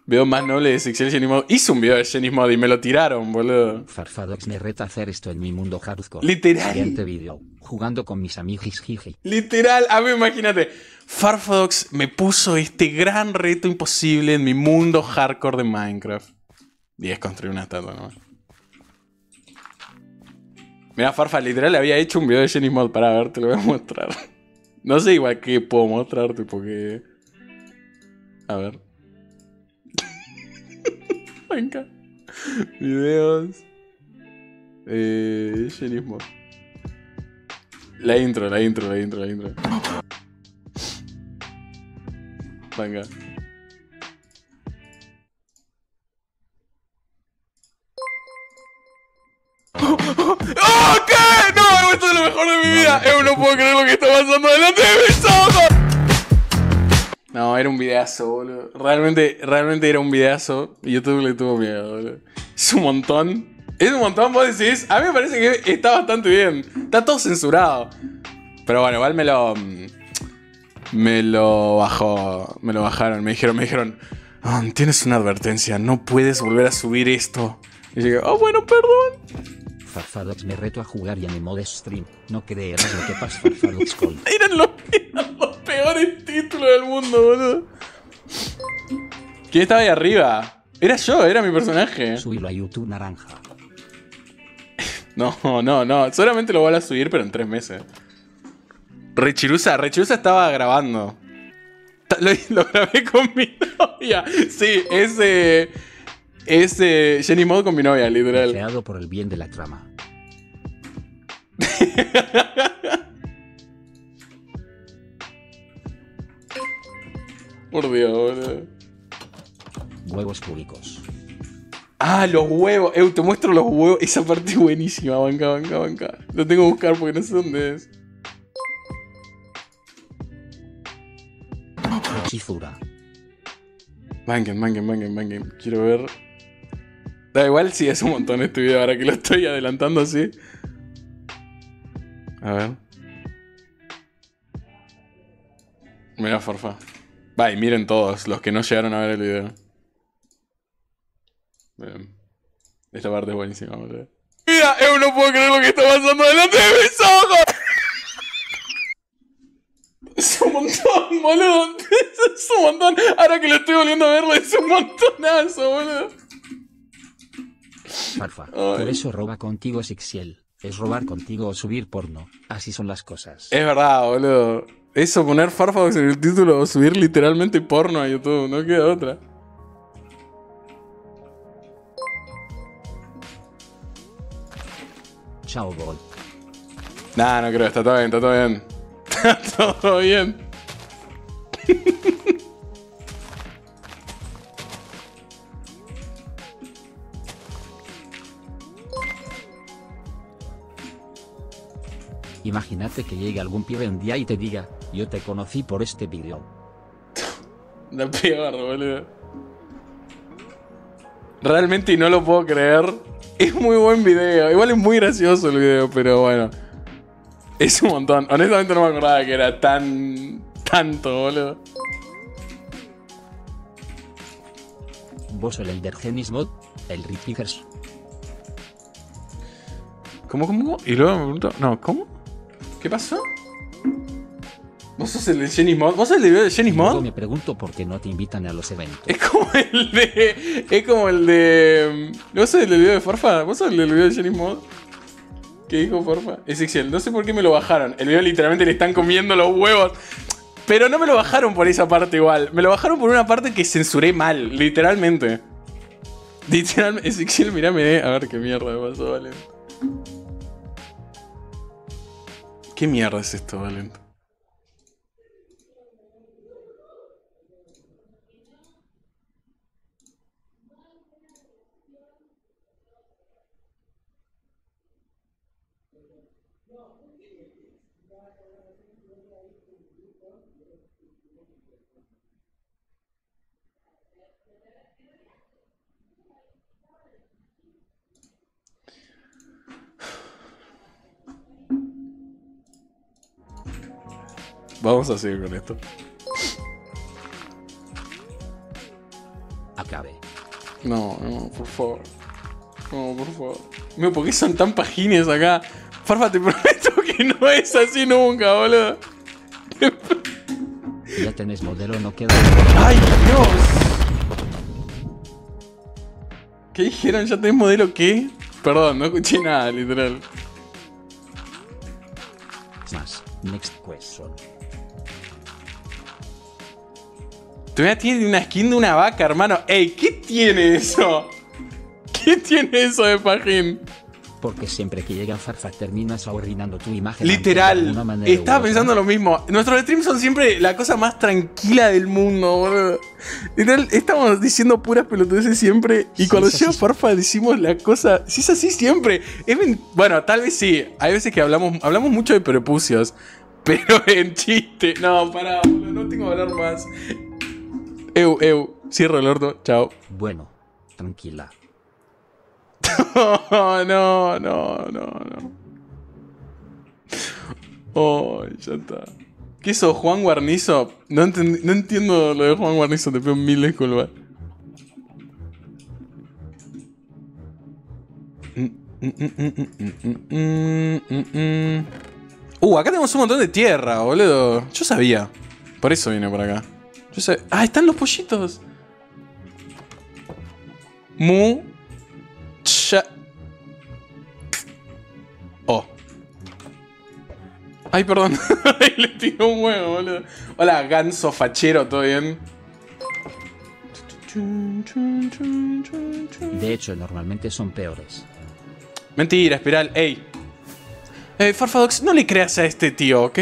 Speaker 1: Veo más noble de Sexel y Mod. Hice un video de Genie Mod y me lo tiraron, boludo. Farfadox me reta hacer esto en mi mundo hardcore. Literal.
Speaker 2: Jugando con mis amigos
Speaker 1: Literal. A mí imagínate. Farfadox me puso este gran reto imposible en mi mundo hardcore de Minecraft. Y es construir una tabla nomás. Mira, Farfa, literal había hecho un video de Jenny Mod para ver, te lo voy a mostrar. No sé igual que puedo mostrarte porque... A ver venga Videos. Eh, Jenismo. La intro, la intro, la intro, la intro. Venga. ¡Ah, qué! ¡No! Esto es lo mejor de mi vida. Yo no puedo creer lo que está pasando delante de mis ojos. No, era un videazo, boludo. Realmente, realmente era un videazo. YouTube le tuvo miedo, boludo. Es un montón. Es un montón, vos decís. A mí me parece que está bastante bien. Está todo censurado. Pero bueno, igual me lo. Mm, me lo bajó. Me lo bajaron. Me dijeron, me dijeron. Ah, tienes una advertencia, no puedes volver a subir esto. Y yo oh bueno, perdón. Farfadox me reto a jugar y a mi modo stream. No creerás lo que pasa, Farfadox Miren Eran peores título del mundo, boludo. ¿Quién estaba ahí arriba? Era yo, era mi personaje. Subirlo a YouTube naranja. No, no, no. Solamente lo voy a subir, pero en tres meses. Rechirusa, Rechirusa estaba grabando. Lo, grabé con mi novia. Sí, ese. Ese. Jenny Mod con mi novia, literal. Creado por el bien de la trama. Por Dios, boludo.
Speaker 2: Huevos públicos.
Speaker 1: Ah, los huevos. Eu, te muestro los huevos. Esa parte es buenísima. Banca, banca, banca. Lo tengo que buscar porque no sé dónde es. Chizura. banquen banquen banquen Quiero ver. Da igual si es un montón este video ahora que lo estoy adelantando así. A ver. Mira, forfa. Vaya, miren todos, los que no llegaron a ver el video. Esta parte es buenísima, boludo. Mira, yo no puedo creer lo que está pasando delante de mis ojos. Es un montón, boludo. Es un montón. Ahora que lo estoy volviendo a verlo, es un montonazo, boludo.
Speaker 2: Farfa, por eso roba contigo Sixiel. Es robar contigo o subir porno. Así son las cosas.
Speaker 1: Es verdad, boludo eso, poner Farfax en el título o subir literalmente porno a YouTube, no queda otra. Chao, Bol. Nah, no creo, está todo bien, está todo bien. Está todo bien.
Speaker 2: Imagínate que llegue algún pibe un día y te diga, yo te conocí por este video.
Speaker 1: La peor, boludo. Realmente y no lo puedo creer. Es muy buen video. Igual es muy gracioso el video, pero bueno. Es un montón. Honestamente no me acordaba que era tan. tanto, boludo.
Speaker 2: Vos el endergenismo,
Speaker 1: el RIPPIGERS. ¿Cómo, cómo? Y luego me pregunto. No, ¿cómo? ¿Qué pasó? ¿Vos sos el de Jenny Mod? ¿Vos sos el de Jenny Mod? Me pregunto por qué no te invitan a los eventos. Es como el de. Es como el de. Mm, ¿Vos sos el del video de Forfa? ¿Vos sos el del video de Jenny Mod? ¿Qué dijo Forfa? Excel. no sé por qué me lo bajaron. El video literalmente le están comiendo los huevos. Pero no me lo bajaron por esa parte igual. Me lo bajaron por una parte que censuré mal, literalmente. Literalmente. Es mirá, mirame, a ver qué mierda me pasó, Valent. ¿Qué mierda es esto, Valent? Vamos a seguir con esto. Acabe. No, no, por favor. No, por favor. Mira, ¿por qué son tan pajines acá? Farfa, te prometo que no es así nunca, boludo.
Speaker 2: Ya tenés modelo, no queda.
Speaker 1: ¡Ay, Dios! ¿Qué dijeron? ¿Ya tenés modelo qué? Perdón, no escuché nada, literal. Más. Next question. Todavía tiene una skin de una vaca, hermano. Ey, ¿qué tiene eso? ¿Qué tiene eso de pajín?
Speaker 2: Porque siempre que llega Farfa terminas arruinando tu imagen. Literal. Estaba
Speaker 1: pensando lo mismo. Nuestros streams son siempre la cosa más tranquila del mundo, boludo. Literal, estamos diciendo puras pelotudeces siempre. Y cuando llega Farfa decimos la cosa. Si es así siempre. bueno, tal vez sí. Hay veces que hablamos, hablamos mucho de prepucios. Pero en chiste. No, pará, boludo. No tengo que hablar más. Eu, eu, cierro el orto, chao. Bueno, tranquila. no, no, no, no. Oh, ya está. ¿Qué eso? Juan Guarnizo? No, no entiendo lo de Juan Guarnizo, te pego mil disculpas. Uh, acá tenemos un montón de tierra, boludo. Yo sabía. Por eso vine por acá. ¡Ah, están los pollitos! Mu. Cha. Oh. Ay, perdón. Le tiró un huevo, boludo. Hola, ganso fachero, ¿todo bien? De hecho, normalmente son peores. Mentira, espiral. Ey. Ey, eh, Farfadox, no le creas a este tío, ¿ok?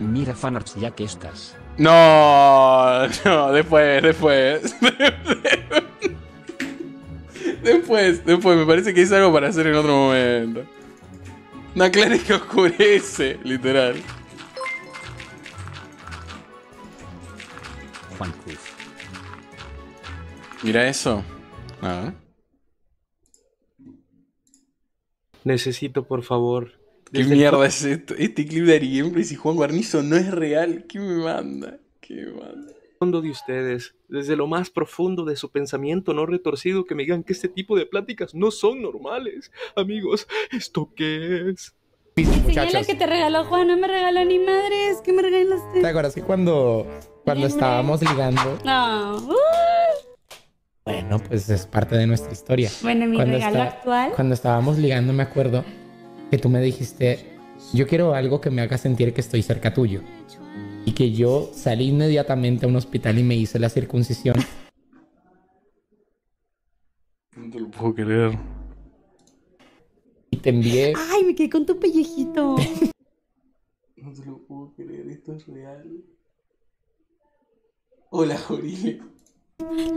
Speaker 2: Mira fanarts ya que estás.
Speaker 1: No, no, después, después. después, después, me parece que es algo para hacer en otro momento. Una clara que oscurece, literal. Juan Mira eso. Necesito, por favor, ¿Qué mierda es esto? Este clip de Ari y Juan Guarnizo no es real. ¿Qué me manda? ¿Qué me manda? Fondo de ustedes, desde lo más profundo de su pensamiento no retorcido, que me digan que este tipo de pláticas no son normales. Amigos, ¿esto qué es? Señala que te
Speaker 3: regaló Juan, no me regaló ni madres, ¿Qué me regalaste.
Speaker 1: ¿Te acuerdas que cuando, cuando estábamos
Speaker 2: ligando? No. Ah, bueno, pues es parte de nuestra historia. Bueno, mi regalo actual. Cuando estábamos ligando, me acuerdo que tú me dijiste, yo quiero algo que me haga sentir que estoy cerca tuyo. Y que yo salí inmediatamente a un hospital y me hice la circuncisión.
Speaker 1: No te lo puedo creer.
Speaker 2: Y te envié...
Speaker 3: ¡Ay, me quedé con tu pellejito!
Speaker 1: no te lo puedo creer, esto es real. Hola,
Speaker 3: Jorile.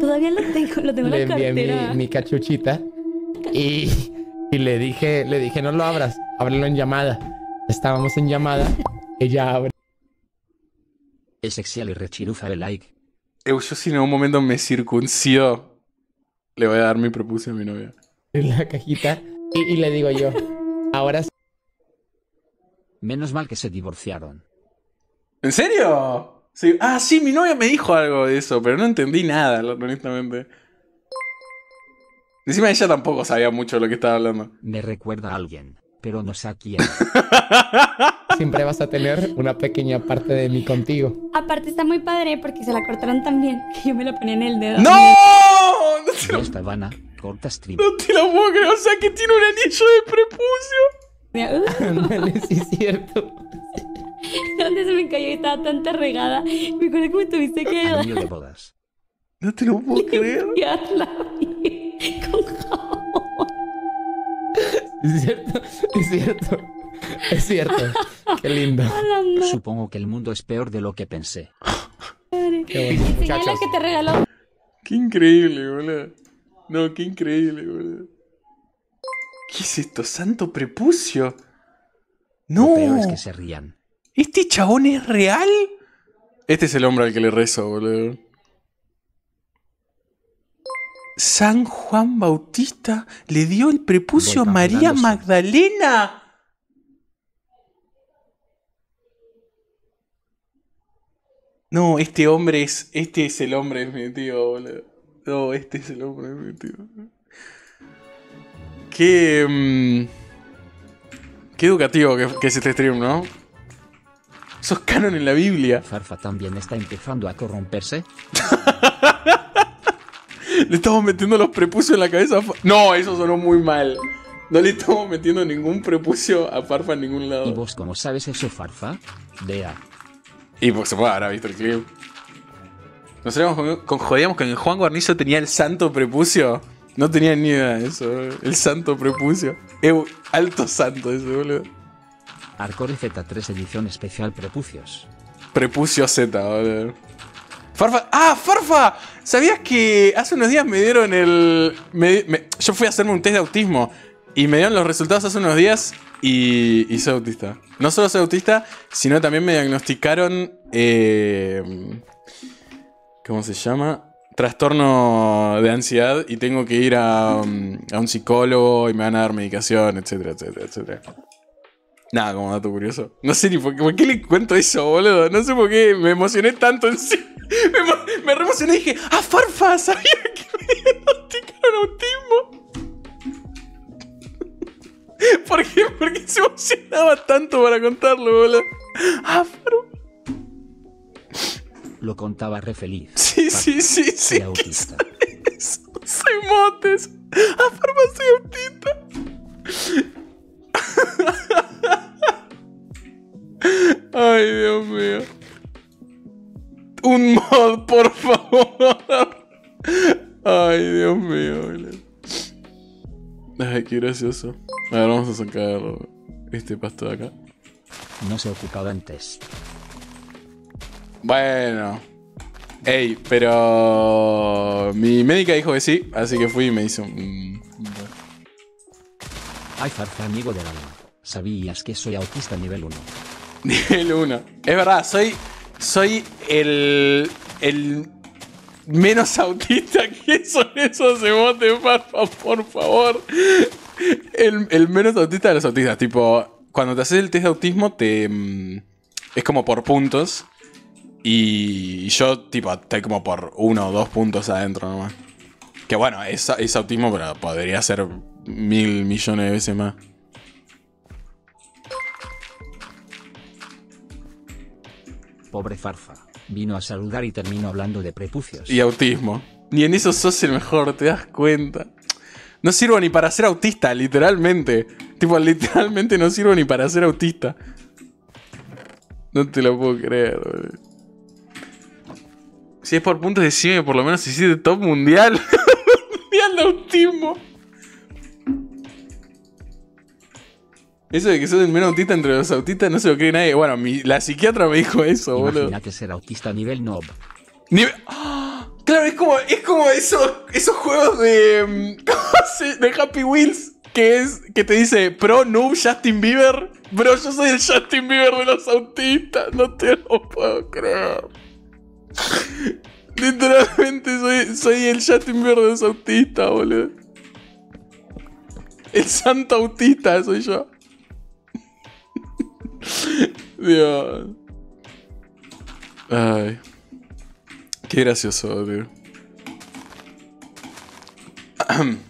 Speaker 3: Todavía lo tengo, lo tengo en la cartera. envié mi cachuchita y y le dije, le dije, no lo abras, ábrelo en llamada. Estábamos en
Speaker 2: llamada, ella abre. es sexual y rechirufa el like.
Speaker 1: yo si en algún momento me circuncido, le voy a dar mi prepucio a mi novia.
Speaker 2: En la cajita. Y, le digo yo, ahora sí.
Speaker 1: Menos mal que se divorciaron. ¿En serio? Sí. Ah, sí, mi novia me dijo algo de eso, pero no entendí nada, honestamente. Encima ella tampoco sabía mucho de lo que estaba hablando. Me recuerda a alguien, pero no sé a quién.
Speaker 2: Siempre vas a tener una pequeña parte de mí contigo.
Speaker 3: Aparte está muy padre porque se la cortaron tan bien que yo me la ponía en el dedo. ¡No!
Speaker 1: No
Speaker 2: te lo... corta stream.
Speaker 3: No te lo
Speaker 1: puedo creer, o sea que tiene un anillo de prepucio. Uh. Dale, sí es cierto.
Speaker 4: ¿Dónde se me cayó y estaba tan regada? Me acuerdo que me tuviste que... Anillo
Speaker 2: de bodas. No te lo puedo creer. Es cierto, es cierto. Es cierto. Qué lindo. Supongo que el mundo es peor de lo que pensé.
Speaker 3: Qué bueno.
Speaker 1: Qué increíble, boludo. No, qué increíble, boludo. ¿Qué es esto? ¡Santo prepucio! ¡No! es que se rían. ¿Este chabón es real? Este es el hombre al que le rezo, boludo. San Juan Bautista le dio el prepucio a María
Speaker 4: Magdalena.
Speaker 1: No, este hombre es. Este es el hombre mi tío, boludo. No, este es el hombre definitivo. Qué. Mm, qué educativo que, que es este stream, ¿no? Sos canon en la Biblia. Farfa también está empezando a corromperse. Le estamos metiendo los prepucios en la cabeza. a No, eso sonó muy mal. No le estamos metiendo ningún prepucio a Farfa en ningún lado. ¿Y vos cómo sabes
Speaker 2: eso, Farfa?
Speaker 1: Vea. Y pues, se puede haber visto el clip. Nosotros con, que en el Juan Guarnizo tenía el santo prepucio. No tenía ni idea de eso, eh. el santo prepucio. alto santo ese, boludo. Arcore Z3 edición especial prepucios. Prepucio Z, boludo. Farfa. ¡Ah, Farfa! ¿Sabías que hace unos días me dieron el. yo fui a hacerme un test de autismo y me dieron los resultados hace unos días y, y soy autista. No solo soy autista, sino también me diagnosticaron. Eh, ¿Cómo se llama? Trastorno de ansiedad y tengo que ir a, um, a un psicólogo y me van a dar medicación, etcétera, etcétera, etcétera. Nada, como dato curioso. No sé ni por qué, le cuento eso, boludo. No sé por qué me emocioné tanto en Me, me emocioné y dije, ¡ah, farfa! Sabía que me diagnosticaron autismo. ¿Por qué? ¿Por qué se emocionaba tanto para contarlo, boludo? A ah, farfa!
Speaker 2: Lo contaba re feliz. Sí, sí, sí, sí. autista.
Speaker 1: Soy motes. ¡Ah, farfa, soy autista! Ay, Dios mío. Un mod, por favor. Ay, Dios mío. Ay, qué gracioso. A ver, vamos a sacar este pasto de acá. No se ocupaba antes. Bueno. Ey, pero... Mi médica dijo que sí, así que fui y me hizo un...
Speaker 2: Ay, farfa amigo del alma. ¿Sabías que soy autista nivel 1?
Speaker 1: Nivel 1. Es verdad, soy, soy el, el menos autista que son esos emotes, por favor. El, menos autista de los autistas. Tipo, cuando te haces el test de autismo, te. Mm, es como por puntos. Y yo, tipo, estoy como por uno o dos puntos adentro nomás. Que bueno, es autismo, pero podría ser mil millones de veces más.
Speaker 2: pobre farfa. Vino a saludar y terminó hablando de
Speaker 1: prepucios. Y autismo. Ni en eso sos el mejor, te das cuenta. No sirvo ni para ser autista, literalmente. Tipo, literalmente no sirvo ni para ser autista. No te lo puedo creer, Si es por puntos, de cine, por lo menos si hiciste top mundial.
Speaker 4: mundial de autismo.
Speaker 1: Eso de que sos el menos autista entre los autistas no se lo cree nadie. Bueno, la psiquiatra me dijo eso, Imagínate boludo. que ser autista a nivel noob. Nivel... ¡Ah! Claro, es como, es como esos, esos juegos de, mm, de Happy Wheels que es que te dice pro noob Justin Bieber. Bro, yo soy el Justin Bieber de los autistas. No te lo puedo creer. Literalmente soy, soy el Justin Bieber de los autistas, boludo. El santo autista soy yo. Dios. Ay. Qué gracioso, tío.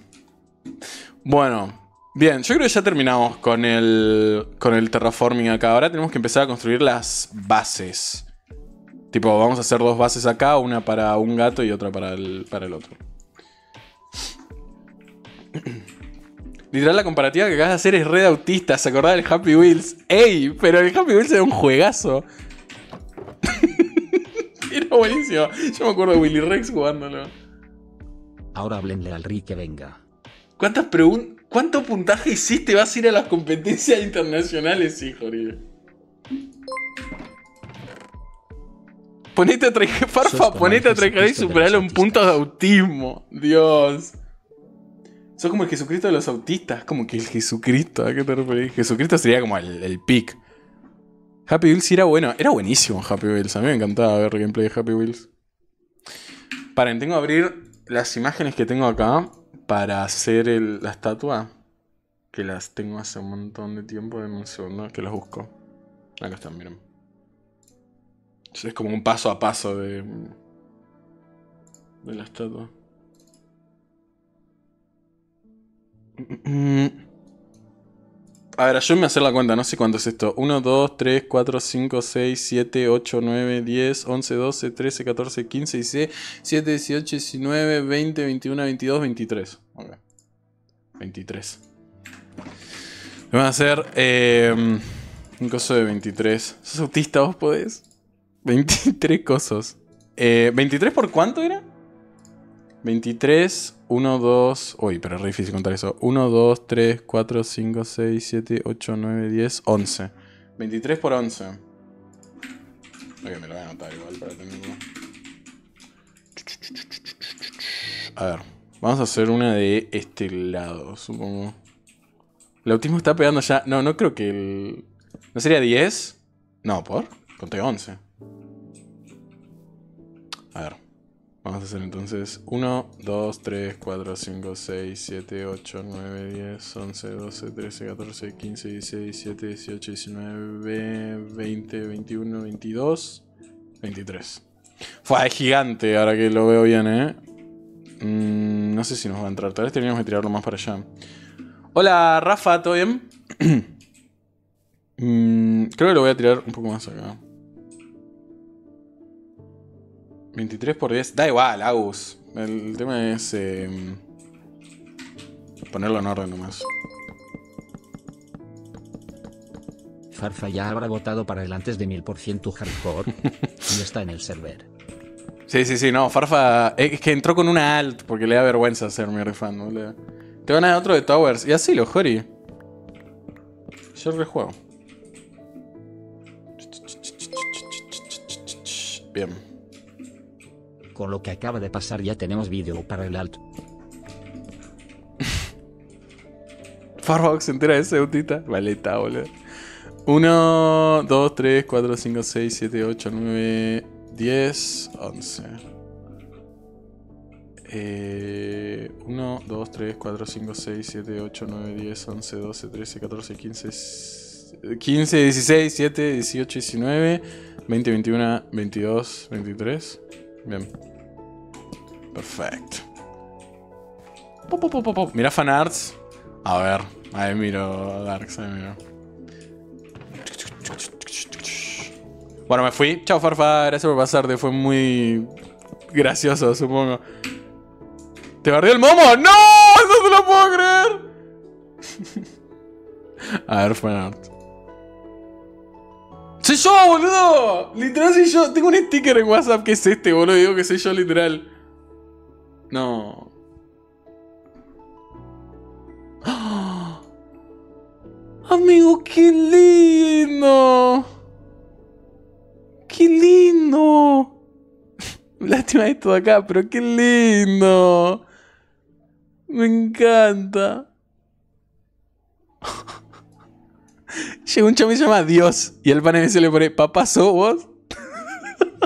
Speaker 1: Bueno. Bien, yo creo que ya terminamos con el, con el terraforming acá. Ahora tenemos que empezar a construir las bases. Tipo, vamos a hacer dos bases acá, una para un gato y otra para el, para el otro. Literal, la comparativa que acabas de hacer es red autista. ¿Se acordaba del Happy Wheels? ¡Ey! Pero el Happy Wheels era un juegazo. era buenísimo. Yo me acuerdo de Willy Rex jugándolo. Ahora háblenle al Rick que venga. ¿Cuántas preguntas? ¿Cuánto puntaje hiciste? Vas a ir a las competencias internacionales, hijo. de Ponete a traje, ponete a y superalo en puntos de autismo. Dios como el Jesucristo de los autistas. Como que el Jesucristo, ¿a qué te referís? Jesucristo sería como el, pick. Happy Wheels era bueno. Era buenísimo Happy Wheels. A mí me encantaba ver gameplay de Happy Wheels. Paren, tengo que abrir las imágenes que tengo acá para hacer la estatua. Que las tengo hace un montón de tiempo. Denme un segundo que las busco. Acá están, miren. Es como un paso a paso de. de la estatua. A ver, ayúdame a hacer la cuenta, no sé cuánto es esto. 1, 2, 3, 4, 5, 6, 7, 8, 9, 10, 11, 12, 13, 14, 15, 16, 17, 18, 19, 20, 21, 22, 23. 23. Me a hacer em, un coso de 23. ¿Sos autista vos podés? 23 cosos. Eh, ¿23 por cuánto era? 23, 1, 2. Uy, pero es re difícil contar eso. 1, 2, 3, 4, 5, 6, 7, 8, 9, 10, 11. 23 por 11. Oye, me lo voy a anotar igual para tenerlo. A ver, vamos a hacer una de este lado, supongo. El autismo está pegando ya. No, no creo que el. ¿No sería 10? No, por. Conté 11. A ver. Vamos a hacer entonces 1, 2, 3, 4, 5, 6, 7, 8, 9, 10, 11, 12, 13, 14, 15, 16, 17, 18, 19, 20, 21, 22, 23. Fue gigante ahora que lo veo bien, ¿eh? Mm, no sé si nos va a entrar. Tal vez teníamos que tirarlo más para allá. Hola, Rafa, ¿todo bien? Mm, creo que lo voy a tirar un poco más acá. 23 por 10. Da igual, Agus. El tema es eh, ponerlo en orden nomás. Farfa ya habrá votado para el antes de 1000% hardcore. y está en el server. Sí, sí, sí, no, Farfa eh, es que entró con una alt porque le da vergüenza ser mi refan, Te van a otro de Towers. Y así lo, Jori. Yo rejuego. Bien. Con lo
Speaker 2: que acaba de pasar ya tenemos vídeo para el alto.
Speaker 1: Farbox, entera esa autita. Valeta, boludo. 1, 2, 3, 4, 5, 6, 7, 8, 9, 10, 11. 1, 2, 3, 4, 5, 6, 7, 8, 9, 10, 11, 12, 13, 14, 15, 15, 16, 17, 18, 19, 20, 21, 22, 23. Bien. Perfecto. Pop, Mira fanarts. A ver. Ahí miro Darks, ahí miro. Bueno, me fui. Chao, Farfa. Gracias por pasarte. Fue muy gracioso, supongo. ¡Te barrió el momo! ¡No!
Speaker 4: ¡No se lo puedo creer!
Speaker 1: A ver, fanart yo, boludo! Literal soy yo. Tengo un sticker en WhatsApp que es este, boludo. Digo que soy yo, literal. No. ¡Ah! Amigo, qué lindo. Qué lindo. Lástima esto de acá, pero qué lindo. Me encanta. Llega un chamo y se llama Dios. Y el pan se le pone, ¿papá sos vos?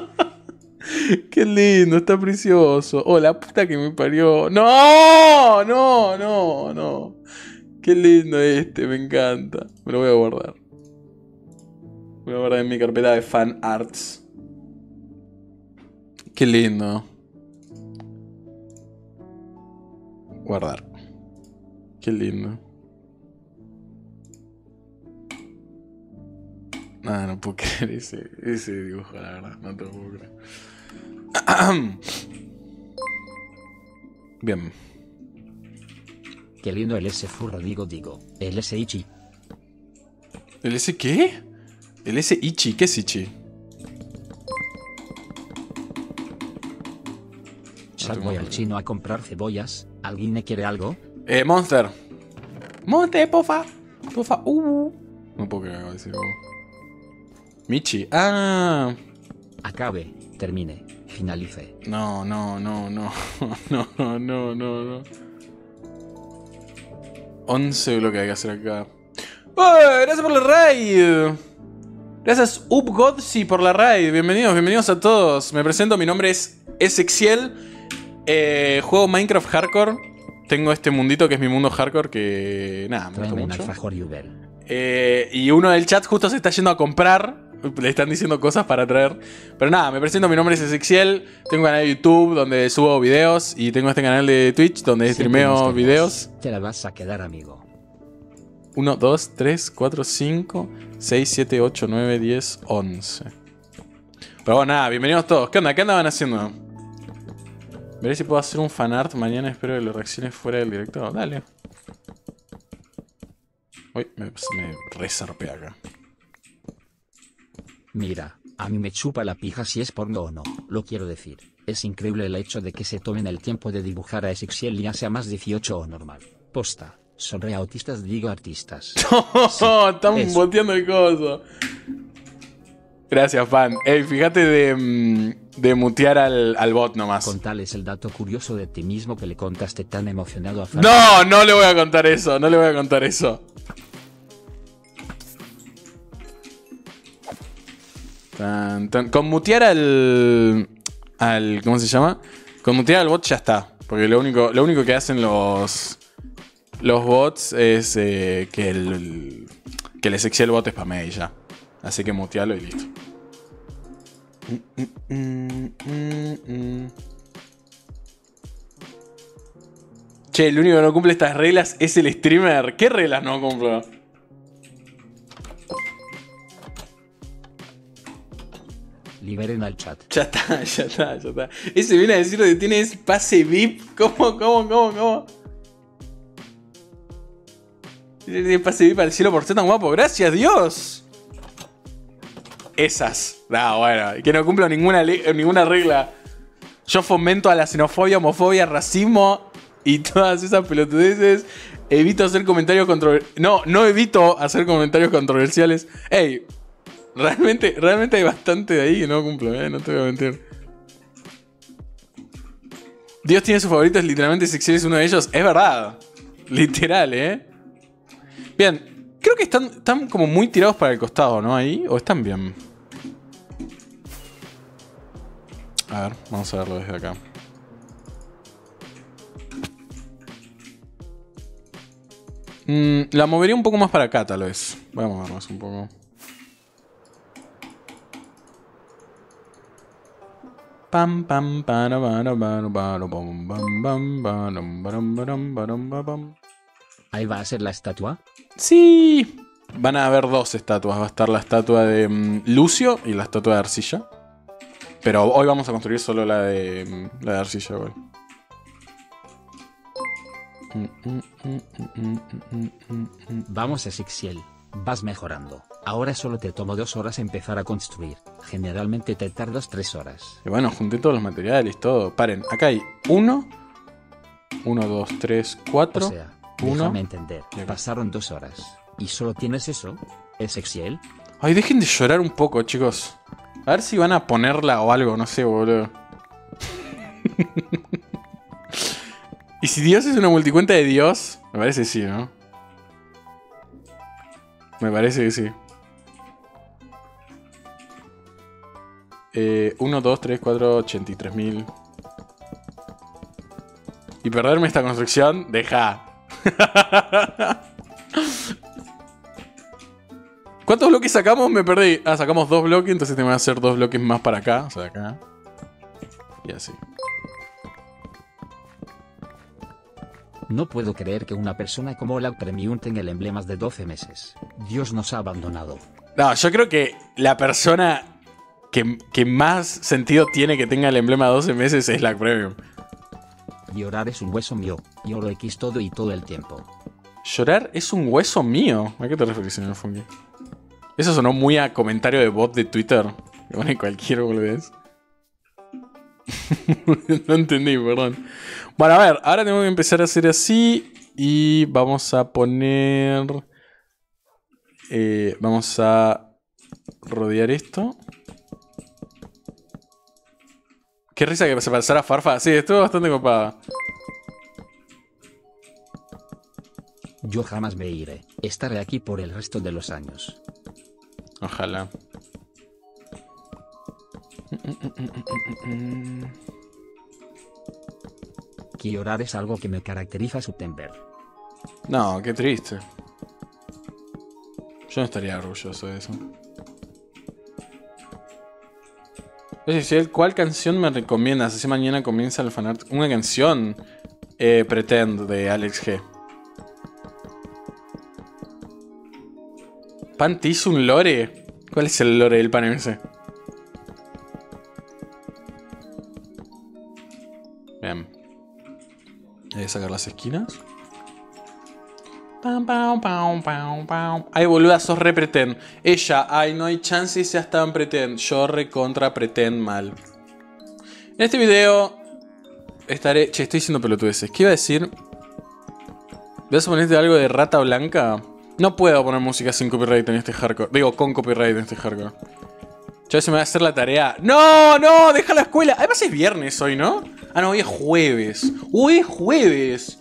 Speaker 1: Qué lindo, está precioso. Oh, la puta que me parió. No, no, no, no. Qué lindo este, me encanta. Me lo voy a guardar. Voy a guardar en mi carpeta de fan arts. Qué lindo. Guardar. Qué lindo. Ah, no puedo creer ese, ese dibujo, la verdad. No te lo puedo creer. Bien.
Speaker 2: Qué lindo el S
Speaker 1: furro, digo, digo. El S Ichi. ¿El S qué? El S Ichi, ¿qué es Ichi?
Speaker 2: Salgo al chino a comprar cebollas. ¿Alguien me quiere algo?
Speaker 1: Eh, Monster. Monster, pofa. Pofa, uh.
Speaker 2: No puedo creer, ese
Speaker 1: Michi. Ah. Acabe, termine, finalice. No, no, no, no. no, no, no, no. 11 lo que hay que hacer acá. gracias por la raid. Gracias Upgodsi por la raid. Bienvenidos, bienvenidos a todos. Me presento, mi nombre es Esexiel. Eh, juego Minecraft Hardcore. Tengo este mundito que es mi mundo hardcore que... Nada, me gusta mucho. Eh, y uno del chat justo se está yendo a comprar le están diciendo cosas para traer. Pero nada, me presento, mi nombre es Ezexiel Tengo un canal de YouTube donde subo videos y tengo este canal de Twitch donde streameo videos.
Speaker 2: Te la vas a quedar, amigo.
Speaker 1: 1, 2, 3, 4, 5, 6, 7, 8, 9, 10, 11. Pero bueno, nada, bienvenidos todos. ¿Qué onda? ¿Qué andaban haciendo? Veré si puedo hacer un fanart mañana. Espero que lo reacciones fuera del director Dale. Uy, me, me acá.
Speaker 2: Mira, a mí me chupa la pija si es porno o no, lo quiero decir, es increíble el hecho de que se tomen el tiempo de dibujar a y ya sea más 18 o normal. Posta, son
Speaker 1: reautistas, digo artistas. sí, estamos boteando el coso. Gracias, fan. Ey, fíjate de, mm, de mutear al, al, bot nomás.
Speaker 2: Contales el dato curioso de ti mismo que le contaste tan emocionado a fan.
Speaker 1: No, no le voy a contar eso, no le voy a contar eso. Con mutear al, ¿Cómo se llama? Con mutear al bot ya está. Porque lo único, lo único que hacen los. Los bots es eh, que el. Que el bot bot para y ya. Así que mutealo y listo. che, el único que no cumple estas reglas es el streamer. ¿Qué reglas no cumple? liberen al chat. Ya está, ya está, ya está. Ese viene a decir que tienes pase VIP. ¿Cómo, cómo, cómo, cómo? Pase VIP al cielo por ser tan guapo. Gracias, Dios. Esas. Ah, bueno, que no cumplo ninguna, eh, ninguna regla. Yo fomento a la xenofobia, homofobia, racismo y todas esas pelotudeces. Evito hacer comentarios controversiales. No, no evito hacer comentarios controversiales. Ey, Realmente, realmente hay bastante de ahí que no cumple ¿eh? no te voy a mentir. Dios tiene sus favoritos, literalmente si eres uno de ellos. Es verdad. Literal, ¿eh? Bien, creo que están, están como muy tirados para el costado, ¿no? Ahí, o están bien. A ver, vamos a verlo desde acá. Mm, la movería un poco más para acá, tal vez. Voy a movernos un poco. Pam pam Ahí va a ser la estatua. Sí. Van a haber dos estatuas. Va a estar la estatua de mm, Lucio y la estatua de Arcilla. Pero hoy vamos a construir solo la de mm, la de Arcilla, güey.
Speaker 2: Mm, vamos a Sixiel. Vas mejorando. Ahora solo te tomo dos horas empezar a construir. Generalmente te tardas tres horas.
Speaker 1: Y bueno, junté todos los materiales, todo. Paren, acá hay uno. Uno, dos, tres, cuatro. O sea, uno. entender.
Speaker 2: Pasaron dos horas. ¿Y solo tienes eso? ¿Es Excel
Speaker 1: Ay, dejen de llorar un poco, chicos. A ver si van a ponerla o algo, no sé, boludo. ¿Y si Dios es una multicuenta de Dios? Me parece que sí, ¿no? Me parece que sí. 1, 2, 3, 4, 83 mil. Y perderme esta construcción, deja. ¿Cuántos bloques sacamos? Me perdí. Ah, sacamos dos bloques, entonces te voy a hacer dos bloques más para acá. O sea, acá. Y así. No puedo creer que una persona como la
Speaker 2: Premium tenga el emblemas de 12 meses. Dios nos ha abandonado.
Speaker 1: No, yo creo que la persona que, más sentido tiene que tenga el emblema 12 meses es la Premium. Llorar es un hueso mío. Lloro X todo y todo el tiempo. Llorar es un hueso mío. ¿A qué te refieres, señor Funky? Eso sonó muy a comentario de bot de Twitter. Bueno, cualquier boludez. no entendí, perdón. Bueno, a ver, ahora tengo que empezar a hacer así. Y vamos a poner. Eh, vamos a rodear esto. Qué risa que se pasara Farfa. Sí, estuvo bastante copada. Yo
Speaker 2: jamás me iré. Estaré aquí por el resto de los años. Ojalá. Que llorar es algo que me caracteriza su temper. No, qué
Speaker 1: triste. Yo no estaría orgulloso de eso. ¿cuál canción me recomiendas? Así mañana comienza el fanart. Una canción, eh, Pretend, de Alex G. Pan un lore. ¿Cuál es el lore del pan ese? Bien. Hay que sacar las esquinas. Pam, pam, pam, Ay, boluda, sos re pretend Ella, ay, no hay chance y seas tan pretend Yo contra pretend mal. En este video estaré. Che, estoy diciendo pelotudeces. ¿Qué iba a decir? ¿Vas a ponerte algo de rata blanca? No puedo poner música sin copyright en este hardcore. Digo, con copyright en este hardcore. Ya se me va a hacer la tarea. ¡No! ¡No! ¡Deja la escuela! Además es viernes hoy, ¿no? Ah, no, hoy es jueves. ¡Hoy es jueves!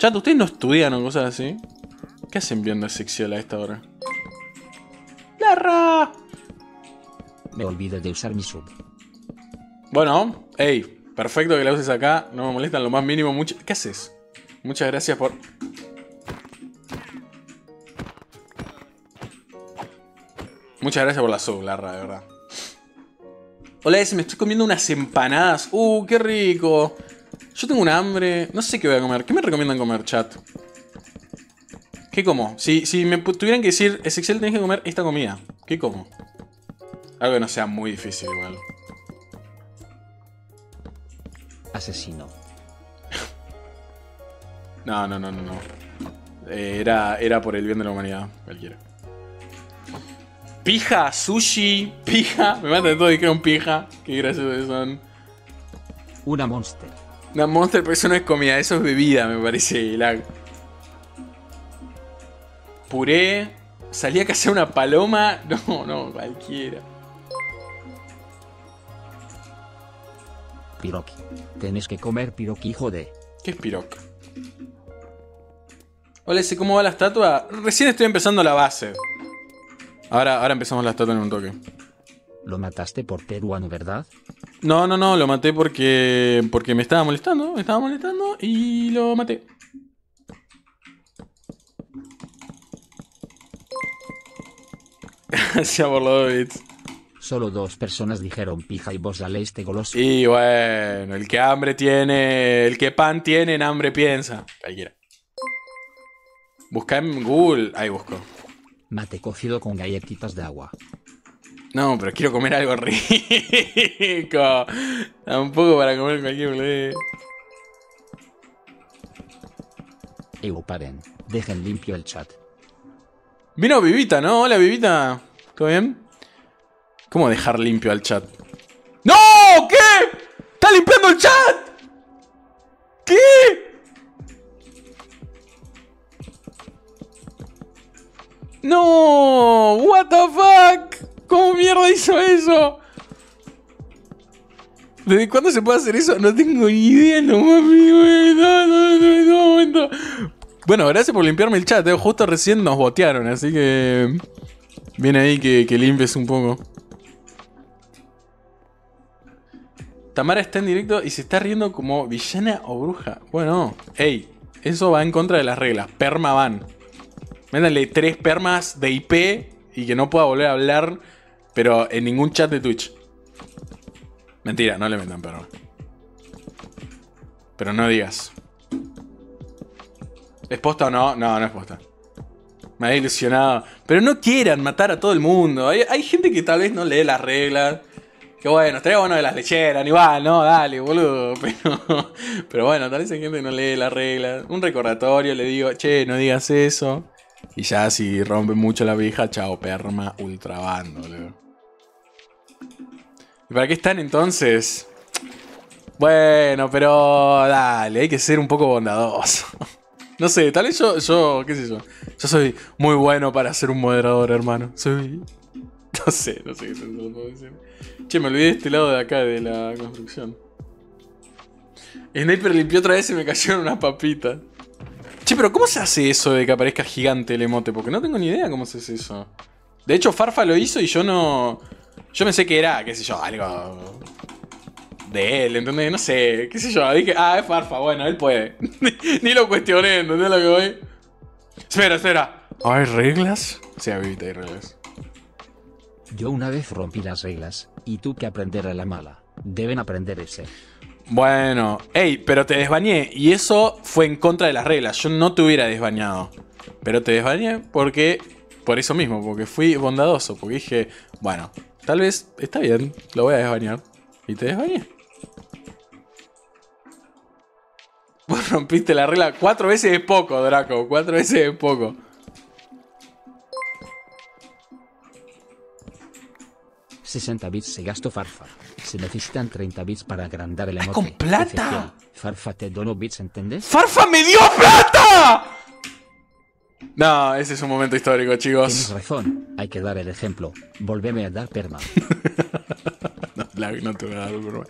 Speaker 1: Chato, ¿ustedes no estudian o cosas así? ¿Qué hacen viendo Sección a esta hora?
Speaker 2: ¡Larra!
Speaker 1: Me olvidé de usar mi sub. Bueno, hey, perfecto que la uses acá. No me molestan lo más mínimo. Mucho... ¿Qué haces? Muchas gracias por... Muchas gracias por la sub, Larra, de verdad. Hola, ese, me estoy comiendo unas empanadas. ¡Uh, qué rico! Yo tengo un hambre. No sé qué voy a comer. ¿Qué me recomiendan comer, chat? ¿Qué como? Si, si me tuvieran que decir, Excel tenés que comer esta comida. ¿Qué como? Algo que no sea muy difícil igual. Asesino. no, no, no, no, no. Eh, era, era por el bien de la humanidad, cualquiera. Pija, sushi, pija. Me de todo y creo un pija. Qué graciosos son. Una monster. Una Monster pero eso no es comida, eso es bebida, me parece. La... Puré. Salía a cazar una paloma. No, no, cualquiera.
Speaker 2: Piroqui. Tenés que comer piroqui, de. ¿Qué es piroqui?
Speaker 1: Hola, cómo va la estatua? Recién estoy empezando la base. Ahora, ahora empezamos la estatua en un toque. Lo mataste por peruano, ¿verdad? No, no, no, lo maté porque, porque me estaba molestando, me estaba molestando y lo maté.
Speaker 2: Se Solo dos personas dijeron pija y vos ley este goloso.
Speaker 1: Y bueno, el que hambre tiene, el que pan tiene, en hambre piensa. Busca en Google, ahí busco.
Speaker 2: Mate cocido con galletitas de agua.
Speaker 1: No, pero quiero comer algo rico. Tampoco para comer cualquier Ey, paren. Dejen limpio el chat. Vino Vivita, ¿no? Hola, Vivita. ¿Todo ¿Cómo dejar limpio al chat? ¡No! ¿Qué? ¡Está
Speaker 4: limpiando el chat! ¿Qué?
Speaker 1: ¡No! ¿What the fuck? ¿Cómo mierda hizo eso? ¿Desde cuándo se puede hacer eso? No tengo ni idea, no mami, No, no, no, Bueno, gracias por limpiarme el chat. Eh. Justo recién nos botearon, así que. Viene ahí que, limpies un poco. Tamara está en directo y se está riendo como villana o bruja. Bueno, ey. eso va en contra de las reglas. Perma van. Méndale tres permas de IP y que no pueda volver a hablar pero en ningún chat de Twitch. Mentira, no le metan perdón. Pero no digas. ¿Es posta o no? No, no es posta. Me ha ilusionado. Pero no quieran matar a todo el mundo. Hay, gente que tal vez no lee las reglas. Que bueno, estaría bueno de las lecheras, igual, no, dale, boludo. Pero, pero bueno, tal vez hay gente que no lee las reglas. Un recordatorio, le digo, che, no digas eso. Y ya si rompe mucho la vieja, chao, perma, ultrabando, ¿Y para qué están entonces? Bueno, pero dale, hay que ser un poco bondadoso. No sé, tal vez yo, yo, qué sé yo. Yo soy muy bueno para ser un moderador, hermano. Soy... No sé, no sé qué puedo decir. Che, me olvidé de este lado de acá, de la construcción. Sniper limpió otra vez y me cayeron una papita. Che, pero ¿cómo se hace eso de que aparezca gigante el emote? Porque no tengo ni idea cómo se hace eso. De hecho, Farfa lo hizo y yo no. Yo pensé que era, qué sé yo, algo. De él, ¿entendés? No sé, qué sé yo. Dije, ah, es Farfa, bueno, él puede. ni lo cuestioné, ¿entendés lo que voy? Espera, espera. ¿Hay reglas? Sí, habita hay reglas.
Speaker 2: Yo una vez rompí las reglas, y tú que aprender a la mala. Deben aprender ese.
Speaker 1: Bueno, hey, pero te desbañé. Y eso fue en contra de las reglas. Yo no te hubiera desbañado. Pero te desbañé porque. Por eso mismo, porque fui bondadoso. Porque dije, bueno, tal vez está bien, lo voy a desbañar. Y te desbañé. Vos rompiste la regla cuatro veces de poco, Draco. Cuatro veces de poco.
Speaker 2: ¿60 bits se gastó farfar. Se necesitan 30 bits para agrandar el ah, emote. ¡Con plata! Farfa te donó bits, ¿entendés? ¡Farfa me dio plata!
Speaker 1: No, ese es un momento histórico, chicos. Tienes
Speaker 2: razón, hay que dar el ejemplo. Volveme a dar perma.
Speaker 1: no, no te voy a dar perma.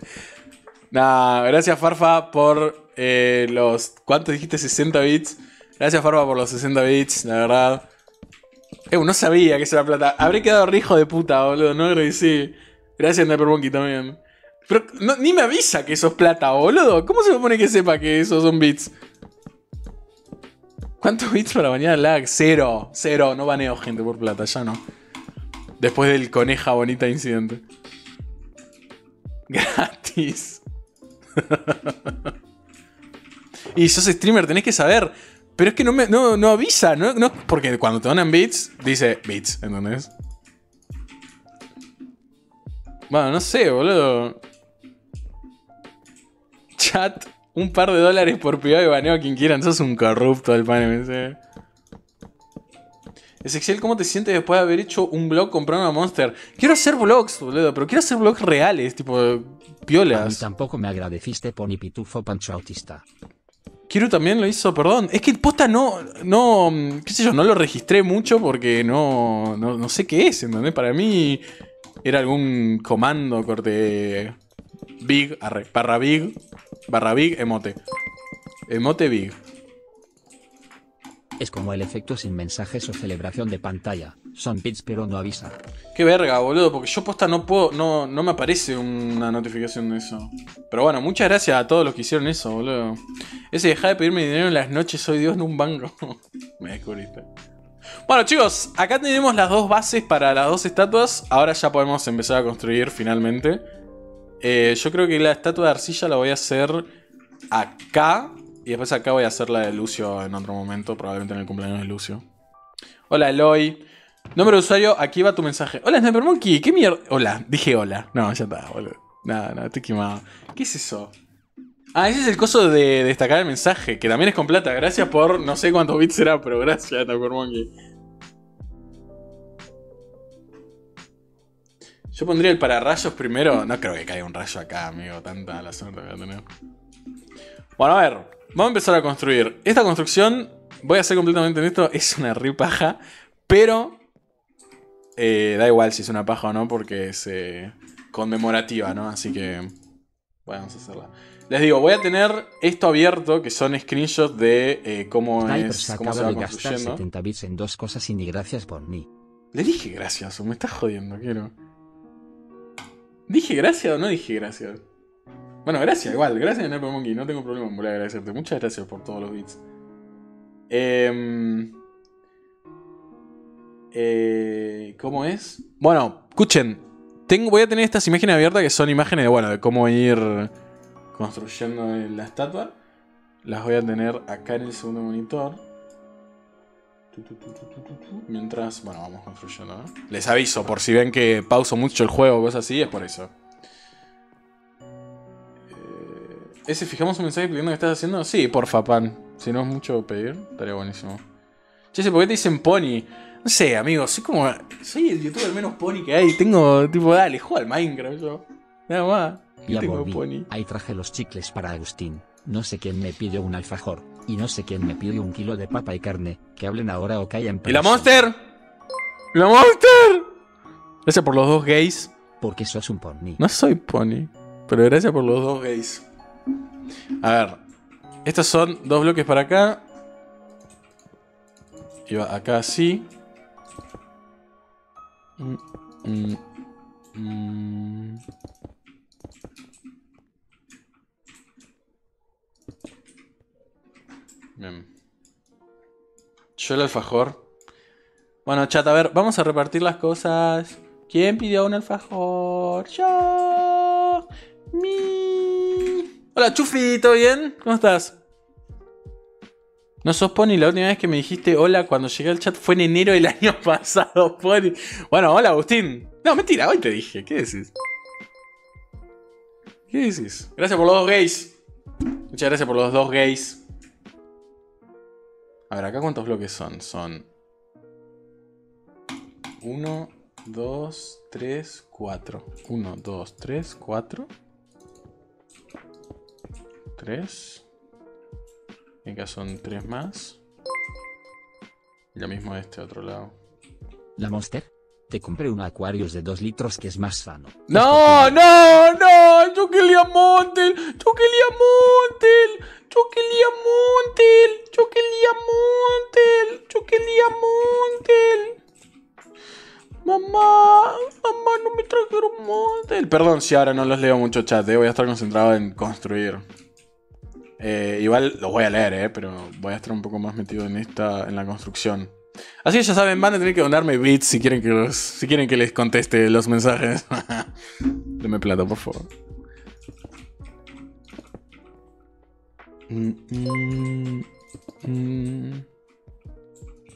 Speaker 1: Nah, gracias Farfa por eh, los. ¿Cuántos dijiste? 60 bits. Gracias Farfa por los 60 bits, la verdad. Eh, no sabía que era plata. Habré quedado rijo de puta, boludo. No sí. Gracias, Monkey, también. Pero ni me avisa que eso es plata, boludo. ¿Cómo se supone que sepa que esos son bits? ¿Cuántos bits para bañar lag? Cero, cero. No baneo gente por plata, ya no. Después del coneja bonita incidente. Gratis. y sos streamer, tenés que saber. Pero es que no, me, no, avisa, ¿no? ¿no? Porque cuando te donan bits, dice bits, ¿entendés? Bueno, no sé, boludo. Chat, un par de dólares por privado y baneo a quien quieran. Sos un corrupto del pan MC. Ezequiel, ¿cómo te sientes después de haber hecho un blog comprando a Monster? Quiero hacer vlogs, boludo, pero quiero hacer vlogs reales, tipo piolas. A tampoco me agradeciste, Pony Pancho Autista. Kiru también lo hizo, perdón. Es que posta no, no, qué sé yo, no lo registré mucho porque no, no, no sé qué es, ¿entendés? Para mí era algún comando, corte. Big, barra big, barra big, emote. Emote big.
Speaker 2: Es como el efecto sin mensajes o celebración de pantalla. Son bits pero no avisa.
Speaker 1: Qué verga, boludo, porque yo posta no puedo, no, me aparece una notificación de eso. Pero bueno, muchas gracias a todos los que hicieron eso, boludo. Ese dejar de pedirme dinero en las noches, soy Dios de un banco. me descubriste. Bueno chicos, acá tenemos las dos bases para las dos estatuas. Ahora ya podemos empezar a construir finalmente. Eh, yo creo que la estatua de arcilla la voy a hacer acá. Y después acá voy a hacer la de Lucio en otro momento, probablemente en el cumpleaños de Lucio. Hola Eloy. Nombre de usuario, aquí va tu mensaje. Hola Sniper Monkey, ¿qué mierda? Hola, dije hola. No, ya está, boludo. Nada, no, estoy quemado. ¿Qué es eso? Ah, ese es el coso de destacar el mensaje, que también es con plata. Gracias por, no sé cuántos bits será, pero gracias, Tacormonkey Yo pondría el para rayos primero. No creo que caiga un rayo acá, amigo. Tanta la suerte que voy a tener. Bueno, a ver. Vamos a empezar a construir. Esta construcción, voy a ser completamente honesto, es una ripaja. Pero eh, da igual si es una paja o no, porque es eh, conmemorativa, ¿no? Así que vamos a hacerla. Les digo, voy a tener esto abierto, que son screenshots de eh, cómo es, cómo se de en
Speaker 2: dos cosas gracias Le dije gracias, o me estás jodiendo,
Speaker 1: quiero. ¿Dije gracias o no dije gracias? Bueno, gracias, igual, gracias Monkey, no tengo problema en volver a agradecerte. Muchas gracias por todos los bits. Em, eh, ¿Cómo es? Bueno, escuchen, voy a tener estas imágenes abiertas que son imágenes de, bueno, de cómo ir construyendo la estatua. Las voy a tener acá en el segundo monitor. Mientras, bueno, vamos construyendo. ¿no? Les aviso, por si ven que pauso mucho el juego o cosas así, es por eso. Eh, ¿Ese fijamos un mensaje pidiendo que estás haciendo? Sí, porfa, pan. Si no es mucho pedir, estaría buenísimo. Che, ¿por qué te dicen pony? No sé, amigo, soy como. Soy el youtuber menos pony que hay. Tengo, tipo, dale, juego al Minecraft yo. Nada más. Y a ahí traje
Speaker 2: los chicles para Agustín, no sé quién me pidió un alfajor, y no sé quién me pidió un kilo de papa y
Speaker 1: carne, que hablen ahora o callen ¡Y la Monster! la Monster! Gracias por los dos gays. Porque sos un pony. No soy pony, pero gracias por los dos gays. A ver, estos son dos bloques para acá. Y va acá así.
Speaker 4: Mm, mm,
Speaker 1: mm. Yo el alfajor. Bueno, chat, a ver, vamos a repartir las cosas. ¿Quién pidió un alfajor? Yo. Mi. Hola, Chufi, ¿todo bien? ¿Cómo estás? No sos Pony, la última vez que me dijiste hola cuando llegué al chat fue en enero del año pasado, Pony. Bueno, hola, Agustín. No, mentira, hoy te dije. ¿Qué decís? ¿Qué decís? Gracias por los dos gays. Muchas gracias por los dos gays. A ver, acá cuántos bloques son. Son 1, 2, 3, 4. 1, 2, 3, 4. 3. Y acá son 3 más. Y lo mismo este otro lado. La Monster. Te compré un Aquarius
Speaker 2: de 2 litros que es más sano.
Speaker 1: ¡No! ¡No! ¡No! Choquelia Montel, Choquelia Montel, Choquelia Montel, Choquelia
Speaker 4: Montel, Choquelia Montel. Mamá, mamá, no me
Speaker 1: trajeron Montel. Perdón si ahora no los leo mucho chat, eh, voy a estar concentrado en construir. Eh, igual los voy a leer, eh, pero voy a estar un poco más metido en esta, en la construcción. Así que ya saben, van a tener que donarme bits si quieren que, si quieren que les conteste los mensajes. Deme plata, por favor.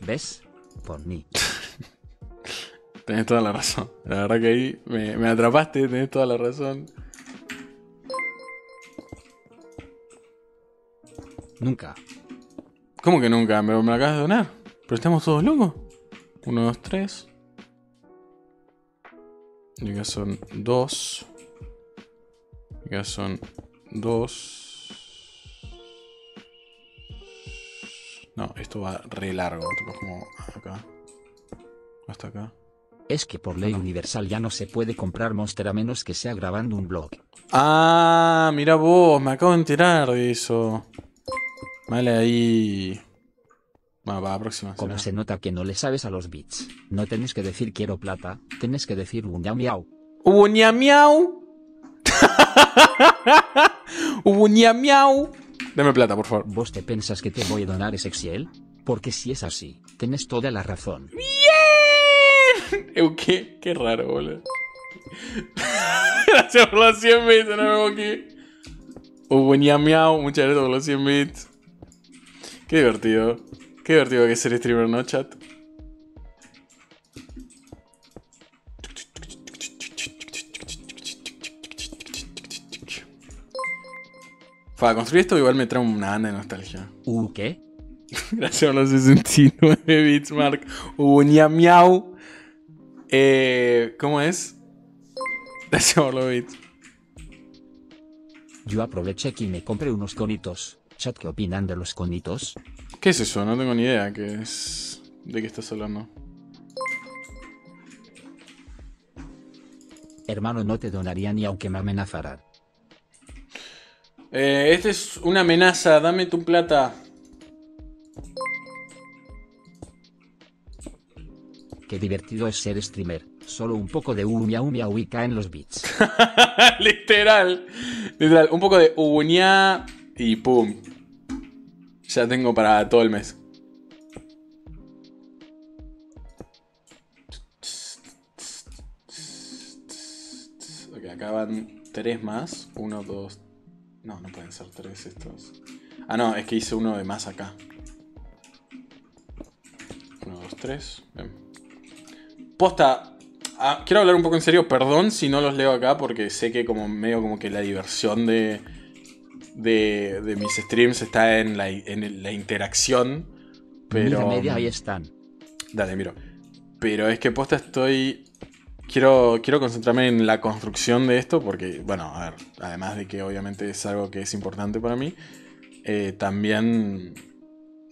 Speaker 1: ¿Ves? Por mí. tenés toda la razón. La verdad que ahí me, atrapaste, tenés toda la razón. Nunca. ¿Cómo que nunca? ¿Me, acabas de donar? ¿Pero estamos todos locos? Uno, dos, tres. ya son dos. ya son dos. No, esto va re largo, como acá. Hasta acá. Es que por ley universal
Speaker 2: ya no se puede comprar Monster a menos que sea grabando un blog.
Speaker 1: Ah, mira vos, me acabo de enterar de eso. Vale, ahí.
Speaker 2: Bueno, va, próxima. Como se nota que no le sabes a los bits, no tenés que decir quiero plata, tenés que decir miau miau
Speaker 1: ¿Un miau
Speaker 2: Deme plata, por favor. ¿Vos te pensás que te voy a donar ese Excel? Porque si es así, tenés toda la razón.
Speaker 1: ¡Bien!
Speaker 2: qué, qué raro,
Speaker 1: boludo. gracias por los 100 bits, nos vemos aquí. Hubo miau, muchas gracias por los 100 bits. Qué divertido. Qué divertido que ser streamer, ¿no, chat? Para construir esto igual me trae una banda de nostalgia. ¿Uh, qué? Gracias a los 69 bits, Mark. Uh, miau. Eh, ¿Cómo es? Gracias por los bits.
Speaker 2: Yo aproveché y me compré unos conitos. Chat, ¿qué opinan de los conitos? ¿Qué es eso? No tengo ni idea qué es. ¿De qué estás hablando? Hermano, no te donaría ni aunque me amenazaran.
Speaker 1: Eh, esta es una amenaza. Dame tu plata.
Speaker 2: Qué divertido es ser streamer. Solo un poco de uña uña uica en los bits
Speaker 1: literal. Literal. Un poco de uña y pum. Ya tengo para todo el mes. Ok, acaban tres más. Uno, dos, no, no pueden ser tres estos. Ah, no, es que hice uno de más acá. Uno, dos, tres. Bien. Posta. Ah, quiero hablar un poco en serio. Perdón si no los leo acá porque sé que como medio como que la diversión de, de, mis streams está en la, en la interacción. Pero... media, ahí mm. están. Dale, miro. Pero es que posta estoy Quiero, concentrarme en la construcción de esto porque, bueno, a ver, además de que obviamente es algo que es importante para mí, eh, también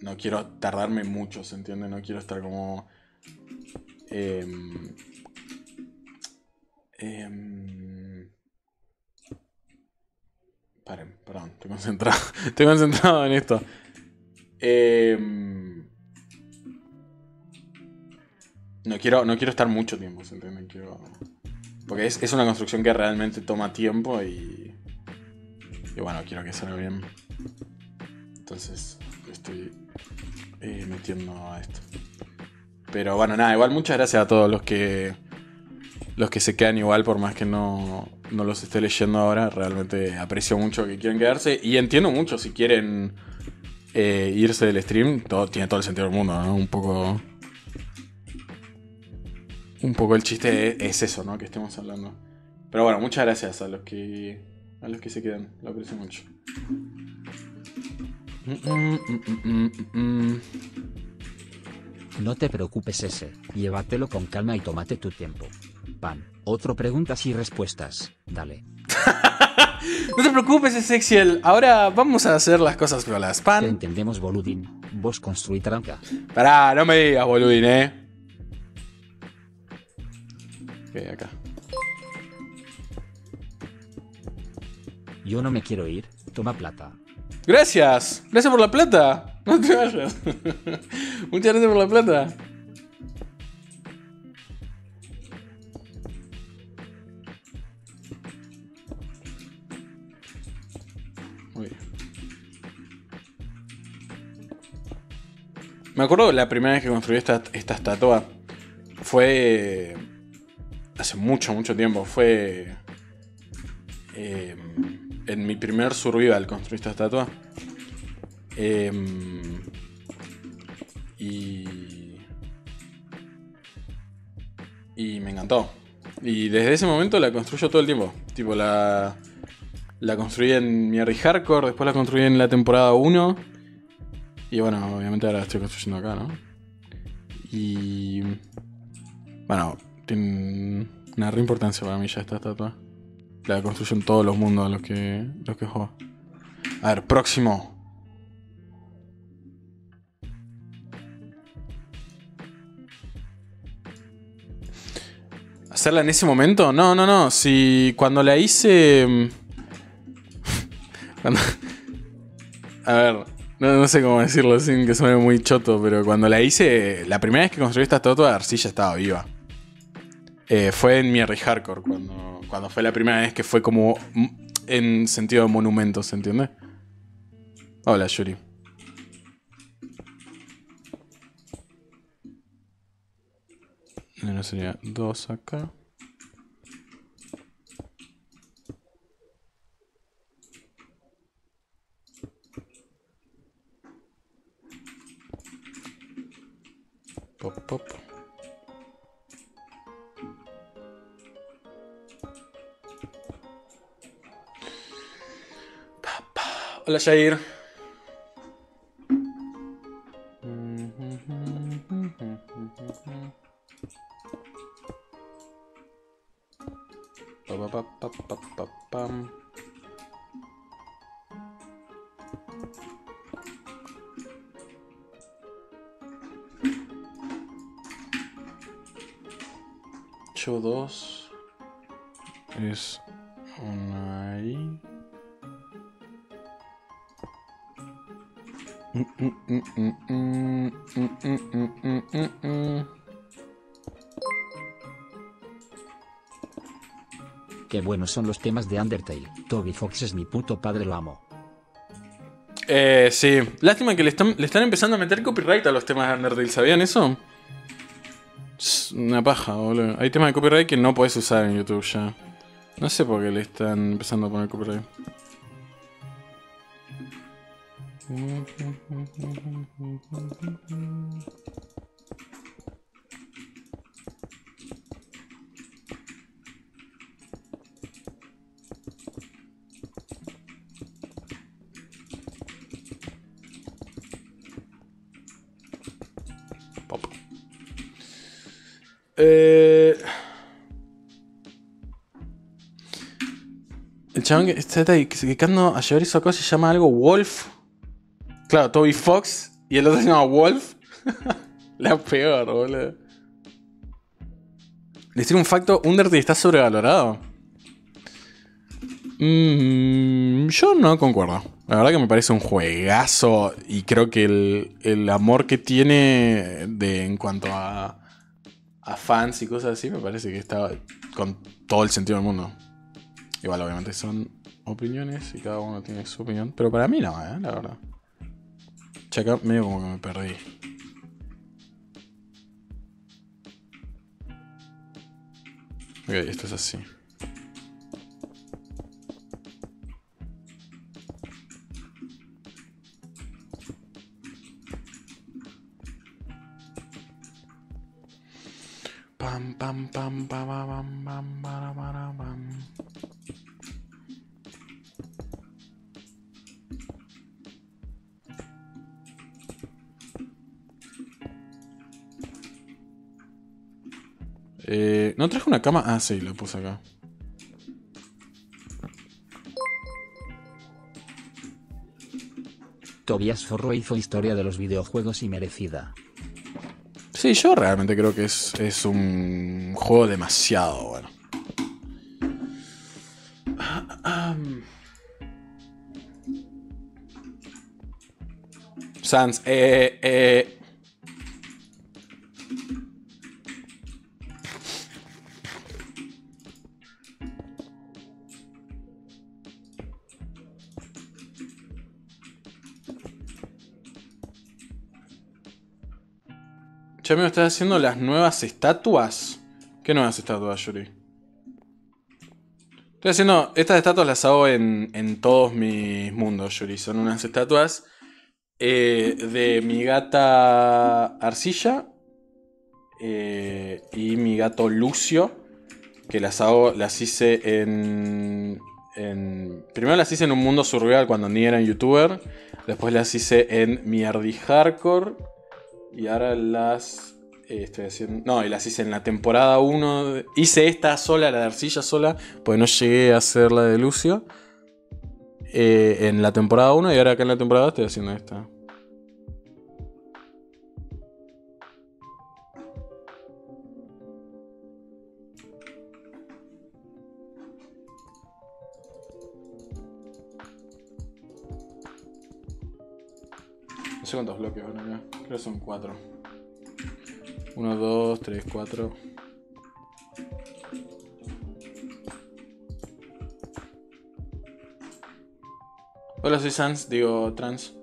Speaker 1: no quiero tardarme mucho, ¿se entiende? No quiero estar como... Eh, perdón, estoy concentrado, estoy concentrado en esto. Eh, No quiero, no quiero estar mucho tiempo, ¿se entienden? Quiero... Porque es, una construcción que realmente toma tiempo y. Y bueno, quiero que salga bien. Entonces, estoy eh, metiendo a esto. Pero bueno, nada, igual muchas gracias a todos los que. Los que se quedan igual, por más que no, no los esté leyendo ahora, realmente aprecio mucho que quieran quedarse. Y entiendo mucho si quieren eh, irse del stream. Todo, tiene todo el sentido del mundo, ¿no? Un poco un poco el chiste es eso, ¿no? Que estemos hablando. Pero bueno, muchas gracias a los que, a los que se quedan. Lo aprecio mucho.
Speaker 2: No te preocupes ese, llévatelo con calma y tómate tu tiempo. Pan, otro preguntas y respuestas, dale.
Speaker 1: no te preocupes Ezexiel
Speaker 2: ahora vamos a hacer las cosas las Pan. entendemos, Boludín. Vos construí trampa
Speaker 1: Pará, no me digas, Boludín, eh acá. Yo no me quiero ir. Toma plata. Gracias. Gracias por la plata. No te vayas. Muchas gracias por la plata. Me acuerdo la primera vez que construí esta, esta estatua. Fue hace mucho, mucho tiempo. Fue eh, en mi primer survival construí esta estatua. Em, y, y me encantó. Y desde ese momento la construyo todo el tiempo. Tipo, la, la construí en Harry Hardcore, después la construí en la temporada 1. Y bueno, obviamente ahora la estoy construyendo acá, ¿no? Y. Bueno, tiene una re importancia para mí ya esta estatua. La construyen todos los mundos a los que, los que juego. A ver, próximo. ¿Hacerla en ese momento? No, no, no. Si cuando la hice... Mm, a ver, no, sé cómo decirlo sin que suene muy choto, pero cuando la hice, la primera vez que construí esta estatua, Arcilla estaba viva. Eh, fue en Mierry Hardcore, cuando, cuando fue la primera vez que fue como en sentido de monumentos, ¿se entiende? Hola, Yuri. No sería dos acá.
Speaker 4: Pop, pop.
Speaker 1: Hola, Shair. Show 2 es ahí
Speaker 2: Qué buenos son los temas de Undertale. Toby Fox es mi puto padre, lo amo.
Speaker 1: Eh, sí. Lástima que le están, le están empezando a meter copyright a los temas de Undertale. ¿Sabían eso? una paja, boludo. Hay temas de copyright que no puedes usar en YouTube ya. No sé por qué le están empezando a poner copyright. Pop. Eh... El chabón que está dedicando a llevar esa cosa se llama algo Wolf. Claro, Toby Fox y el otro se llama Wolf. La peor, boludo. Decir un facto, Undertale está sobrevalorado. Mm, yo no concuerdo. La verdad que me parece un juegazo y creo que el, amor que tiene de, en cuanto a, a fans y cosas así me parece que está con todo el sentido del mundo. Igual obviamente son opiniones y cada uno tiene su opinión, pero para mí no, ¿eh? la verdad. Che, medio como que me perdí. Ok, esto es así. Pam pam pam pam pam pam pam pam pam Eh, ¿No traje una cama? Ah, sí, la puse acá.
Speaker 2: Tobias Forro hizo historia de los videojuegos y merecida.
Speaker 1: Sí, yo realmente creo que es, es un juego demasiado bueno. Sans, eh, eh, Ya me haciendo las nuevas estatuas. ¿Qué nuevas estatuas, Yuri? Estoy haciendo. Estas estatuas las hago en, todos mis mundos, Yuri. Son unas estatuas eh, de mi gata Arcilla eh, y mi gato Lucio. Que las hago, las hice en. primero las hice en un mundo surreal cuando ni era youtuber. Después las hice en Mierdi Hardcore. Y ahora las eh, estoy haciendo. No, y las hice en la temporada 1. Hice esta sola, la de arcilla sola, Porque no llegué a hacer la de Lucio. Eh, en la temporada 1 y ahora acá en la temporada estoy haciendo esta. No sé cuántos bloques van acá. Creo que son cuatro. Uno, dos, tres, cuatro. Hola, soy Sans, digo trans.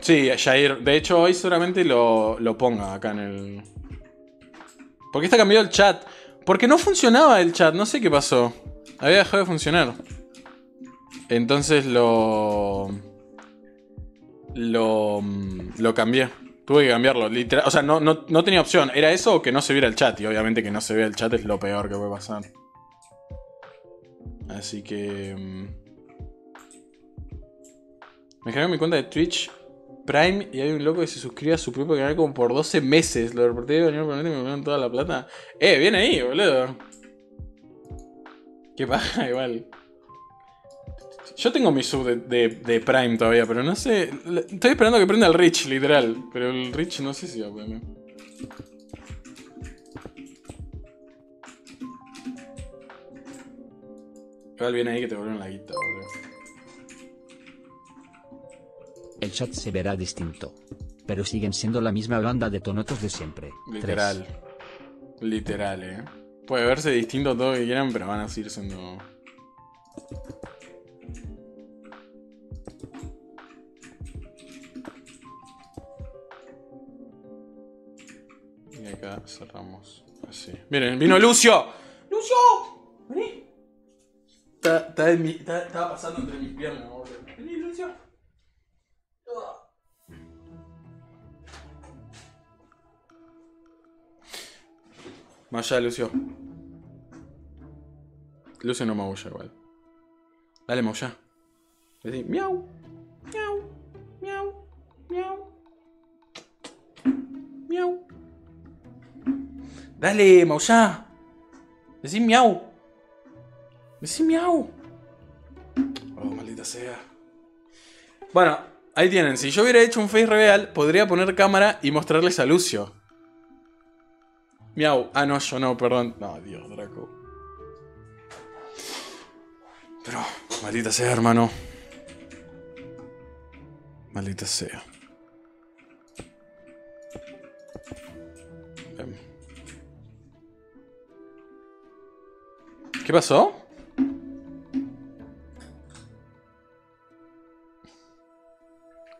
Speaker 1: Sí, Jair. De hecho, hoy seguramente lo, lo ponga acá en el. ¿Por qué está cambiado el chat? Porque no funcionaba el chat, no sé qué pasó. Había dejado de funcionar. Entonces lo. Lo. Mm, lo cambié. Tuve que cambiarlo, literal. O sea, no, no, no tenía opción. Era eso o que no se viera el chat. Y obviamente que no se vea el chat es lo peor que puede pasar. Así que. Mm, me en mi cuenta de Twitch Prime y hay un loco que se suscribe a su propio canal como por 12 meses. Lo reporté de y me volvieron toda la plata. Eh, viene ahí, boludo. Qué paja, igual. Yo tengo mi sub de, de, Prime todavía, pero no sé. Estoy esperando que prenda el Rich, literal. Pero el Rich no sé si va a poner. Igual viene ahí que te volvieron la guita, boludo
Speaker 2: el chat se verá distinto. Pero siguen siendo la misma banda de tonotos de siempre. Literal.
Speaker 1: Literal, eh. Puede verse distinto todo lo que quieran, pero van a seguir siendo. Y acá cerramos. Así. Miren, vino Lucio. ¡Lucio! ¡Vení! Estaba pasando entre mis piernas, boludo. ¡Vení, Lucio! Más allá, Lucio. Lucio no maulla igual. Dale, maulla. Decí, miau, miau, miau, miau, miau. Dale, maulla. Decí miau. Decí miau. Oh, maldita sea. Bueno, Ahí tienen, si yo hubiera hecho un face Real, podría poner cámara y mostrarles a Lucio. Miau. Ah, no, yo no, perdón. No, Dios, Draco. Pero, maldita sea, hermano. Maldita sea. Em. ¿Qué pasó?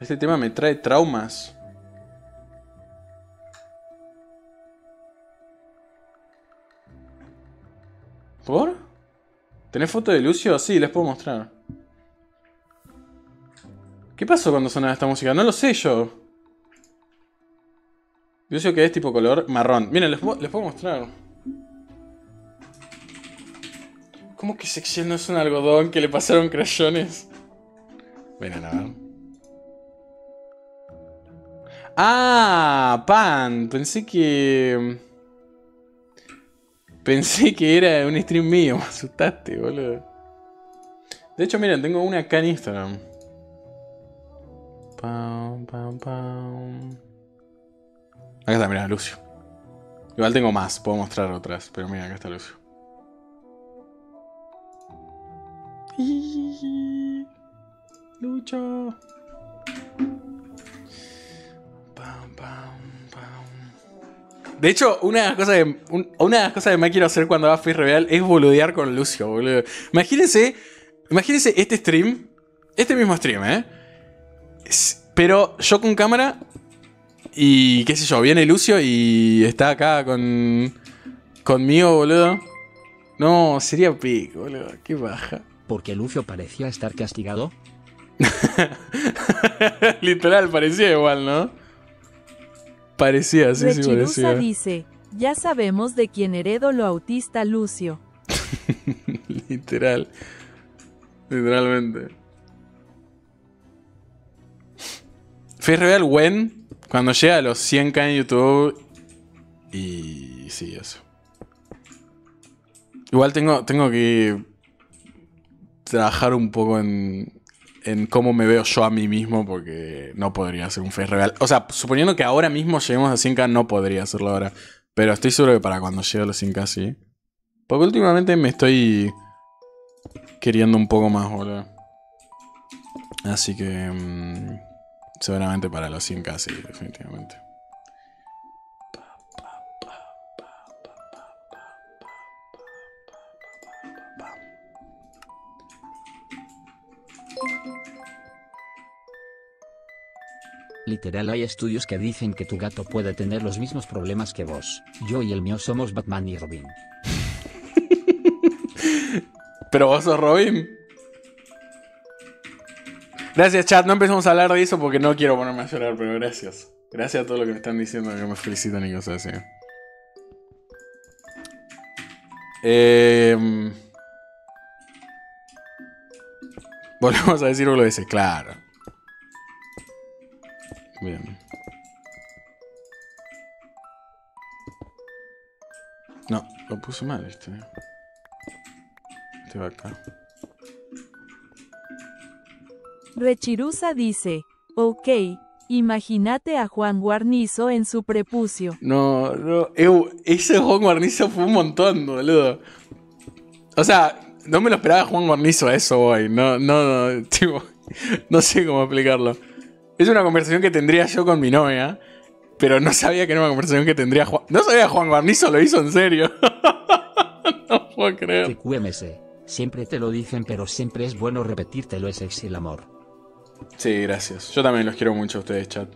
Speaker 1: Este tema me trae traumas. ¿Por? ¿Tenés foto de Lucio? Sí, les puedo mostrar. ¿Qué pasó cuando sonaba esta música? No lo sé yo. Lucio que es tipo color marrón. Miren, les, puedo mostrar. ¿Cómo que Sexiel no es un algodón que le pasaron crayones? Bueno, a Ah, pan. Pensé que... Pensé que era un stream mío. Me asustaste, boludo. De hecho, miren, tengo una acá en Instagram. Pam, Acá está, mira, Lucio. Igual tengo más, puedo mostrar otras, pero mira, acá está Lucio.
Speaker 4: Lucho.
Speaker 1: De hecho, una de las cosas que, más quiero hacer cuando va Face Real es boludear con Lucio, boludo. Imagínense, imagínense este stream, este mismo stream, ¿eh? Pero yo con cámara y qué sé yo, viene Lucio y está acá con conmigo, boludo. No, sería pico, boludo. Qué baja. Porque Lucio parecía estar castigado. Literal, parecía igual, ¿no? Parecía, sí, sí parecía.
Speaker 3: dice, ya sabemos de quién heredó lo autista Lucio.
Speaker 1: Literal. Literalmente. Fue Real Gwen, cuando llega a los 100k en YouTube. Y sí, eso. Igual tengo, tengo que trabajar un poco en, en cómo me veo yo a mí mismo, porque no podría hacer un face real. O sea, suponiendo que ahora mismo lleguemos a 100k, no podría hacerlo ahora. Pero estoy seguro que para cuando llegue a los 100k sí. Porque últimamente me estoy queriendo un poco más, boludo. Así que... Mm, seguramente para los 100k sí, definitivamente.
Speaker 2: Literal hay estudios que dicen que tu gato puede tener los mismos problemas que vos. Yo y el mío somos Batman y Robin.
Speaker 1: Pero vos sos Robin. Gracias, chat. No empezamos a hablar de eso porque no quiero ponerme a llorar, pero gracias. Gracias a todo lo que me están diciendo, que me felicitan y cosas así. Em, volvemos a decir lo dice, claro. Bien. No, lo puse mal este. Este va acá.
Speaker 3: Rechirusa dice, ok, imagínate a Juan Guarnizo en su prepucio.
Speaker 1: No, no, ese Juan Guarnizo fue un montón, boludo. O sea, no me lo esperaba Juan Guarnizo a eso, hoy. No, no, no, tipo, no sé cómo explicarlo. Es una conversación que tendría yo con mi novia, pero no sabía que era una conversación que tendría Juan. No sabía Juan Guarnizo lo hizo en serio. no puedo creer.
Speaker 2: Siempre te lo dicen, pero siempre es bueno repetírtelo, es sexy el amor.
Speaker 1: Sí, gracias. Yo también los quiero mucho a ustedes, chat.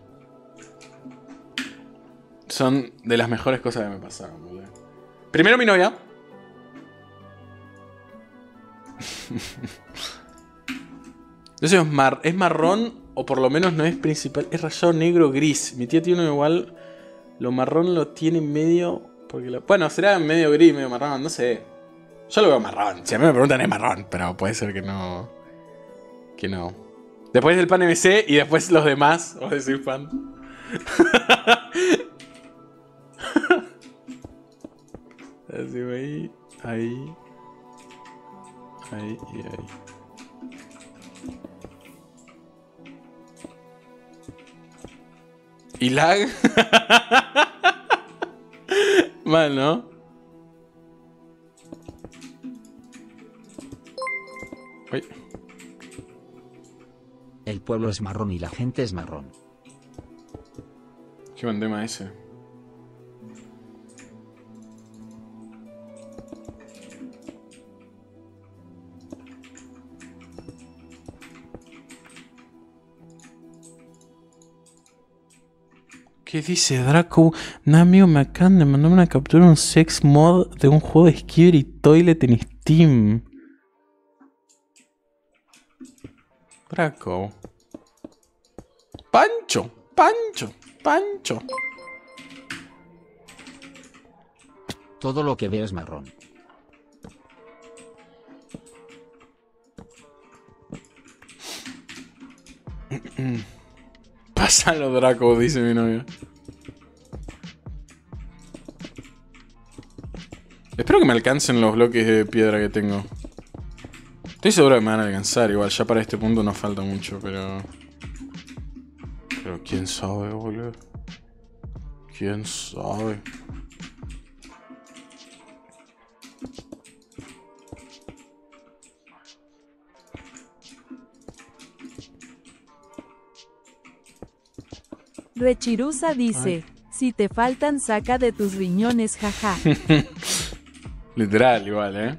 Speaker 1: Son de las mejores cosas que me pasaron, boludo. Primero mi novia. es marrón o por lo menos no es principal. Es rayado negro gris. Mi tía tiene uno igual. Lo marrón lo tiene medio. Porque bueno, será medio gris, medio marrón, no sé. Yo lo veo marrón. Si a mí me preguntan es marrón, pero puede ser que no. Que no. Después del pan MC y después los demás. Vos decir pan. Así ahí. Ahí. Ahí y ahí. ¿Y lag? Mal, ¿no?
Speaker 2: El pueblo es marrón y la gente es marrón. Qué buen tema ese.
Speaker 1: ¿Qué dice Draco? Namio me acaban de una captura un sex mod de un juego de ski y Toilet en Steam. Draco. Pancho, Pancho, Pancho.
Speaker 2: Todo lo que ve es marrón.
Speaker 1: Pásalo, Draco, dice mi novia. Espero que me alcancen los bloques de piedra que tengo. Estoy seguro que me van a alcanzar, igual ya para este punto no falta mucho, pero... Pero quién sabe, boludo. Quién sabe.
Speaker 3: Rechirusa dice, si te faltan saca de tus riñones, jaja.
Speaker 1: Literal, igual, ¿eh?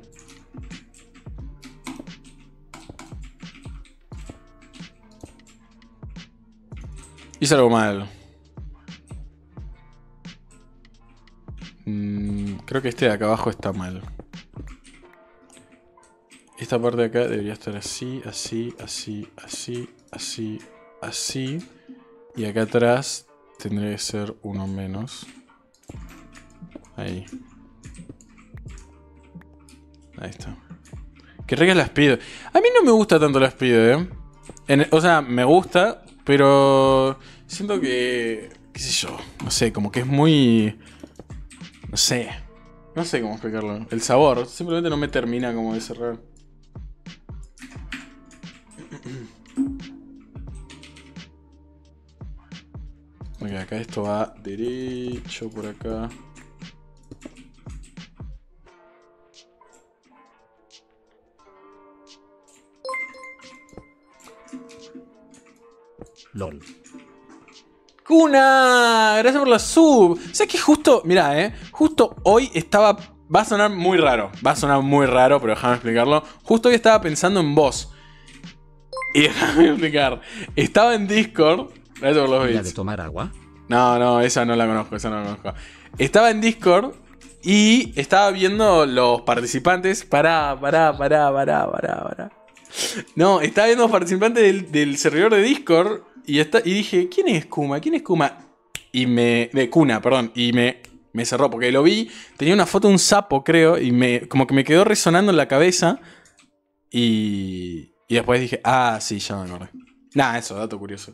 Speaker 1: Hice algo mal. Mm, creo que este de acá abajo está mal. Esta parte de acá debería estar así, así, así, así, así, así. Y acá atrás tendría que ser uno menos. Ahí. Ahí está. Qué ricas las pido. A mí no me gusta tanto las pide. ¿eh? o sea, me gusta, pero siento que... qué sé yo, no sé, como que es muy... No sé. No sé cómo explicarlo. El sabor simplemente no me termina como de cerrar. Ok, acá esto va derecho por acá. LOL. ¡Cuna! Gracias por la sub. sé que justo, mira eh? Justo hoy estaba. Va a sonar muy raro. Va a sonar muy raro, pero déjame explicarlo. Justo hoy estaba pensando en vos. Y déjame explicar. Estaba en Discord de tomar agua? No, no, esa no la conozco, esa no la conozco. Estaba en Discord y estaba viendo los participantes. Pará, pará, pará, pará, pará, pará. No, estaba viendo los participantes del, servidor de Discord y, dije, ¿quién es Kuma? ¿Quién es Kuma? Y me. De Kuna, perdón. Y me, cerró porque lo vi. Tenía una foto de un sapo, creo. Y me, como que me quedó resonando en la cabeza. Y. Y después dije, ah, sí, ya me acordé. Nada, eso, dato curioso.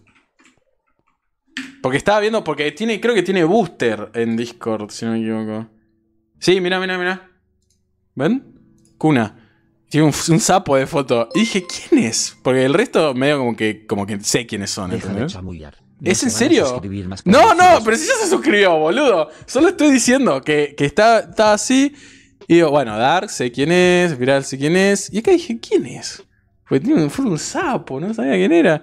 Speaker 1: Porque estaba viendo, porque tiene, creo que tiene booster en Discord, si no me equivoco. Sí, mira, mira, mira. ¿Ven? Cuna. Tiene un, sapo de foto. Y dije, ¿quién es? Porque el resto medio como que, como que sé quiénes son, ¿Es en serio? No, no, pero si ya se suscribió, boludo. Solo estoy diciendo que, que está, así. Y digo, bueno, Dark, sé quién es, Viral, sé quién es. Y acá dije, ¿quién es? tiene un, fue un sapo, no sabía quién era.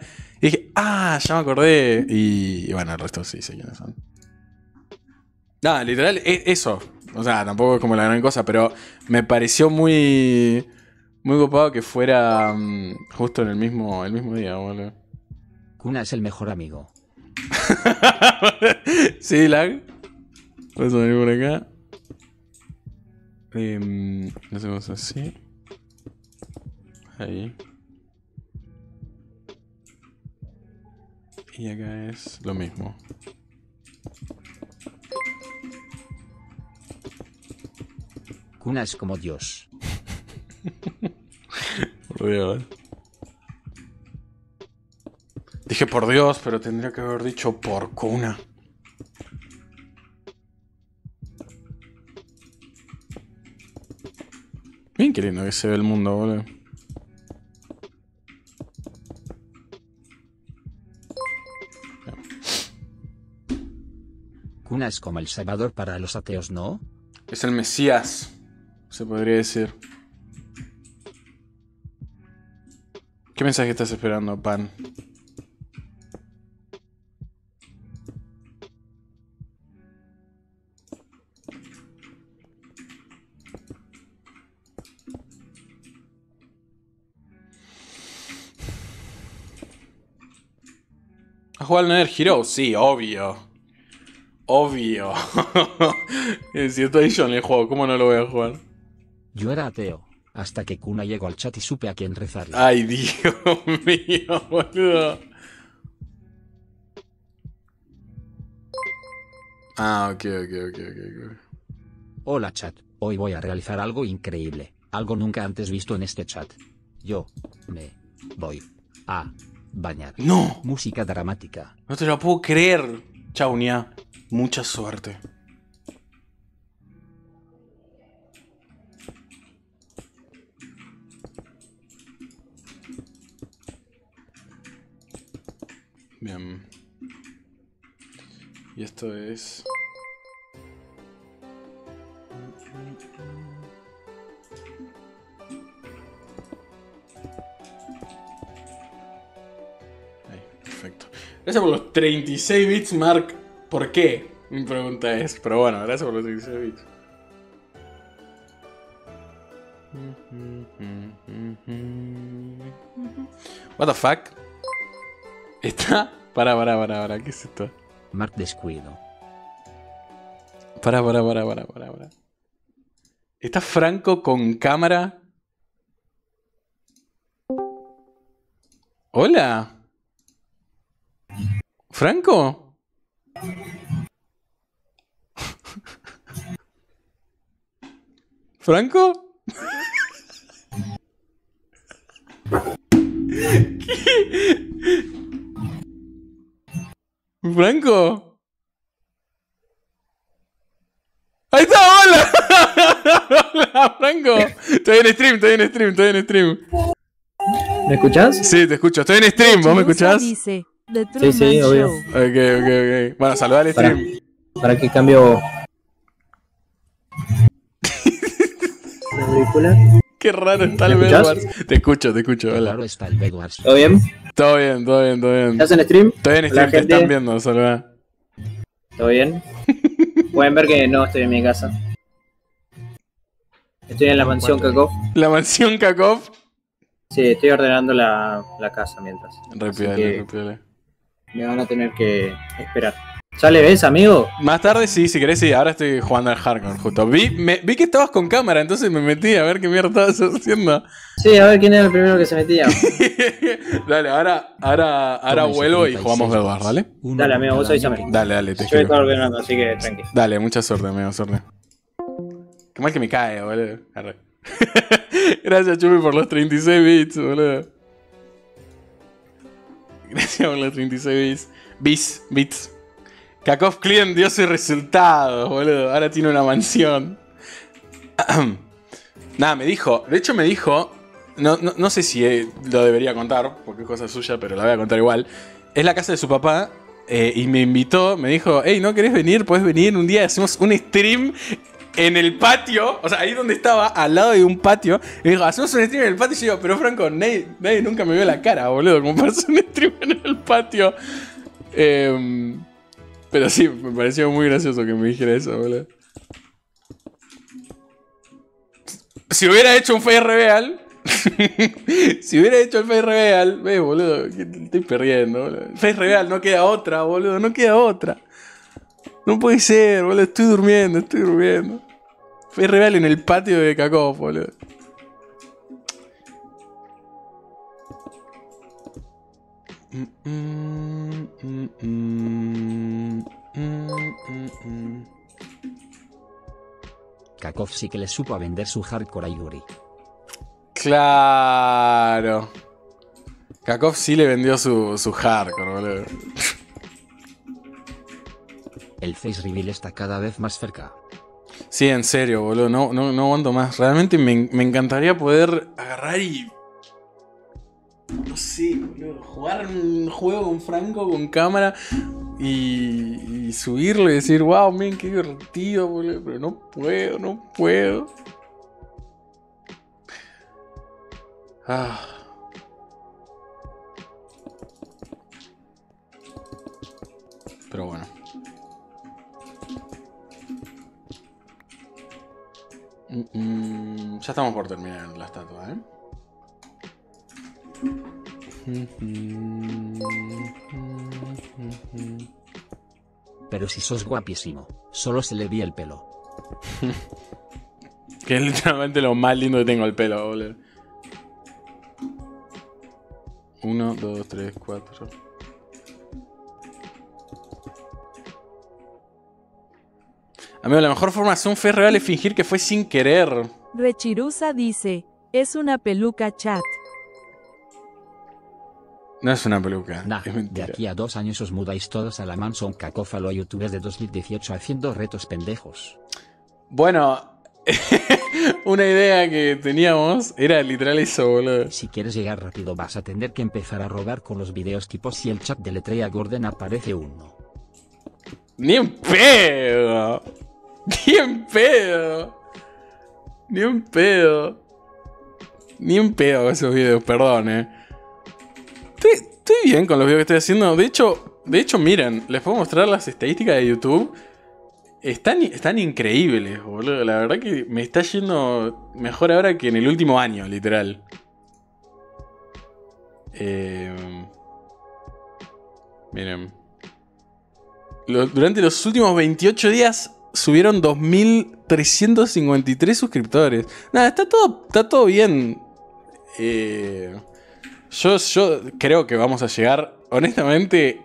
Speaker 1: Ah, ya me acordé. Y, bueno, el resto sí sé quiénes son. Nada, literal, e, eso. O sea, tampoco es como la gran cosa, pero me pareció muy. Muy copado que fuera mm, justo en el mismo, el mismo día, boludo. Kuna es el mejor amigo. sí, lag. Puedes por acá. Em, hacemos así. Ahí. y acá es lo mismo.
Speaker 2: es como Dios.
Speaker 1: Dije por Dios, pero tendría que haber dicho por cuna. Bien queriendo que se ve el mundo, boludo. Una es
Speaker 2: como el salvador para los ateos, ¿no?
Speaker 1: Es el Mesías, se podría decir. ¿Qué mensaje estás esperando, Pan? ¿Has jugado al Nether Hero? Sí, obvio. Obvio. si estoy yo en el juego, ¿cómo no lo voy a jugar?
Speaker 2: Yo era ateo, hasta que Kuna llegó al chat y supe a quién rezarle.
Speaker 1: Ay, Dios mío, boludo.
Speaker 2: Ah, ok, ok, ok, ok. Hola chat, hoy voy a realizar algo increíble, algo nunca antes visto en este chat.
Speaker 1: Yo me
Speaker 2: voy a bañar. No. Música dramática.
Speaker 1: No te lo puedo creer. Chao, Mucha suerte. Bien. Y esto es... Gracias por los 36 bits, Mark. ¿Por qué? Mi pregunta es. Pero bueno, gracias por los 36 bits. What the fuck? Está. Para para para pará. ¿Qué es esto? Mark descuido. Pará, pará, pará, pará, pará, para. ¿Está Franco con cámara? Hola. ¿Franco? ¿Franco? ¿Franco? ¡Ahí está! ¡Hola! ¡Hola, Franco! Estoy en stream, estoy en stream, estoy en stream. ¿Me escuchás? Sí, te escucho. Estoy en stream, ¿vos me escuchás? Dice, sí, sí, Obvio. Ok, ok, ok. Bueno, saluda al stream. ¿Para, qué cambio? ¿La Qué raro está el Bedwars. Te escucho, te escucho. Hola. Está el ¿Todo bien? Todo bien, todo bien, todo bien. ¿Estás en stream? Estoy bien stream, te están viendo, saluda. ¿Todo bien? Pueden ver que no estoy en mi casa. Estoy en la mansión Kakov.
Speaker 2: ¿La mansión Kakov? Sí, estoy ordenando la, la casa mientras.
Speaker 1: Repídale, repídale me van a tener que esperar. ¿Ya le ves, amigo? Más tarde sí, si querés, sí. Ahora estoy jugando al hardcore, justo. Vi, que estabas con cámara, entonces me metí a ver qué mierda estabas haciendo.
Speaker 3: Sí, a ver quién era el primero que se metía.
Speaker 1: dale, ahora, ahora, ahora vuelvo y jugamos de bar, ¿dale? Dale, amigo, vos sois amigo. Dale, dale, te Yo he voy a así que tranqui Dale, mucha suerte, amigo, suerte. Qué mal que me cae, boludo. Gracias, Chupi, por los 36 bits, boludo. Gracias por los 36 bits. bits. Kakov Clean dio sus resultados, boludo. Ahora tiene una mansión. Nada, me dijo. De hecho, me dijo. No, no, sé si eh, lo debería contar, porque es cosa suya, pero la voy a contar igual. Es la casa de su papá. Eh, y me invitó, me dijo, hey, ¿no querés venir? Puedes venir un día, hacemos un stream en el patio, o sea, ahí donde estaba, al lado de un patio, y dijo, hacemos un stream en el patio. Y yo, pero Franco, nadie, nunca me vio la cara, boludo, como para un stream en el patio. Em, pero sí, me pareció muy gracioso que me dijera eso, boludo. Si hubiera hecho un face real, si hubiera hecho el Face Real, Ve, boludo, estoy perdiendo, boludo. Face Real, no queda otra, boludo, no queda otra. No puede ser, boludo, estoy durmiendo, estoy durmiendo. Es real en el patio de Cacó, boludo.
Speaker 2: Kakov sí que le supo a vender su hardcore a Yuri.
Speaker 1: Claro. Kakov sí le vendió su, su hardcore, boludo. El face reveal está cada vez más cerca. Sí, en serio, boludo. No, no, no aguanto más. Realmente me, me encantaría poder agarrar y. No sé, boludo. Jugar un juego con Franco, con cámara. Y, y subirlo y decir, wow, men, qué divertido, boludo. Pero no puedo, no puedo. Ah. Pero bueno. Mm, mm, ya estamos por terminar la estatua, ¿eh?
Speaker 2: Pero si sos guapísimo,
Speaker 1: solo se le vi el pelo. que es literalmente lo más lindo que tengo el pelo, boludo. Uno, dos, tres, cuatro. Amigo, la mejor formación fue real es fingir que fue sin querer.
Speaker 3: Rechirusa dice, es una peluca chat.
Speaker 1: No es una peluca.
Speaker 2: De aquí a dos años os mudáis todos a la manson cacófalo a youtubers de 2018 haciendo retos pendejos.
Speaker 1: Bueno, una idea que
Speaker 2: teníamos era literal eso, boludo. Si quieres llegar rápido vas a tener que empezar a robar con los videos tipo si el chat de Letrea Gordon aparece uno.
Speaker 1: ¡Ni un pedo! Ni un pedo. Ni un pedo. Ni un pedo con esos videos, perdón, eh. Estoy, bien con los videos que estoy haciendo. De hecho, de hecho, miren, les puedo mostrar las estadísticas de YouTube. Están, están increíbles, boludo. La verdad que me está yendo mejor ahora que en el último año, literal. Eh, miren. durante los últimos 28 días subieron 2.353 suscriptores. Nada, está todo, está todo bien. Eh, yo, yo creo que vamos a llegar, honestamente,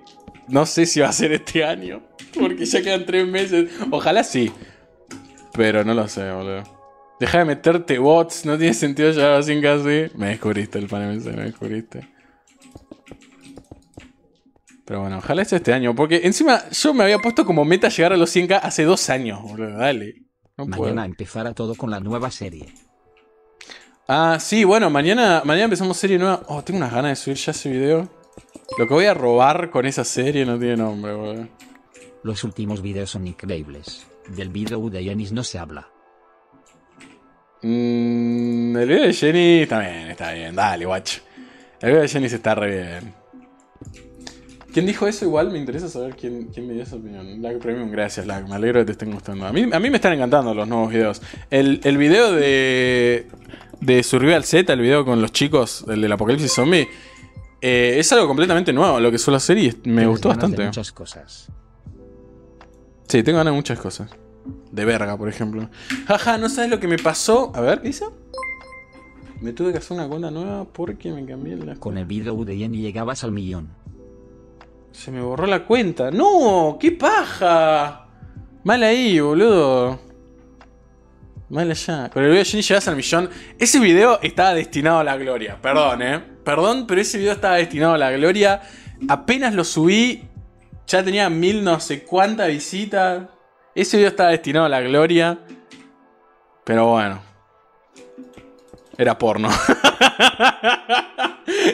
Speaker 1: no sé si va a ser este año. Porque ya quedan tres meses. Ojalá sí. Pero no lo sé, boludo. Deja de meterte bots, no tiene sentido llegar así casi. Me descubriste el panel, me descubriste. Pero bueno, ojalá sea este año, porque encima yo me había puesto como meta llegar a los 100k hace dos años, boludo, dale. mañana empezará todo con la nueva serie. Ah, sí, bueno, mañana, mañana empezamos serie nueva. Oh, tengo unas ganas de subir ya ese video. Lo que voy a robar con esa serie no tiene nombre, boludo. Los últimos videos son increíbles. Del video de Yanis no se habla. Mmm. el video de Jenny bien, está bien, dale, guacho. El video de Jenny está re bien. ¿Quién dijo eso? Igual me interesa saber quién, me dio esa opinión. Lag Premium, gracias Lag, me alegro que te estén gustando. A mí, me están encantando los nuevos videos. El, el video de, de Survival Z, el video con los chicos, el del apocalipsis zombie, eh, es algo completamente nuevo lo que suelo hacer y me gustó bastante. muchas cosas. Sí, tengo ganas de muchas cosas. De verga, por ejemplo. Jaja, no sabes lo que me pasó. A ver, ¿qué Me tuve que hacer una cuenta nueva porque me cambié la. Con el video de Jenny llegabas al millón. Se me borró la cuenta. ¡No! ¡Qué paja! Mal ahí, boludo. Mal allá. Con el video de Jenny al millón. Ese video estaba destinado a la gloria. Perdón, eh. Perdón, pero ese video estaba destinado a la gloria. Apenas lo subí. Ya tenía mil no sé cuántas visitas. Ese video estaba destinado a la gloria. Pero bueno. Era porno.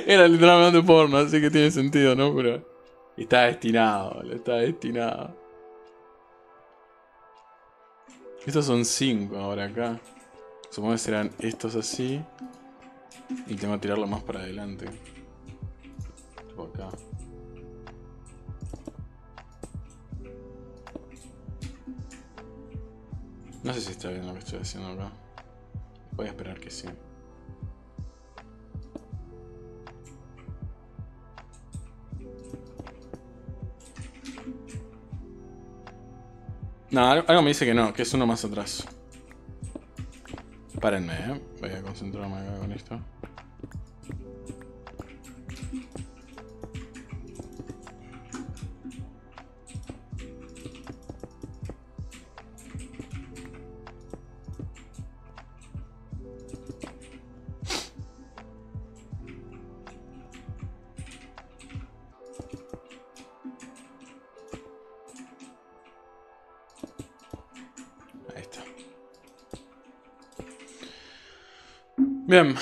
Speaker 1: Era literalmente porno, así que tiene sentido, ¿no? Pero... Está destinado, está destinado. Estos son 5 ahora acá. Supongo que serán estos así. Y tengo que tirarlo más para adelante. Por acá. No sé si está bien lo que estoy haciendo acá. Voy a esperar que sí. No, algo me dice que no, que es uno más atrás. Párenme, eh. Voy a concentrarme acá con esto.
Speaker 2: Bien.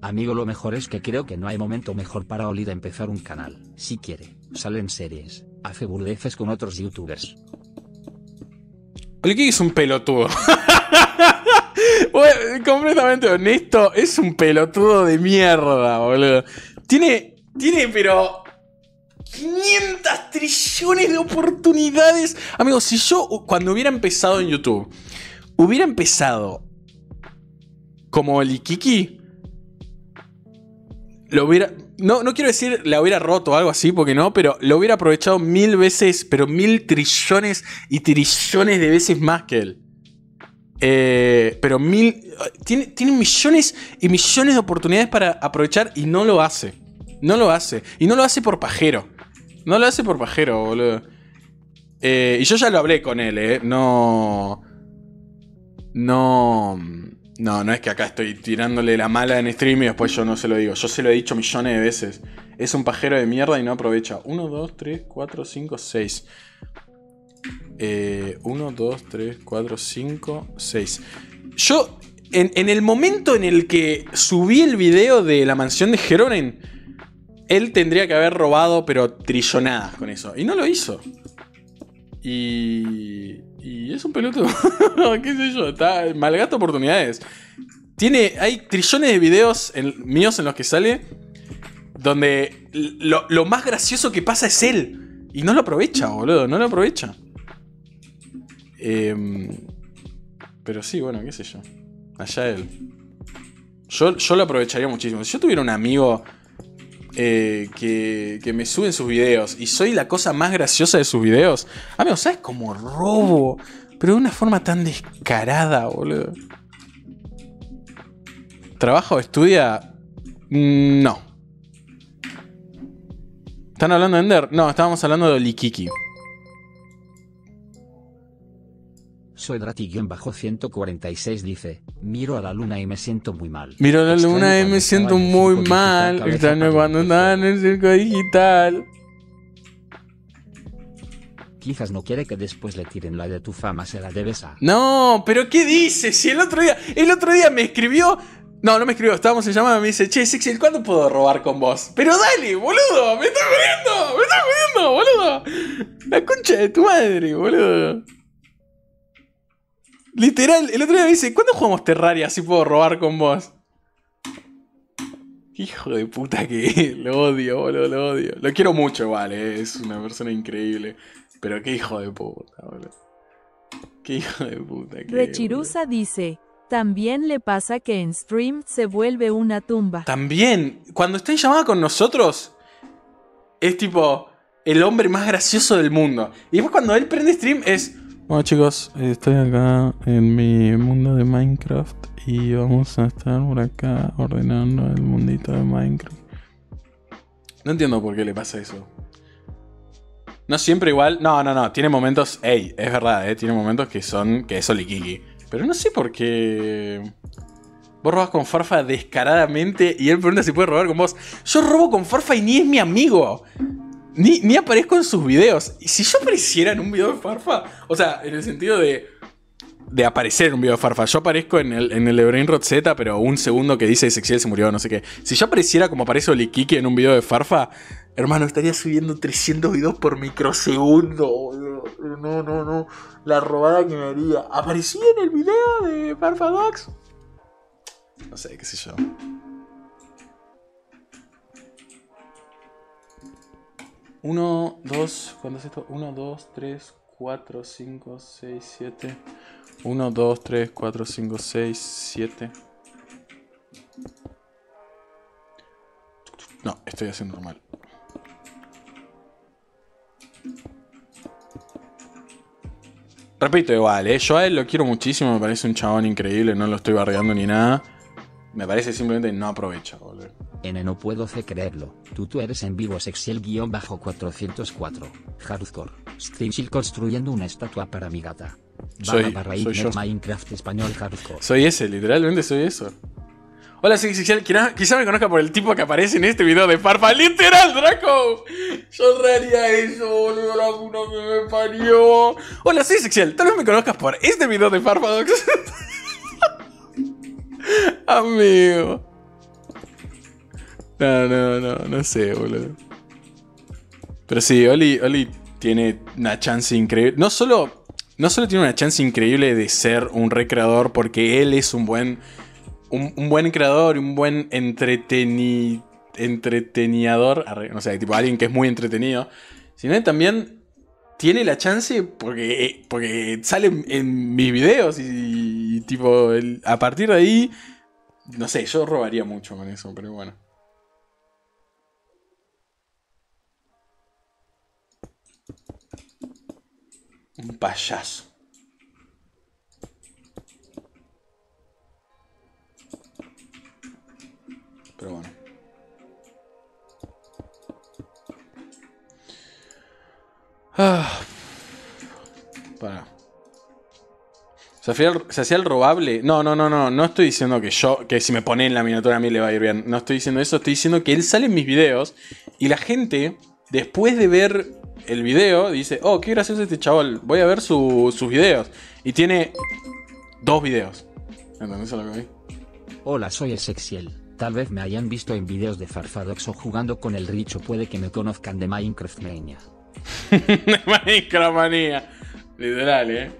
Speaker 2: Amigo, lo mejor es que creo que no hay momento mejor para Oli empezar un canal. Si quiere, salen
Speaker 1: series, hace burdeces con otros youtubers. Oli es un pelotudo. completamente honesto, es un pelotudo de mierda, boludo. Tiene, tiene, pero 500 trillones de oportunidades. Amigos, si yo cuando hubiera empezado en YouTube, hubiera empezado como el Ikiki, lo hubiera... No, no quiero decir la hubiera roto o algo así, porque no, pero lo hubiera aprovechado mil veces, pero mil trillones y trillones de veces más que él. Eh, pero mil. Tiene, tiene, millones y millones de oportunidades para aprovechar y no lo hace. No lo hace. Y no lo hace por pajero. No lo hace por pajero, boludo. Eh, y yo ya lo hablé con él, ¿eh? No. No. No, no es que acá estoy tirándole la mala en stream y después yo no se lo digo. Yo se lo he dicho millones de veces. Es un pajero de mierda y no aprovecha. 1, 2, 3, 4, 5, 6. 1, 2, 3, 4, 5, 6. Yo, en, en, el momento en el que subí el video de la mansión de Jeronen él tendría que haber robado, pero trillonadas con eso. Y no lo hizo. Y. Y es un pelotudo. ¿Qué sé yo? Está, malgasta oportunidades. Tiene, hay trillones de videos míos en los que sale donde lo, más gracioso que pasa es él. Y no lo aprovecha, boludo. No lo aprovecha. Em, pero sí, bueno, qué sé yo. Allá él. Yo, yo lo aprovecharía muchísimo. Si yo tuviera un amigo eh, que, me suben sus videos y soy la cosa más graciosa de sus videos. Amigo, es como robo? Pero de una forma tan descarada, boludo. Trabajo o estudia? Mm, no. ¿Están hablando de Ender? No, estábamos hablando de likiki Soy
Speaker 2: bajo 146 dice, miro a la luna y me siento muy mal. Miro a la luna y me siento muy mal. Extraño
Speaker 1: cuando en el circo digital.
Speaker 2: Quizás no quiere que después le tiren la de tu fama, se la debes a...
Speaker 1: No, pero ¿qué dices? Si el otro día, el otro día me escribió... No, no me escribió, estábamos en llamada y me dice, che, Sexy, ¿cuándo puedo robar con vos? Pero dale, boludo, me estás muriendo me estás muriendo, boludo. La concha de tu madre, boludo. Literal, el otro día me dice, ¿cuándo jugamos Terraria si puedo robar con vos? Hijo de puta que lo odio, boludo, lo odio. Lo quiero mucho, vale, eh, es una persona increíble. Pero qué hijo de puta, boludo. Qué hijo de puta que. Rechirusa
Speaker 3: dice, también le pasa que en stream se vuelve una tumba.
Speaker 1: También, cuando está en llamada con nosotros, es tipo el hombre más gracioso del mundo. Y después cuando él prende stream es, bueno chicos, estoy acá en mi mundo de Minecraft y vamos a estar por acá ordenando el mundito de Minecraft. No entiendo por qué le pasa eso. No siempre igual. No, no, no. Tiene momentos. Ey, es verdad, eh. Tiene momentos que son. que es kiki. Pero no sé por qué. Vos robas con Farfa descaradamente y él pregunta si puede robar con vos. Yo robo con Farfa y ni es mi amigo. Ni, aparezco en sus videos. Y si yo apareciera en un video de Farfa, o sea, en el sentido de, de aparecer en un video de Farfa, yo aparezco en el, en el de Brain Z, pero un segundo que dice sexy se murió, no sé qué. Si yo apareciera como aparece Kiki en un video de Farfa, hermano, estaría subiendo 300 videos por microsegundo, No, no, no. La robada que me haría. Aparecí en el video de Farfa Dogs. No sé, qué sé yo. 1, 2, ¿cuánto es esto? 1, 2, 3, 4, 5, 6, 7. 1, 2, 3, 4, 5, 6, 7. No, estoy haciendo normal. Repito, igual, ¿eh? yo a él lo quiero muchísimo, me parece un chabón increíble, no lo estoy bardeando ni nada. Me parece simplemente no aprovecha,
Speaker 2: boludo. N no puedo hacer creerlo, tú tú eres en vivo sexiel guión bajo 404, hardcore, streamchill construyendo una estatua para mi gata. Soy, soy
Speaker 1: Minecraft español hardcore. Soy ese, literalmente soy eso. Hola, soy Sexiel, quizá me conozca por el tipo que aparece en este video de Farfa. ¡Literal, Draco! Yo eso, boludo, la cuna que me parió. Hola, soy Sexiel, tal vez me conozcas por este video de Farfadox. Amigo. No, no, no, no sé, boludo. Pero sí, Oli, tiene una chance increíble. No solo, no tiene una chance increíble de ser un recreador, porque él es un buen, un, buen creador, un buen entreteni, entreteniador no sé, sea, tipo alguien que es muy entretenido, sino también tiene la chance porque, porque sale en, mis videos y, tipo, a partir de ahí, no sé, yo robaría mucho con eso, pero bueno. Un payaso. Pero bueno. Ah. Para. ¿Se hacía, el, ¿Se hacía, el, robable? No, no, no, no. No estoy diciendo que yo, que si me pone en la miniatura a mí le va a ir bien. No estoy diciendo eso. Estoy diciendo que él sale en mis videos y la gente, después de ver el video, dice, oh, qué gracioso este chaval, voy a ver sus videos. Y tiene dos videos.
Speaker 2: ¿Entendés lo que vi? Hola, soy el Sexiel, Tal vez me hayan visto en videos de Farfadox o jugando con el Richo. Puede que me conozcan de Minecraft Mania.
Speaker 1: de Minecraft Mania. Literal, eh.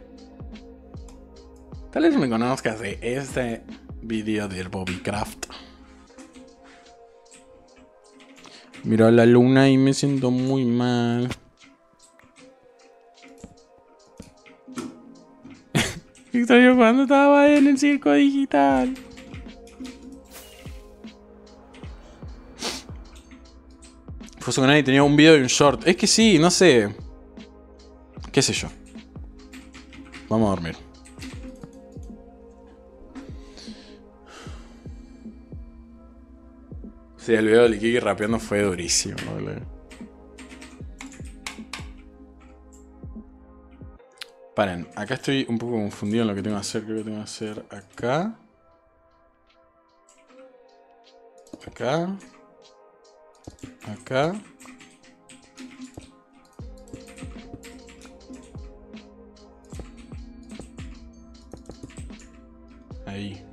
Speaker 1: Tal vez me conozcas de este video del Bobbycraft. Miro a la luna y me siento muy mal. Victorio, cuando estaba en el circo digital? Fue su canal y tenía un video y un short. Es que sí, no sé. ¿Qué sé yo? Vamos a dormir. Sí, el video de Likiki rapeando fue durísimo, boludo. Paren, acá estoy un poco confundido en lo que tengo que hacer. Creo que tengo que hacer acá. Acá. Acá. Ahí.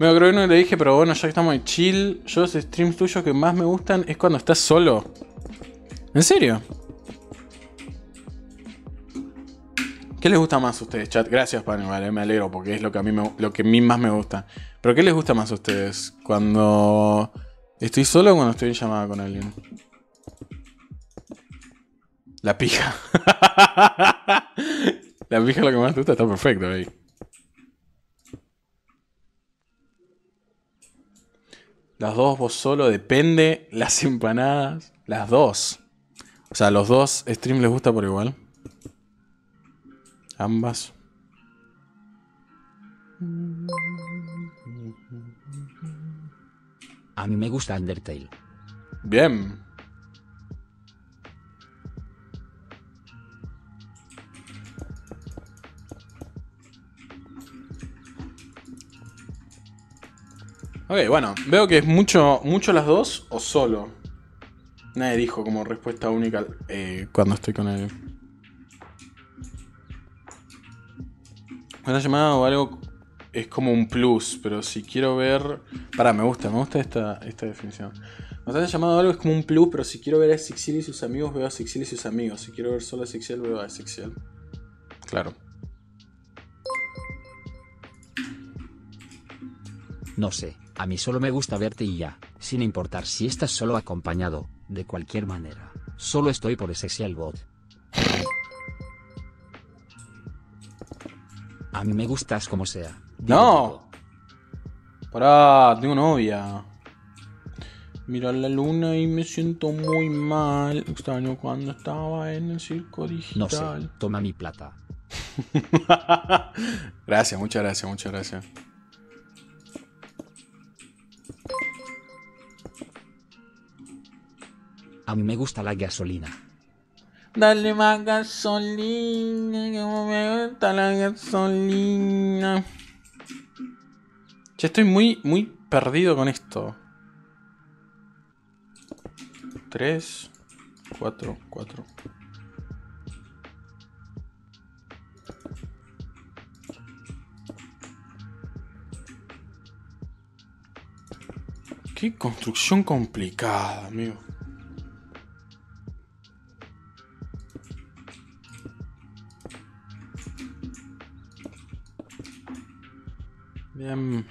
Speaker 1: Me creo que no le dije, pero bueno, ya que estamos chill, yo los streams tuyos que más me gustan es cuando estás solo. ¿En serio? ¿Qué les gusta más a ustedes, chat? Gracias, Pani, me alegro porque es lo que a mí, lo que a mí más me gusta. ¿Pero qué les gusta más a ustedes? ¿Cuando estoy solo o cuando estoy en llamada con alguien? La pija. La pija es lo que más te gusta, está perfecto ahí. Las dos vos solo, depende. Las empanadas, las dos. O sea, los dos stream les gusta por igual. Ambas.
Speaker 2: A mí me gusta Undertale. Bien.
Speaker 1: Ok, bueno, veo que es mucho, mucho las dos o solo. Nadie dijo como respuesta única eh, cuando estoy con él. Una llamada o algo es como un plus, pero si quiero ver. Pará, me gusta, me gusta esta, definición. Me han llamado algo es como un plus, pero si quiero ver a Sexiel y sus amigos, veo a Sexiel y sus amigos. Si quiero ver solo a Sexiel, veo a Sexiel. Claro. No
Speaker 2: sé. A mí solo me gusta verte y ya, sin importar si estás solo acompañado, de cualquier manera, solo estoy por ese sexy bot.
Speaker 1: A mí me gustas como sea. ¡No! Pará, tengo novia. Mirar la luna y me siento muy mal. Extraño cuando estaba en el circo digital. No sé, toma mi plata. gracias, muchas gracias, muchas gracias. A mí
Speaker 2: me gusta la gasolina.
Speaker 1: Dale más gasolina, como me gusta la gasolina. Ya estoy muy, muy perdido con esto. Tres. Cuatro. Cuatro. Qué construcción complicada, amigo. Bien.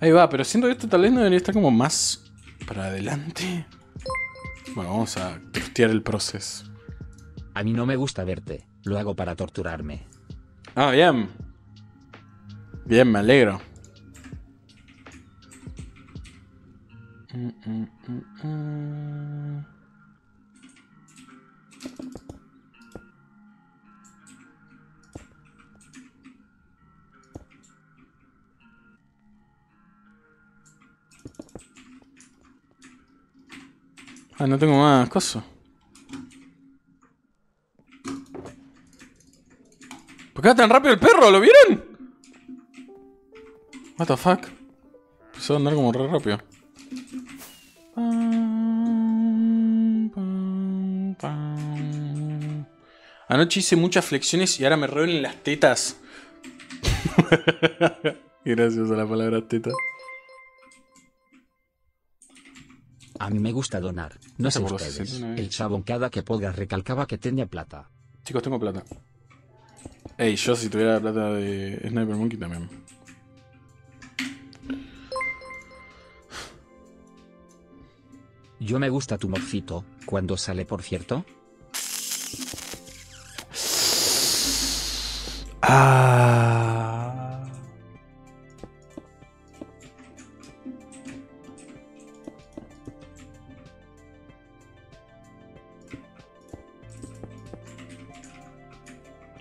Speaker 1: Ahí va, pero siento que este tal vez no debería estar como más para adelante. Bueno, vamos a testear el proceso. A mí no me gusta verte, lo hago para torturarme. Ah, bien. Bien, me alegro. Mm, mm, mm, Ah, no tengo más cosas. ¿Por qué va tan rápido el perro? ¿Lo vieron? What the fuck? Empezó a andar como re rápido. Anoche hice muchas flexiones y ahora me reúnen las tetas. Gracias a la palabra
Speaker 2: teta. A mí me gusta donar, no sé ustedes. El chabón cada que podga recalcaba que tenía plata. Chicos, tengo plata.
Speaker 1: Ey, yo si tuviera plata de Sniper Monkey también. Yo me gusta tu
Speaker 2: morcito, cuando sale por cierto. Ah.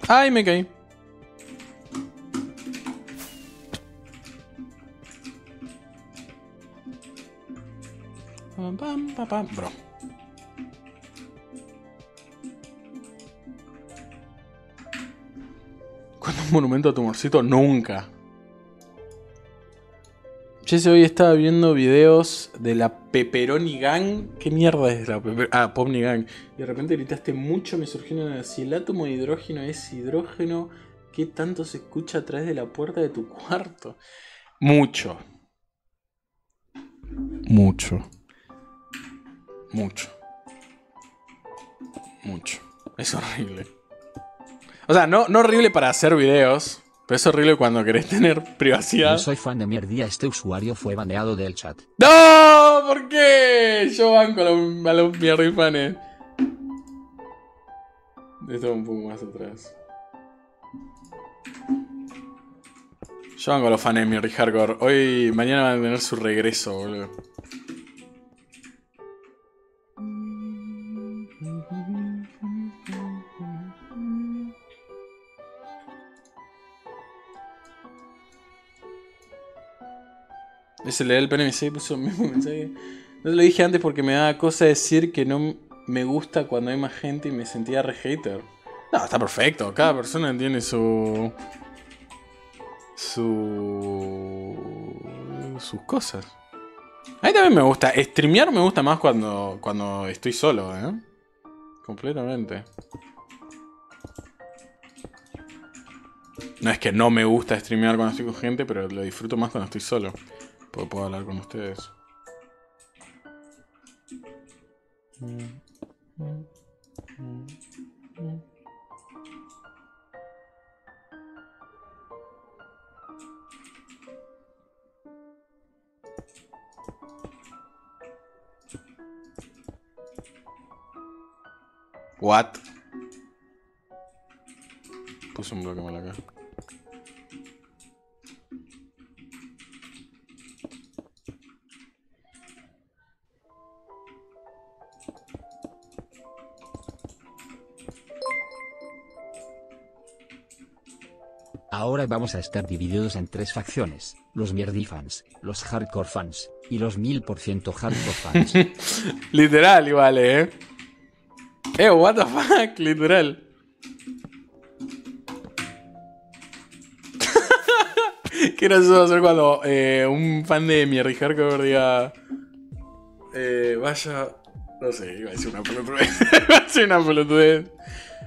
Speaker 1: Ay, me caí. Pam, pam, pam, bro. ¿Cuántos monumento a tu morcito? Nunca ese hoy estaba viendo videos de la Pepperoni Gang. ¿Qué mierda es la Pepperoni? Ah, Pomni Gang. De repente gritaste mucho, me surgió una. Si el átomo de hidrógeno es hidrógeno, ¿qué tanto se escucha a través de la puerta de tu cuarto? Mucho. Mucho. Mucho. Mucho. Es horrible. O sea, no, no horrible para hacer videos. Pero es horrible cuando querés tener privacidad. No soy
Speaker 2: fan de mierdía, este usuario fue baneado del chat.
Speaker 1: ¡No! ¿Por qué? Yo banco a los, a fanes. mierdifanes. Esto un poco más atrás. Yo banco a los fanes de hardcore. Hoy, mañana van a tener su regreso, boludo. Ese le el PNMC y puso el mismo mensaje. No lo dije antes porque me daba cosa decir que no me gusta cuando hay más gente y me sentía re hater. No, está perfecto. Cada persona tiene su. su. sus cosas. A mí también me gusta. Streamear me gusta más cuando, cuando estoy solo, ¿eh? Completamente. No es que no me gusta streamear cuando estoy con gente, pero lo disfruto más cuando estoy solo puedo hablar con ustedes. What? Puse un bloque mal acá.
Speaker 2: Ahora vamos a estar divididos en tres facciones, los fans, los hardcore fans y los 1000% hardcore fans.
Speaker 1: literal igual, ¿eh? Eh, what the fuck, literal. ¿Qué gracioso eso? cuando eh, un fan de Mierda Hardcore diga... Eh, vaya... No sé, iba a decir una pelotudez. iba a decir una pelotudez.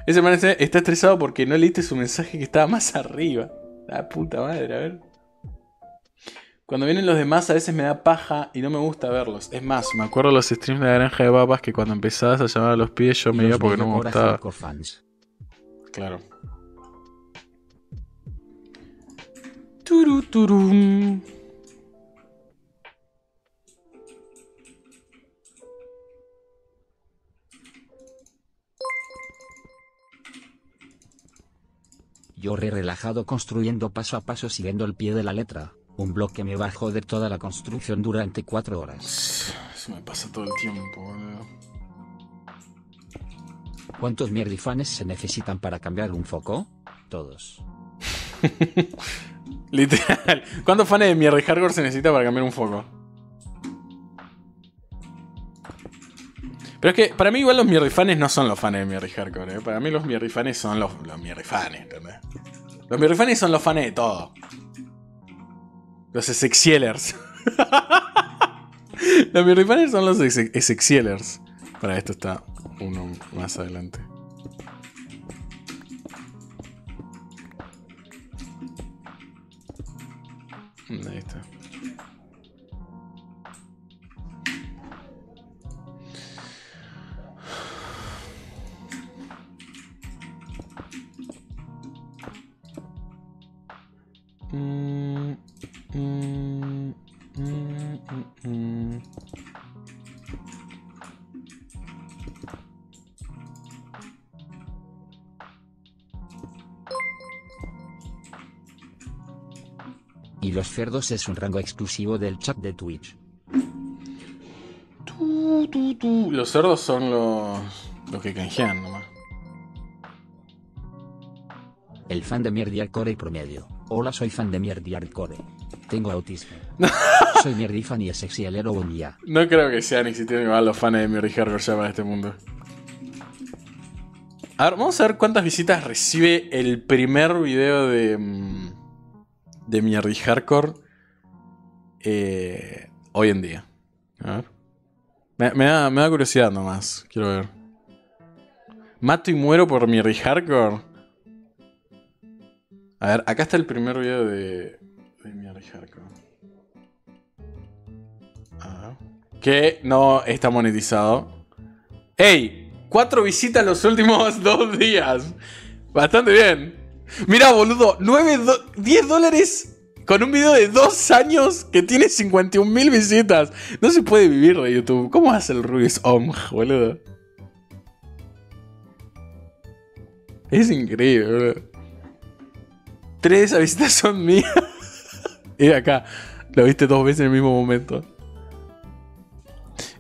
Speaker 1: Ese man está estresado porque no leíste su mensaje que estaba más arriba. La puta madre, a ver. Cuando vienen los demás a veces me da paja y no me gusta verlos. Es más, me acuerdo los streams de la granja de papas que cuando empezabas a llamar a los pies yo me iba porque no me gustaba. Claro.
Speaker 4: Turu turum.
Speaker 2: yo re relajado construyendo paso a paso siguiendo el pie de la letra, un bloque me bajó de toda la construcción durante cuatro horas.
Speaker 1: Eso me pasa todo el tiempo.
Speaker 2: ¿Cuántos mierdifanes se necesitan para cambiar un foco?
Speaker 1: Todos. Literal. ¿Cuántos fanes de mierda se necesita para cambiar un foco? Pero es que para mí igual los mierrifanes no son los fans de Mierry ¿eh? Para mí los mierrifanes son los, los mierrifanes, Los mierrifanes son los fans de todo. Los Esexielers. los mierrifanes son los Para esto está uno más adelante. Mm, ahí está.
Speaker 4: y
Speaker 2: los cerdos es un rango
Speaker 1: exclusivo del chat de Twitch. Los cerdos son los, que canjean nomás.
Speaker 2: El fan de y promedio. Hola, soy fan de Mierdy Hardcore. Tengo autismo. soy Mierdy fan y es sexy el héroe día.
Speaker 1: No creo que sean existiendo igual los fans de Mierdy Hardcore ya para este mundo. A ver, vamos a ver cuántas visitas recibe el primer video de. Mm, de Mierdy Hardcore. Eh, hoy en día. A ver. Me, da, curiosidad nomás. Quiero ver. Mato y muero por Mierdy Hardcore. A ver, acá está el primer video de, de mi arco. que no está monetizado. ¡Ey! Cuatro visitas los últimos dos días. Bastante bien. Mira, boludo, 9 10 dólares con un video de dos años que tiene 51 mil visitas. No se puede vivir de YouTube. ¿Cómo hace el Ruiz, Om, boludo? Es increíble, boludo tres avistas son mías. y acá, lo viste dos veces en el mismo momento.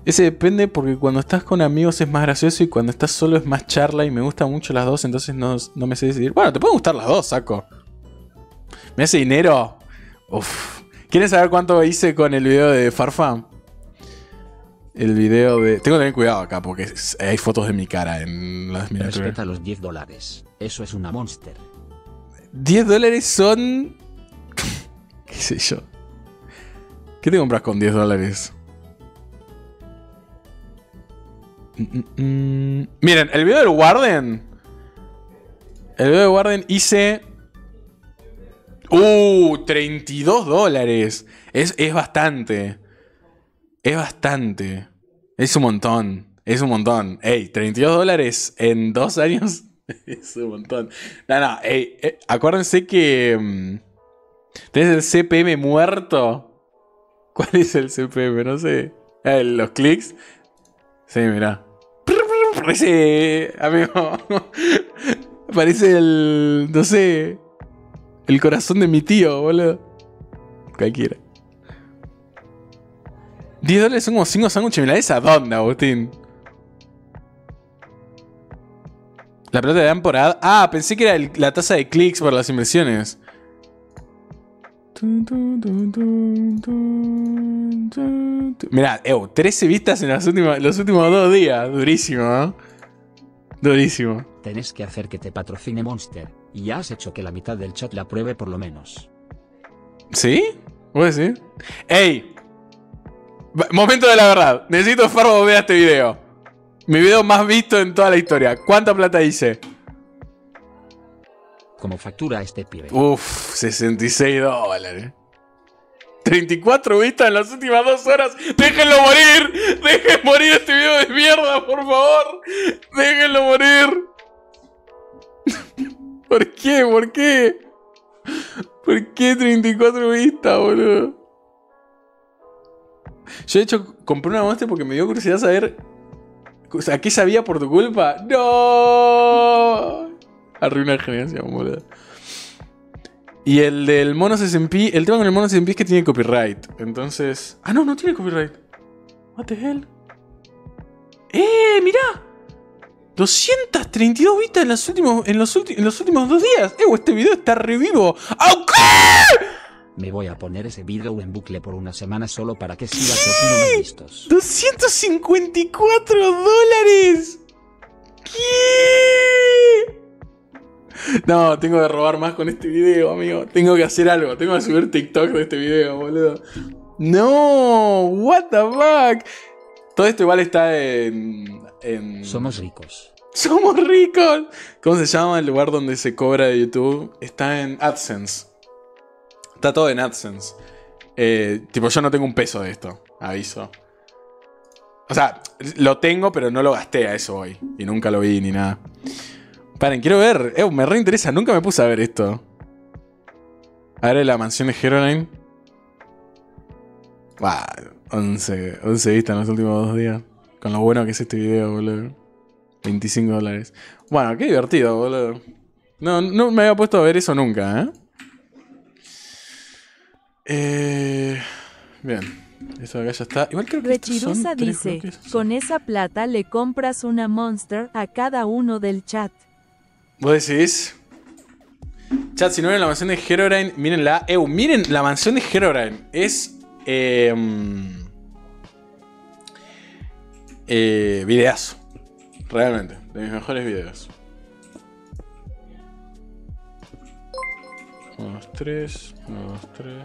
Speaker 1: Ese depende porque cuando estás con amigos es más gracioso y cuando estás solo es más charla y me gustan mucho las dos, entonces no, no me sé decidir. Bueno, te pueden gustar las dos, saco. ¿Me hace dinero? Quieres saber cuánto hice con el video de Farfam? El video de... Tengo que tener cuidado acá porque hay fotos de mi cara en las miniaturas. Respeta los 10 dólares. Eso es una monster. 10 dólares son. ¿Qué sé yo? ¿Qué te compras con 10 dólares? Mm, mm, mm. Miren, el video del Warden. El video del Warden hice. ¡Uh! 32 dólares. Es, es bastante. Es bastante. Es un montón. Es un montón. ¡Ey! 32 dólares en dos años. es un montón. No, no, ey, eh, acuérdense que. Mm, Tienes el CPM muerto? ¿Cuál es el CPM? No sé. Eh, los clics. Sí, mirá. Parece. Amigo. Parece el. No sé. El corazón de mi tío, boludo. Cualquiera. 10 dólares son como 5 sándwiches ¿Esa ¿Dónde, Agustín? La plata de Dan por Ah, pensé que era la tasa de clics por las inversiones. mira ew, 13 vistas en las últimas, los últimos dos días. Durísimo, ¿no? ¿eh? Durísimo. Tenés que hacer que te patrocine Monster. Y ya
Speaker 2: has hecho que la mitad del chat la pruebe por lo menos.
Speaker 1: ¿Sí? Pues sí. ¡Ey! Momento de la verdad. Necesito Farbo ver este video. Mi video más visto en toda la historia. ¿Cuánta plata hice? Como factura este pibe. Uf, 66 dólares. 34 vistas en las últimas dos horas. ¡Déjenlo morir! ¡Déjenlo morir este video de mierda, por favor! ¡Déjenlo morir! ¿Por qué? ¿Por qué? ¿Por qué 34 vistas, boludo? Yo, de hecho, compré una monster porque me dio curiosidad saber ¿qué sabía por tu culpa. ¡No! Arruina la boludo. Y el del mono SMP. El tema con el mono SMP es que tiene copyright. Entonces. Ah, no, no tiene copyright. What the hell? ¡Eh! ¡Mirá! 232 vistas en los últimos, en los últimos dos días. ¡Eh! Este video está revivo. ¡Aunque!
Speaker 2: Me voy a poner ese video en bucle por una semana solo para que sigas ¿Qué? listos.
Speaker 1: ¡254 dólares! ¿Qué? No, tengo que robar más con este video, amigo. Tengo que hacer algo. Tengo que subir TikTok de este video, boludo. No, what the fuck. Todo esto igual está en... Somos ricos. Somos ricos. ¿Cómo se llama el lugar donde se cobra de YouTube? Está en AdSense. Está todo en AdSense. Eh, tipo, yo no tengo un peso de esto, aviso. O sea, lo tengo, pero no lo gasté a eso hoy. Y nunca lo vi ni nada. Paren, quiero ver. me reinteresa, nunca me puse a ver esto. A ver la mansión de Heroline. Bah, 11, 11 vistas en los últimos dos días. Con lo bueno que es este video, boludo. 25 dólares. Bueno, qué divertido, boludo. No, no me había puesto a ver eso nunca, ¿eh? Eh, bien. Eso acá ya está. Igual creo que Rechirusa dice,
Speaker 3: con esa plata le compras una Monster a cada uno del chat.
Speaker 1: ¿Vos decís? Chat, si no ven la mansión de Herobrine, mírenla. Ew, miren la mansión de Herobrine. Es... Eh, mm, eh, videazo. Realmente. De mis mejores videos.
Speaker 2: dos, tres, 2, tres.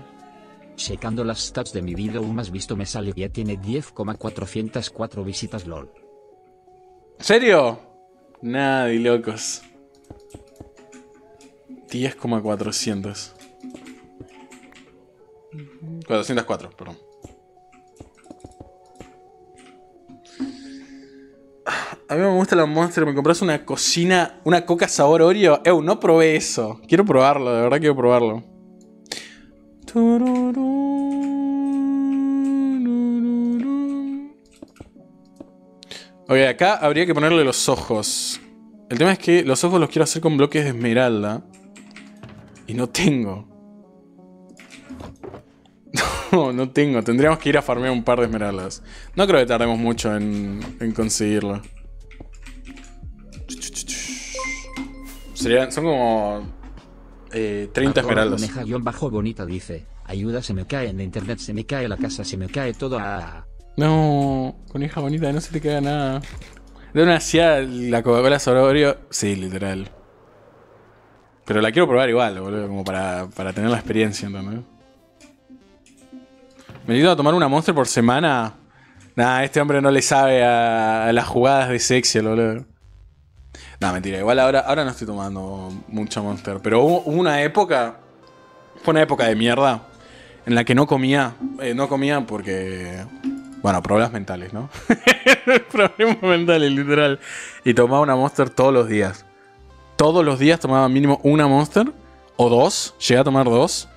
Speaker 2: Checando las stats de mi video más visto me sale Ya tiene 10,404 visitas LOL.
Speaker 1: ¿Serio? Nadie, locos. 10,400. 404, perdón. A mí me gusta la Monster. Me compras una cocina, una coca sabor Oreo. Eu, no probé eso. Quiero probarlo, de verdad quiero probarlo. Ok, acá habría que ponerle los ojos. El tema es que los ojos los quiero hacer con bloques de esmeralda. Y no tengo. No, no tengo. Tendríamos que ir a farmear un par de esmeraldas. No creo que tardemos mucho en, en conseguirlo. Serían, son como eh, 30 esmeraldas.
Speaker 2: bajo bonita dice, ayuda se me cae en internet, se me cae
Speaker 1: la casa, se me cae todo. Ah. No, coneja bonita, no se te queda nada. De una hacía la Coca-Cola Sororio, sí, literal. Pero la quiero probar igual, boludo, como para, tener la experiencia, Me ayuda a tomar una Monster por semana. Nah, este hombre no le sabe a, las jugadas de sexy, boludo. No, mentira, igual ahora, ahora no estoy tomando mucho Monster, pero hubo una época, fue una época de mierda, en la que no comía, eh, no comía porque, bueno, problemas mentales, ¿no? problemas mentales, literal. Y tomaba una Monster todos los días. Todos los días tomaba mínimo una Monster, o dos, llegué a tomar dos.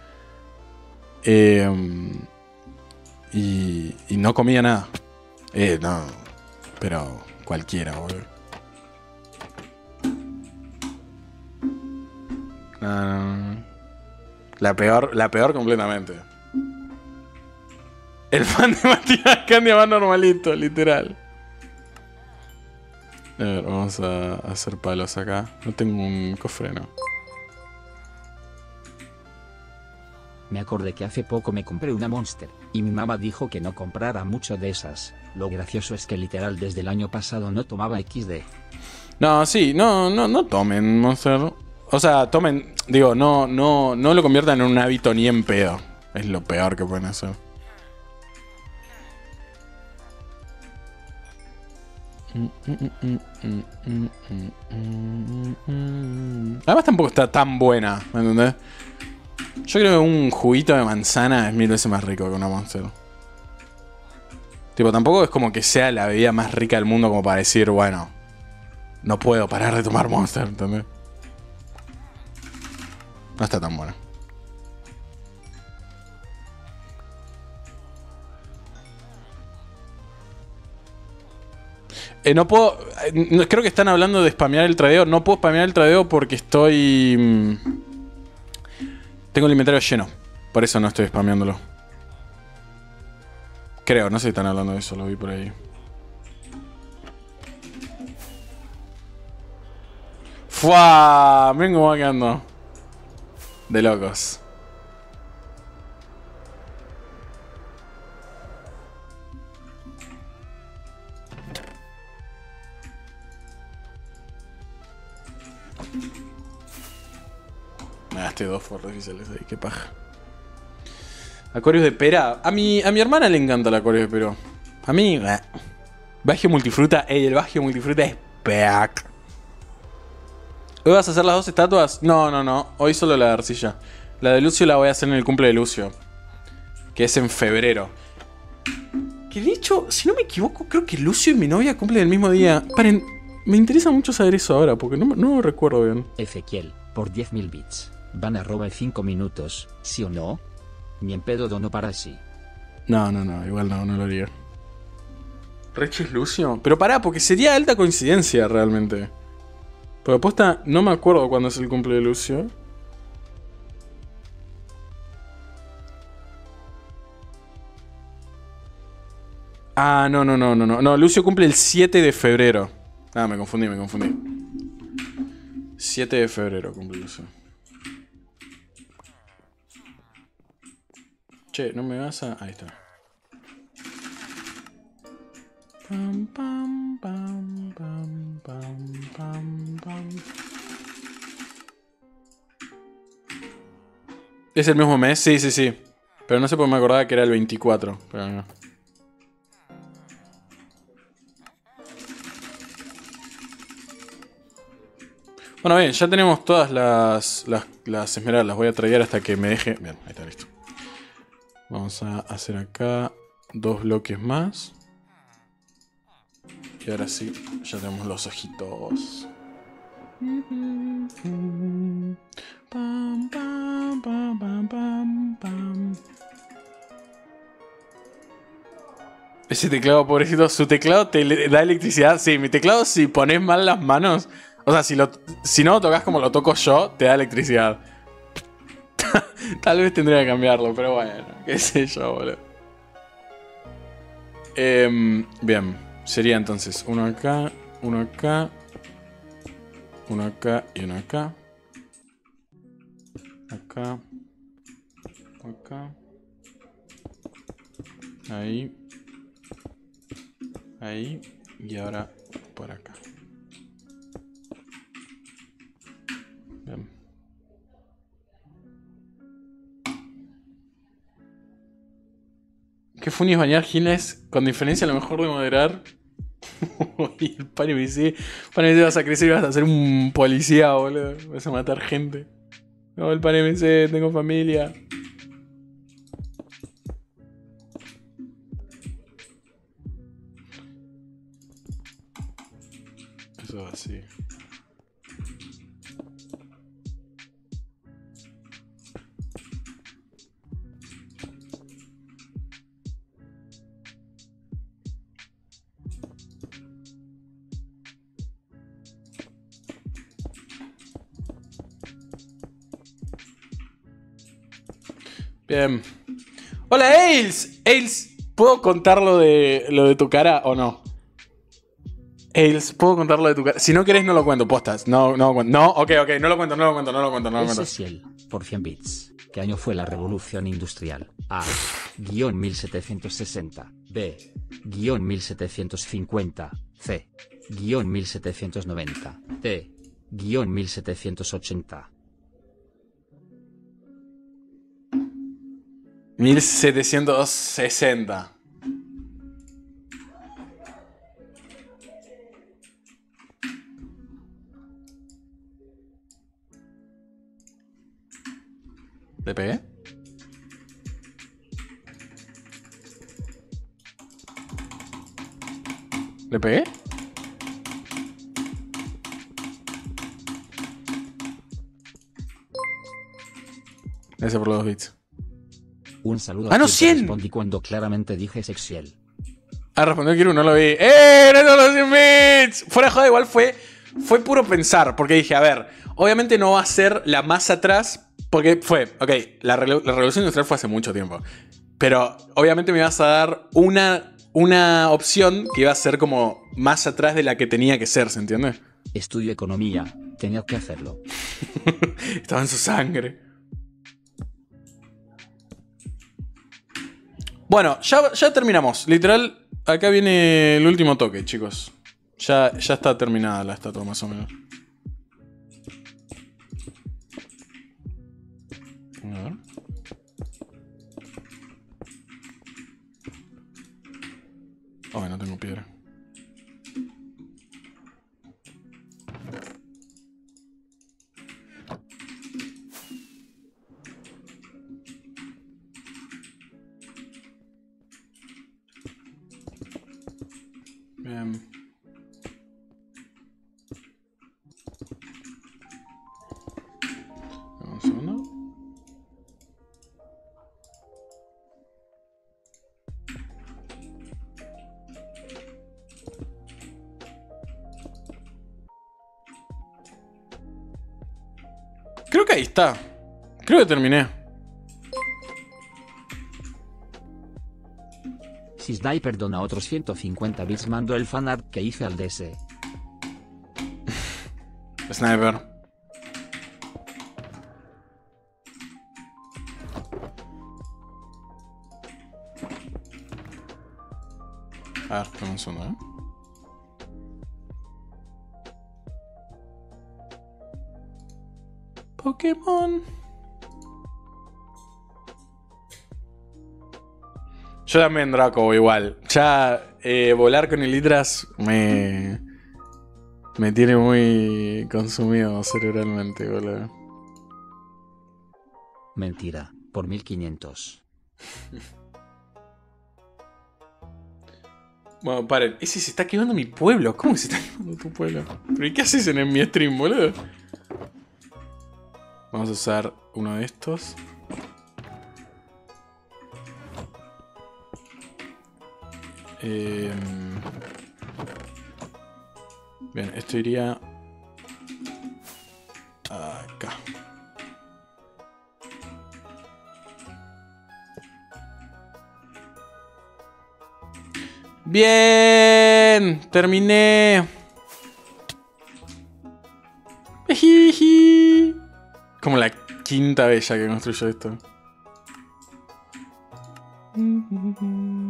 Speaker 1: Em, y, y, no comía nada. Eh, no, pero cualquiera, boludo. la peor, la peor completamente. El fan de Matías Candia va normalito, literal. A ver, vamos a hacer palos acá. No tengo un cofre, ¿no?
Speaker 2: Me acordé que hace poco me compré una Monster, y mi mamá dijo que no comprara mucho de esas. Lo gracioso es que literal desde el año pasado no tomaba XD.
Speaker 1: No, sí, no, no, no tomen Monster. O sea, tomen, digo, no, no, no lo conviertan en un hábito ni en pedo. Es lo peor que pueden hacer. Además tampoco está tan buena, ¿me entendés? Yo creo que un juguito de manzana es mil veces más rico que una Monster. Tipo, tampoco es como que sea la bebida más rica del mundo como para decir, bueno, no puedo parar de tomar Monster, ¿entendés? No está tan buena. Eh, no puedo. Eh, creo que están hablando de spamear el tradeo. No puedo spamear el tradeo porque estoy. Mm, tengo el inventario lleno. Por eso no estoy spameándolo. Creo, no sé si están hablando de eso, lo vi por ahí. ¡Fua! vengo cómo va de locos. Me ah, este gasté dos fuertes oficiales ahí, qué paja. Acuarios de pera. A mi, a mi hermana le encanta el acuario de pero. A mí. Bajio multifruta, ey, el bajio multifruta es peac vas a hacer las dos estatuas? No, no, no. Hoy solo la de arcilla. La de Lucio la voy a hacer en el cumple de Lucio. Que es en febrero. Que de hecho, si no me equivoco, creo que Lucio y mi novia cumplen el mismo día. Paren, me interesa mucho saber eso ahora, porque no, recuerdo bien.
Speaker 2: Ezequiel, por
Speaker 1: 10.000 bits.
Speaker 2: Van a robar 5 minutos, ¿sí o no? Ni en pedo dono para sí.
Speaker 1: No, no, no, igual no, no lo haría. es Lucio. Pero pará, porque sería alta coincidencia realmente. Propuesta, no me acuerdo cuándo es el cumple de Lucio. Ah, no, no, no, no, no. No, Lucio cumple el 7 de febrero. Ah, me confundí, me confundí. 7 de febrero cumple Lucio. Che, no me vas a. Ahí está.
Speaker 4: Pam,
Speaker 1: ¿Es el mismo mes? Sí, sí, sí. Pero no sé por qué me acordaba que era el 24. Pero Bueno, bien, ya tenemos todas las, las, las esmeraldas. Las voy a traer hasta que me deje... Bien, ahí está listo. Vamos a hacer acá dos bloques más. Y ahora sí, ya tenemos los ojitos. Ese teclado, pobrecito, ¿su teclado te da electricidad? Sí, mi teclado si pones mal las manos, o sea, si, lo, si no lo tocas como lo toco yo, te da electricidad. Tal vez tendría que cambiarlo, pero bueno, qué sé yo, boludo. Em, bien. Sería entonces uno acá, uno acá, uno acá y uno acá. Acá, acá. Ahí. Ahí. Y ahora por acá. ¿Qué funis bañar giles? Con diferencia a lo mejor de moderar y el pan dice, pan MC vas a crecer y vas a ser un policía, boludo. Vas a matar gente. No, el pan MC, tengo familia. Bien. Hola, Ails. Ails, ¿puedo contar lo de, lo de tu cara o no? Ails, ¿puedo contar lo de tu cara? Si no querés, no lo cuento, postas. No, no, no, ok, ok, no lo cuento, no lo cuento, no lo cuento, no lo cuento.
Speaker 2: por 100 bits. ¿Qué año fue la revolución industrial? A. Guión 1760. B. Guión 1750. C. Guión 1790. D. Guión 1780.
Speaker 1: 1760. ¿Le pegué? ¿Le pegué?
Speaker 2: Ese por los bits. Un saludo ¡Ah, no, 100! Respondí cuando
Speaker 1: claramente dije sexual. Ah, respondió Kiru, no lo vi. ¡Eh! ¡No, los 100 Fuera de joda, igual fue, fue puro pensar, porque dije, a ver, obviamente no va a ser la más atrás, porque fue, ok, la, revolución industrial fue hace mucho tiempo, pero obviamente me vas a dar una, una opción que iba a ser como más atrás de la que tenía que ser, ¿se entiende? Estudio economía, tenía que hacerlo. Estaba en su sangre. Bueno, ya, ya terminamos. Literal, acá viene el último toque, chicos. Ya, ya está terminada la estatua, más o menos. A ver. Oh, no tengo piedra. Em, Creo que ahí está. Creo que terminé.
Speaker 2: Sniper perdona otros 150 bits mando el fanart que hice al DS.
Speaker 1: Sniper. A ver, un segundo, ¿eh?
Speaker 4: Pokémon.
Speaker 1: Yo también Draco, igual. Ya eh, volar con elitras me. Me tiene muy consumido cerebralmente, boludo. Mentira, por 1500. bueno, paren. Ese se está quemando mi pueblo. ¿Cómo se está quemando tu pueblo? ¿Pero y qué haces en mi stream, boludo? Vamos a usar uno de estos. Em, bien, esto iría acá. Bien, terminé. Como la quinta bella que construyó esto.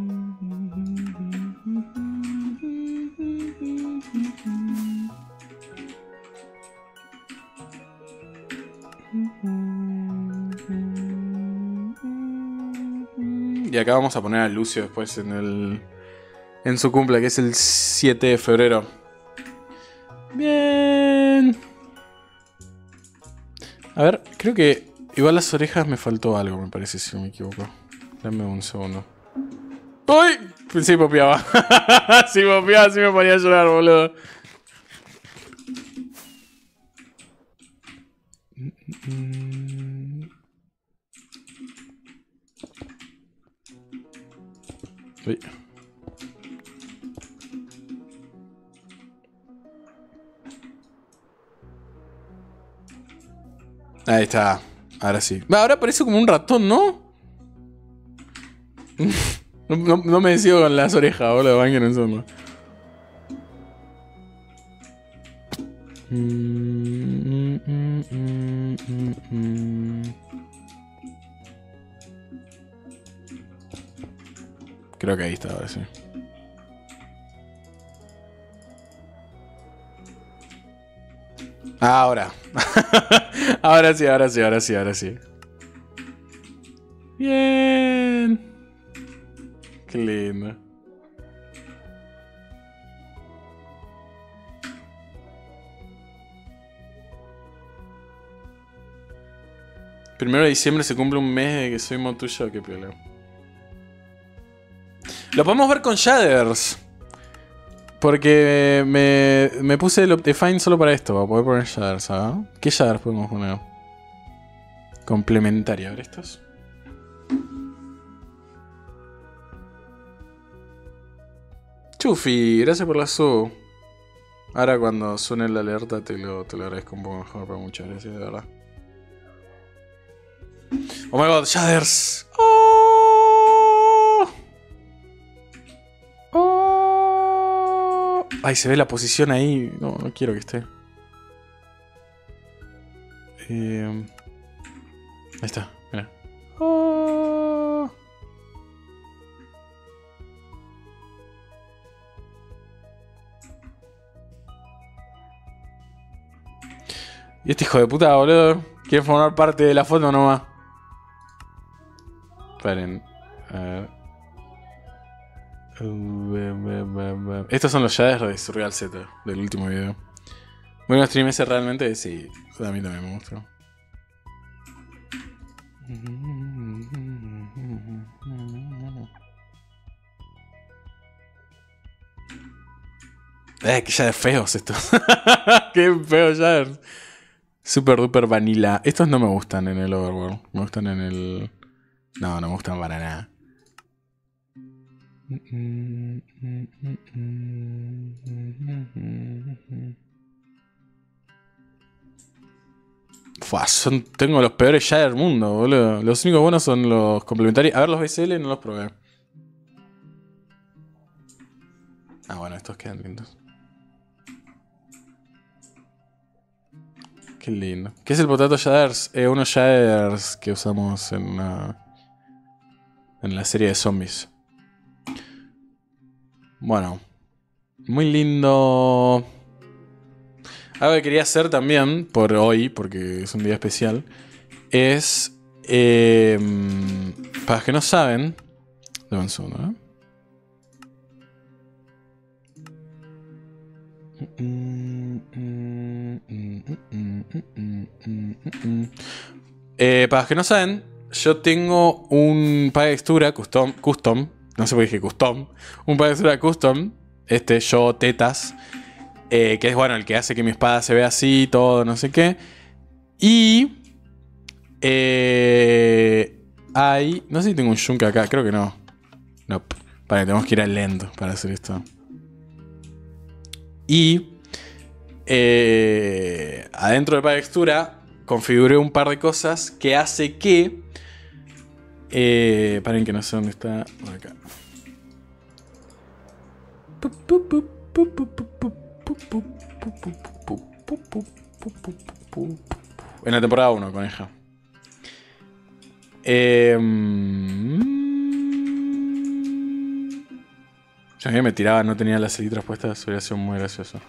Speaker 1: acá vamos a poner a Lucio después en el. En su cumple, que es el 7 de febrero. Bien. A ver, creo que. Igual las orejas me faltó algo, me parece, si no me equivoco. Dame un segundo. ¡Uy! Sí, popeaba. sí, popeaba, sí me ponía a llorar, boludo. Ahí está. Ahora sí. Ahora parece como un ratón, ¿no? no, me decido con las orejas, boludo. en el no? Ahora. ahora sí, ahora sí, ahora sí, ahora sí. Bien. Qué lindo. Primero de diciembre se cumple un mes de que soy Motuya, qué peleo. Lo podemos ver con shaders. Porque me, me puse el Optifine solo para esto, para poder poner shaders, ¿sabes? ¿ah? ¿Qué shaders podemos poner? Complementario, a ver estos. Chufi, gracias por la sub. Ahora cuando suene la alerta te lo, te lo agradezco un poco mejor, pero muchas gracias, de verdad. Oh my god, shaders. Oh. Ay, se ve la posición ahí. No, no quiero que esté. Em, ahí está, mira.
Speaker 4: Oh.
Speaker 1: Y este hijo de puta, boludo. Quiere formar parte de la foto nomás. Esperen. A Em, em, em, estos son los shaders de Surreal Z del último video. Bueno, stream ese realmente sí. A mí también me gustó. Eh, que shaders feos estos. qué feos shaders. Super duper vanilla. Estos no me gustan en el Overworld. Me gustan en el. No, no me gustan para nada. Fua, tengo los peores shaders del mundo, boludo. Los únicos buenos son los complementarios. A ver, los BCL no los probé. Ah, bueno, estos quedan lindos. Qué lindo. ¿Qué es el potato shaders? Es eh, unos shaders que usamos en, en la serie de zombies. Bueno, muy lindo. Algo que quería hacer también por hoy, porque es un día especial, es. Em, para los que no saben. Dame un segundo, ¿eh? ¿eh? para los que no saben, yo tengo un pack textura custom, custom no sé por qué dije custom, un par de custom, este yo tetas, eh, que es bueno, el que hace que mi espada se vea así, todo, no sé qué. Y eh, hay, no sé si tengo un yunque acá, creo que no. No, nope. para tenemos que ir al lento para hacer esto. Y eh, adentro de par de textura configuré un par de cosas que hace que eh, paren que no sé dónde está. Acá. En la temporada 1, coneja. Eh, yo me tiraba, no tenía las elitras puestas, hubiera sido muy gracioso.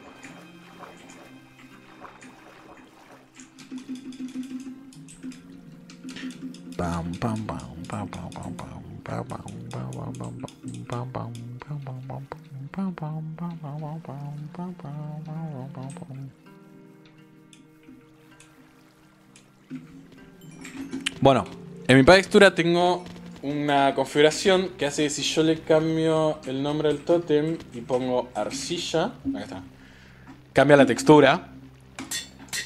Speaker 1: pam, pam, pam, Bueno, en mi textura tengo una configuración que hace que si yo le cambio el nombre del tótem y pongo arcilla, está, cambia la textura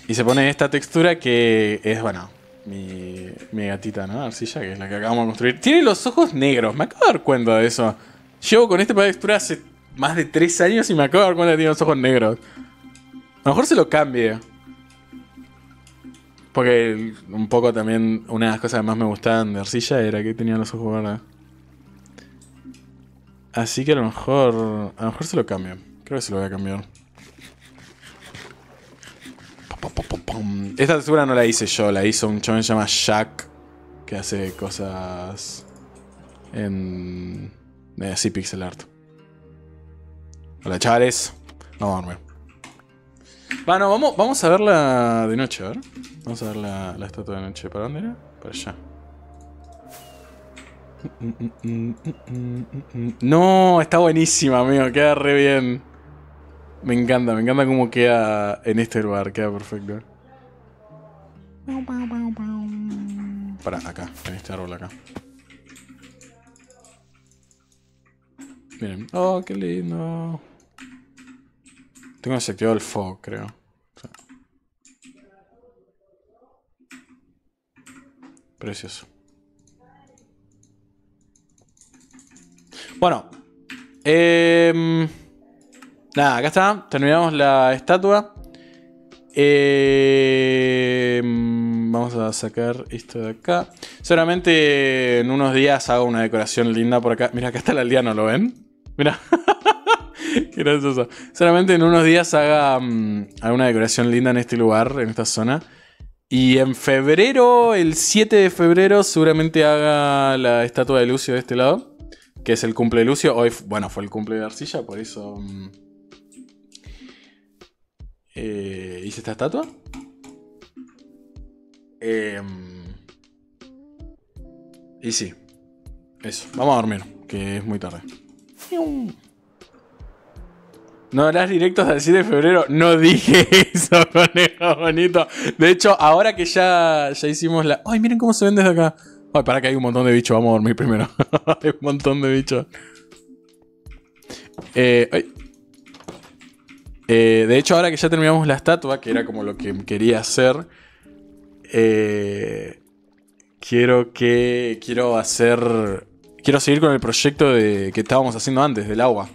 Speaker 1: y se pone esta textura que es, bueno, mi, mi gatita, ¿no? Arcilla, que es la que acabamos de construir. Tiene los ojos negros, me acabo de dar cuenta de eso. Llevo con este de textura hace más de 3 años y me acabo de dar cuenta de que tiene los ojos negros. A lo mejor se lo cambie. Porque un poco también una de las cosas que más me gustaban de Arcilla era que tenía los ojos verdes. Así que a lo mejor. A lo mejor se lo cambio. Creo que se lo voy a cambiar. Esta textura no la hice yo, la hizo un chabón que se llama Jack. Que hace cosas. En. Eh, así pixel art. Hola chavales. Vamos a dormir. Bueno, vamos, vamos a verla de noche, a ver. Vamos a ver la, la estatua de noche. ¿Para dónde era? Para allá. No, está buenísima, amigo. Queda re bien. Me encanta, me encanta cómo queda en este lugar. Queda perfecto. Para, acá, en este árbol acá. Miren. Oh, qué lindo. Tengo desactivado el fog, creo. Precioso. Bueno. Em, nada, acá está. Terminamos la estatua. Em, vamos a sacar esto de acá. Seguramente en unos días hago una decoración linda por acá. Mira, acá está la aldea, lo ven? Mira. Qué Solamente en unos días mm, haga una decoración linda en este lugar, en esta zona. Y en febrero, el 7 de febrero, seguramente haga la estatua de Lucio de este lado, que es el cumple de Lucio. Hoy, bueno, fue el cumple de Arcilla, por eso mm, eh, hice esta estatua. Em, y sí, eso, vamos a dormir, que es muy tarde. No harás directos del 7 de febrero. No dije eso, conejo bonito. De hecho, ahora que ya, ya hicimos la. Ay, miren cómo se ven desde acá. Ay, para que hay un montón de bichos. Vamos a dormir primero. hay un montón de bichos. Eh, eh, de hecho, ahora que ya terminamos la estatua, que era como lo que quería hacer. Eh, quiero que. Quiero hacer. Quiero seguir con el proyecto de, que estábamos haciendo antes, del agua.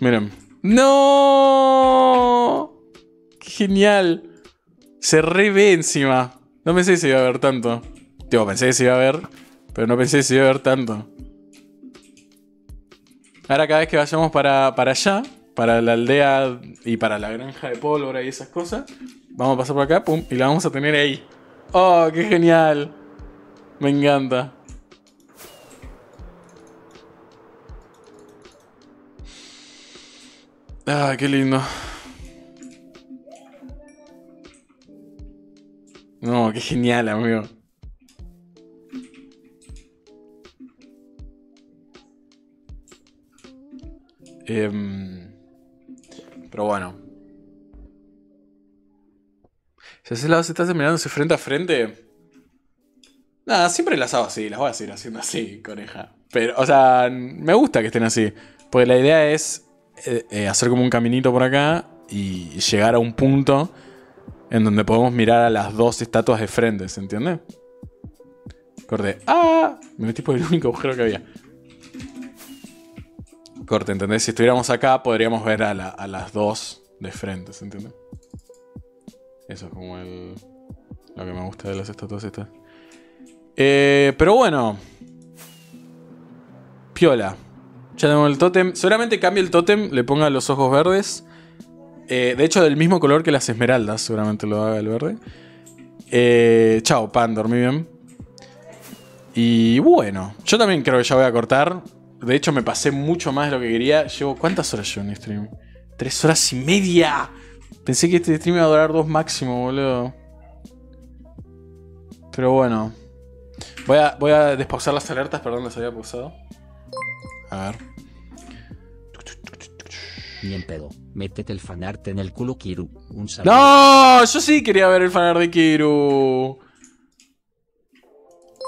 Speaker 1: Miren. ¡No! ¡Qué genial! Se re encima. No pensé que iba a ver tanto. Tío, pensé que iba a ver, pero no pensé si iba a ver tanto. Ahora cada vez que vayamos para, para allá, para la aldea y para la granja de pólvora y esas cosas, vamos a pasar por acá, pum, y la vamos a tener ahí. ¡Oh, qué genial! Me encanta. Ah, qué lindo. No, qué genial, amigo. Em, pero bueno. Si a ese lado se estás mirándose frente a frente. Nada, siempre las hago así, las voy a seguir haciendo así, coneja. Pero, o sea, me gusta que estén así. Porque la idea es eh, eh, hacer como un caminito por acá y llegar a un punto en donde podemos mirar a las dos estatuas de frente, ¿se entiende? Corte. ¡Ah! Me metí por el único agujero que había. Corte, ¿entendés? Si estuviéramos acá, podríamos ver a, las dos de frente, ¿se entiende? Eso es como el, lo que me gusta de las estatuas estas. Eh, pero bueno. Piola. Ya tengo el tótem. Seguramente cambie el tótem, le ponga los ojos verdes. Eh, de hecho, del mismo color que las esmeraldas, seguramente lo haga el verde. Eh, chao, pan, dormí bien. Y bueno, yo también creo que ya voy a cortar. De hecho, me pasé mucho más de lo que quería. Llevo, ¿cuántas horas yo en stream? Tres horas y media. Pensé que este stream iba a durar dos máximo, boludo. Pero bueno. Voy a, voy a despausar las alertas, perdón, las había pausado. A ver.
Speaker 2: Ni pedo. Métete el fanarte en el culo, Kiru. Un
Speaker 1: ¡No! Yo sí quería ver el fanart de Kiru.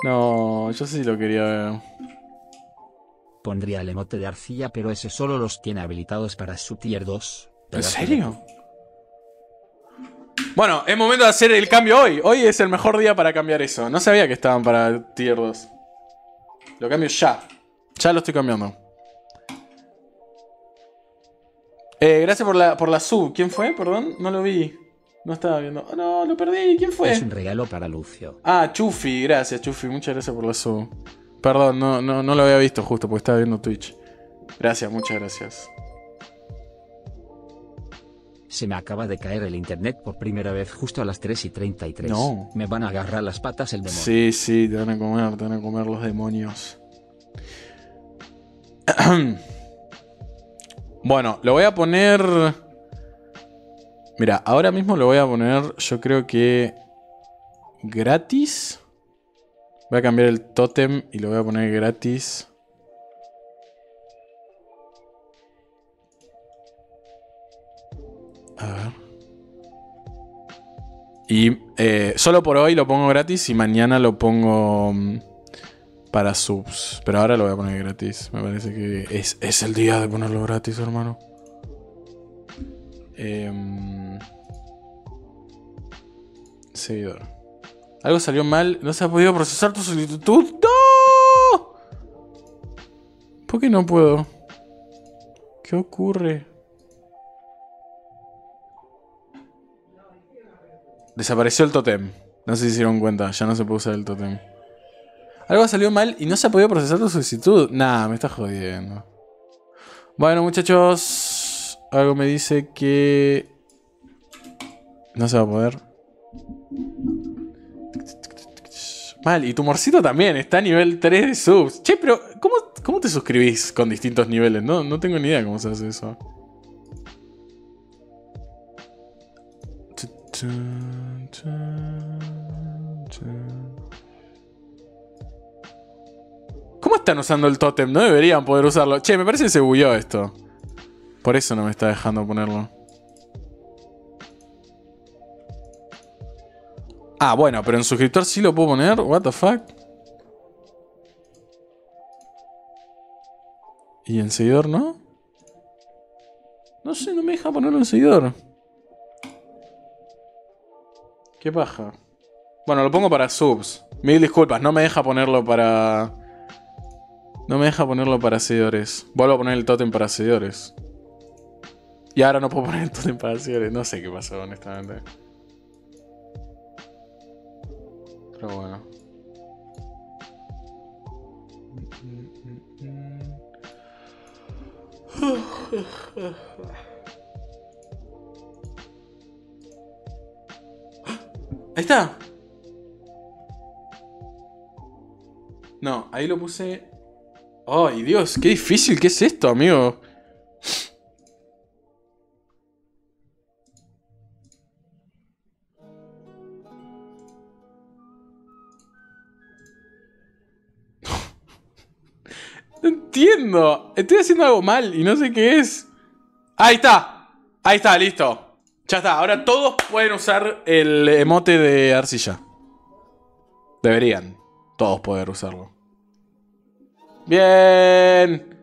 Speaker 1: No, yo sí lo quería ver. Pondría el emote de arcilla, pero ese solo los tiene habilitados para su tier 2. ¿En serio? Bueno, es momento de hacer el cambio hoy. Hoy es el mejor día para cambiar eso. No sabía que estaban para tier 2. Lo cambio ya. Ya lo estoy cambiando. Eh, gracias por la, por la sub. ¿Quién fue? Perdón, no lo vi. No estaba viendo. Oh, no, lo perdí. ¿Quién fue? Es un regalo para Lucio. Ah, Chufi. Gracias, Chufi. Muchas gracias por la sub. Perdón, no, no, no lo había visto justo porque estaba viendo Twitch. Gracias, muchas gracias. Se me acaba de caer el internet
Speaker 2: por primera vez justo a las 3 y 33. No. Me van a agarrar las patas el demonio.
Speaker 1: Sí, sí, te van a comer, te van a comer los demonios. bueno, lo voy a poner... Mira, ahora mismo lo voy a poner, yo creo que gratis. Voy a cambiar el tótem y lo voy a poner gratis. A ver. Y eh, solo por hoy lo pongo gratis y mañana lo pongo mm, para subs. Pero ahora lo voy a poner gratis. Me parece que es, el día de ponerlo gratis, hermano. Em, seguidor. Algo salió mal. No se ha podido procesar tu solicitud. ¿Por qué no puedo? ¿Qué ocurre? Desapareció el totem. No se dieron cuenta. Ya no se puede usar el totem. Algo salió mal y no se ha podido procesar tu solicitud. Nah, me está jodiendo. Bueno, muchachos. Algo me dice que... No se va a poder. Mal, y tu morcito también está a nivel 3 de subs. Che, pero ¿cómo, cómo te suscribís con distintos niveles? No, no tengo ni idea cómo se hace eso. ¿Cómo están usando el tótem? No deberían poder usarlo. Che, me parece que se bulló esto. Por eso no me está dejando ponerlo. Ah, bueno, pero en suscriptor sí lo puedo poner. What the fuck? ¿Y en seguidor no? No sé, no me deja ponerlo en seguidor. Qué paja. Bueno, lo pongo para subs. Mil disculpas, no me deja ponerlo para... No me deja ponerlo para seguidores. Vuelvo a poner el totem para seguidores. Y ahora no puedo poner el totem para seguidores. No sé qué pasó, honestamente. Pero bueno. Ahí está. No, ahí lo puse Ay, Dios, qué difícil, ¿qué es esto, amigo? No entiendo. Estoy haciendo algo mal y no sé qué es. Ahí está. Ahí está, listo. Ya está. Ahora todos pueden usar el emote de arcilla. Deberían todos poder usarlo. Bien.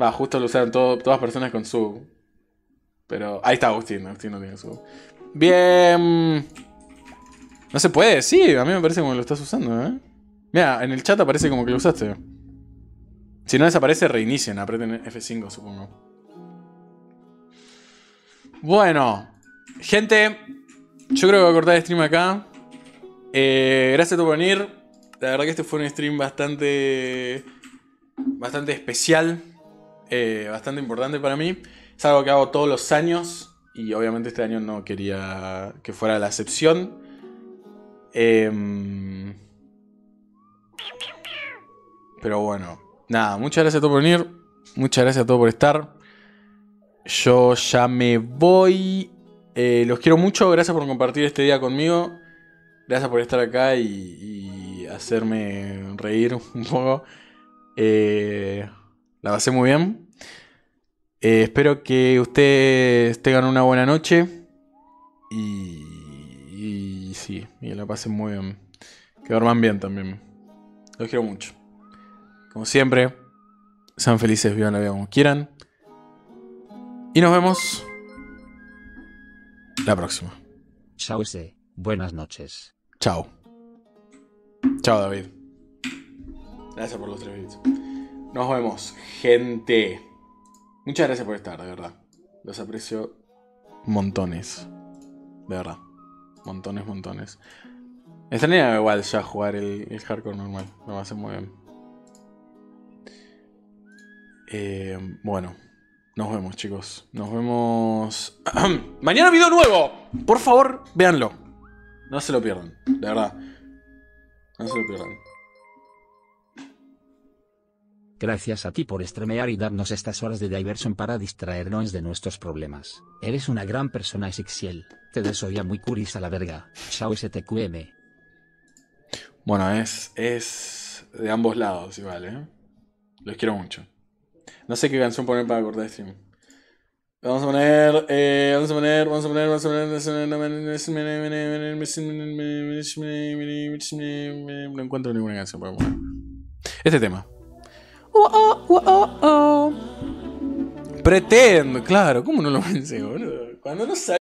Speaker 1: Va, justo lo usaron todo, todas personas con sub. Pero ahí está Agustín. Agustín no tiene sub. Bien. No se puede, sí. A mí me parece como que lo estás usando, ¿eh? Mira, en el chat aparece como que lo usaste. Si no desaparece, reinicien. Apreten F5, supongo. Bueno. Gente, yo creo que voy a cortar el stream acá. Eh, gracias por venir. La verdad que este fue un stream bastante bastante especial, eh, bastante importante para mí. Es algo que hago todos los años y obviamente este año no quería que fuera la excepción. Em, pero bueno, nada, muchas gracias a todos por venir, muchas gracias a todos por estar. Yo ya me voy. Eh, los quiero mucho, gracias por compartir este día conmigo. Gracias por estar acá y hacerme reír un poco. Eh, la pasé muy bien. Eh, espero que ustedes tengan una buena noche. Y, sí, y la pasen muy bien. Que duerman bien también. Los quiero mucho. Como siempre, sean felices, vivan la vida como quieran. Y nos vemos la próxima.
Speaker 2: Chao, buenas noches. Chao. Chao, David.
Speaker 1: Gracias por los tres bits. Nos vemos, gente. Muchas gracias por estar, de verdad. Los aprecio montones. De verdad. Montones, montones. estaría igual ya jugar el, hardcore normal. Me va a hacer muy bien. Eh, bueno. Nos vemos, chicos. Nos vemos. Mañana video nuevo. Por favor, véanlo. No se lo pierdan, de verdad. No se lo pierdan.
Speaker 2: Gracias a ti por estremear y darnos estas horas de diversión para distraernos de nuestros problemas. Eres una gran persona, Ixiel Te ya muy curis a la verga. Chao STQM. Bueno, es,
Speaker 1: es de ambos lados igual, ¿eh? Los quiero mucho. No sé qué canción poner para acordar Vamos a poner, vamos a poner, vamos a poner, vamos a poner, vamos a poner. No encuentro ninguna canción para poner. Este tema. Oh, oh, oh, oh Pretendo, claro, ¿cómo no lo pensé, Cuando no sale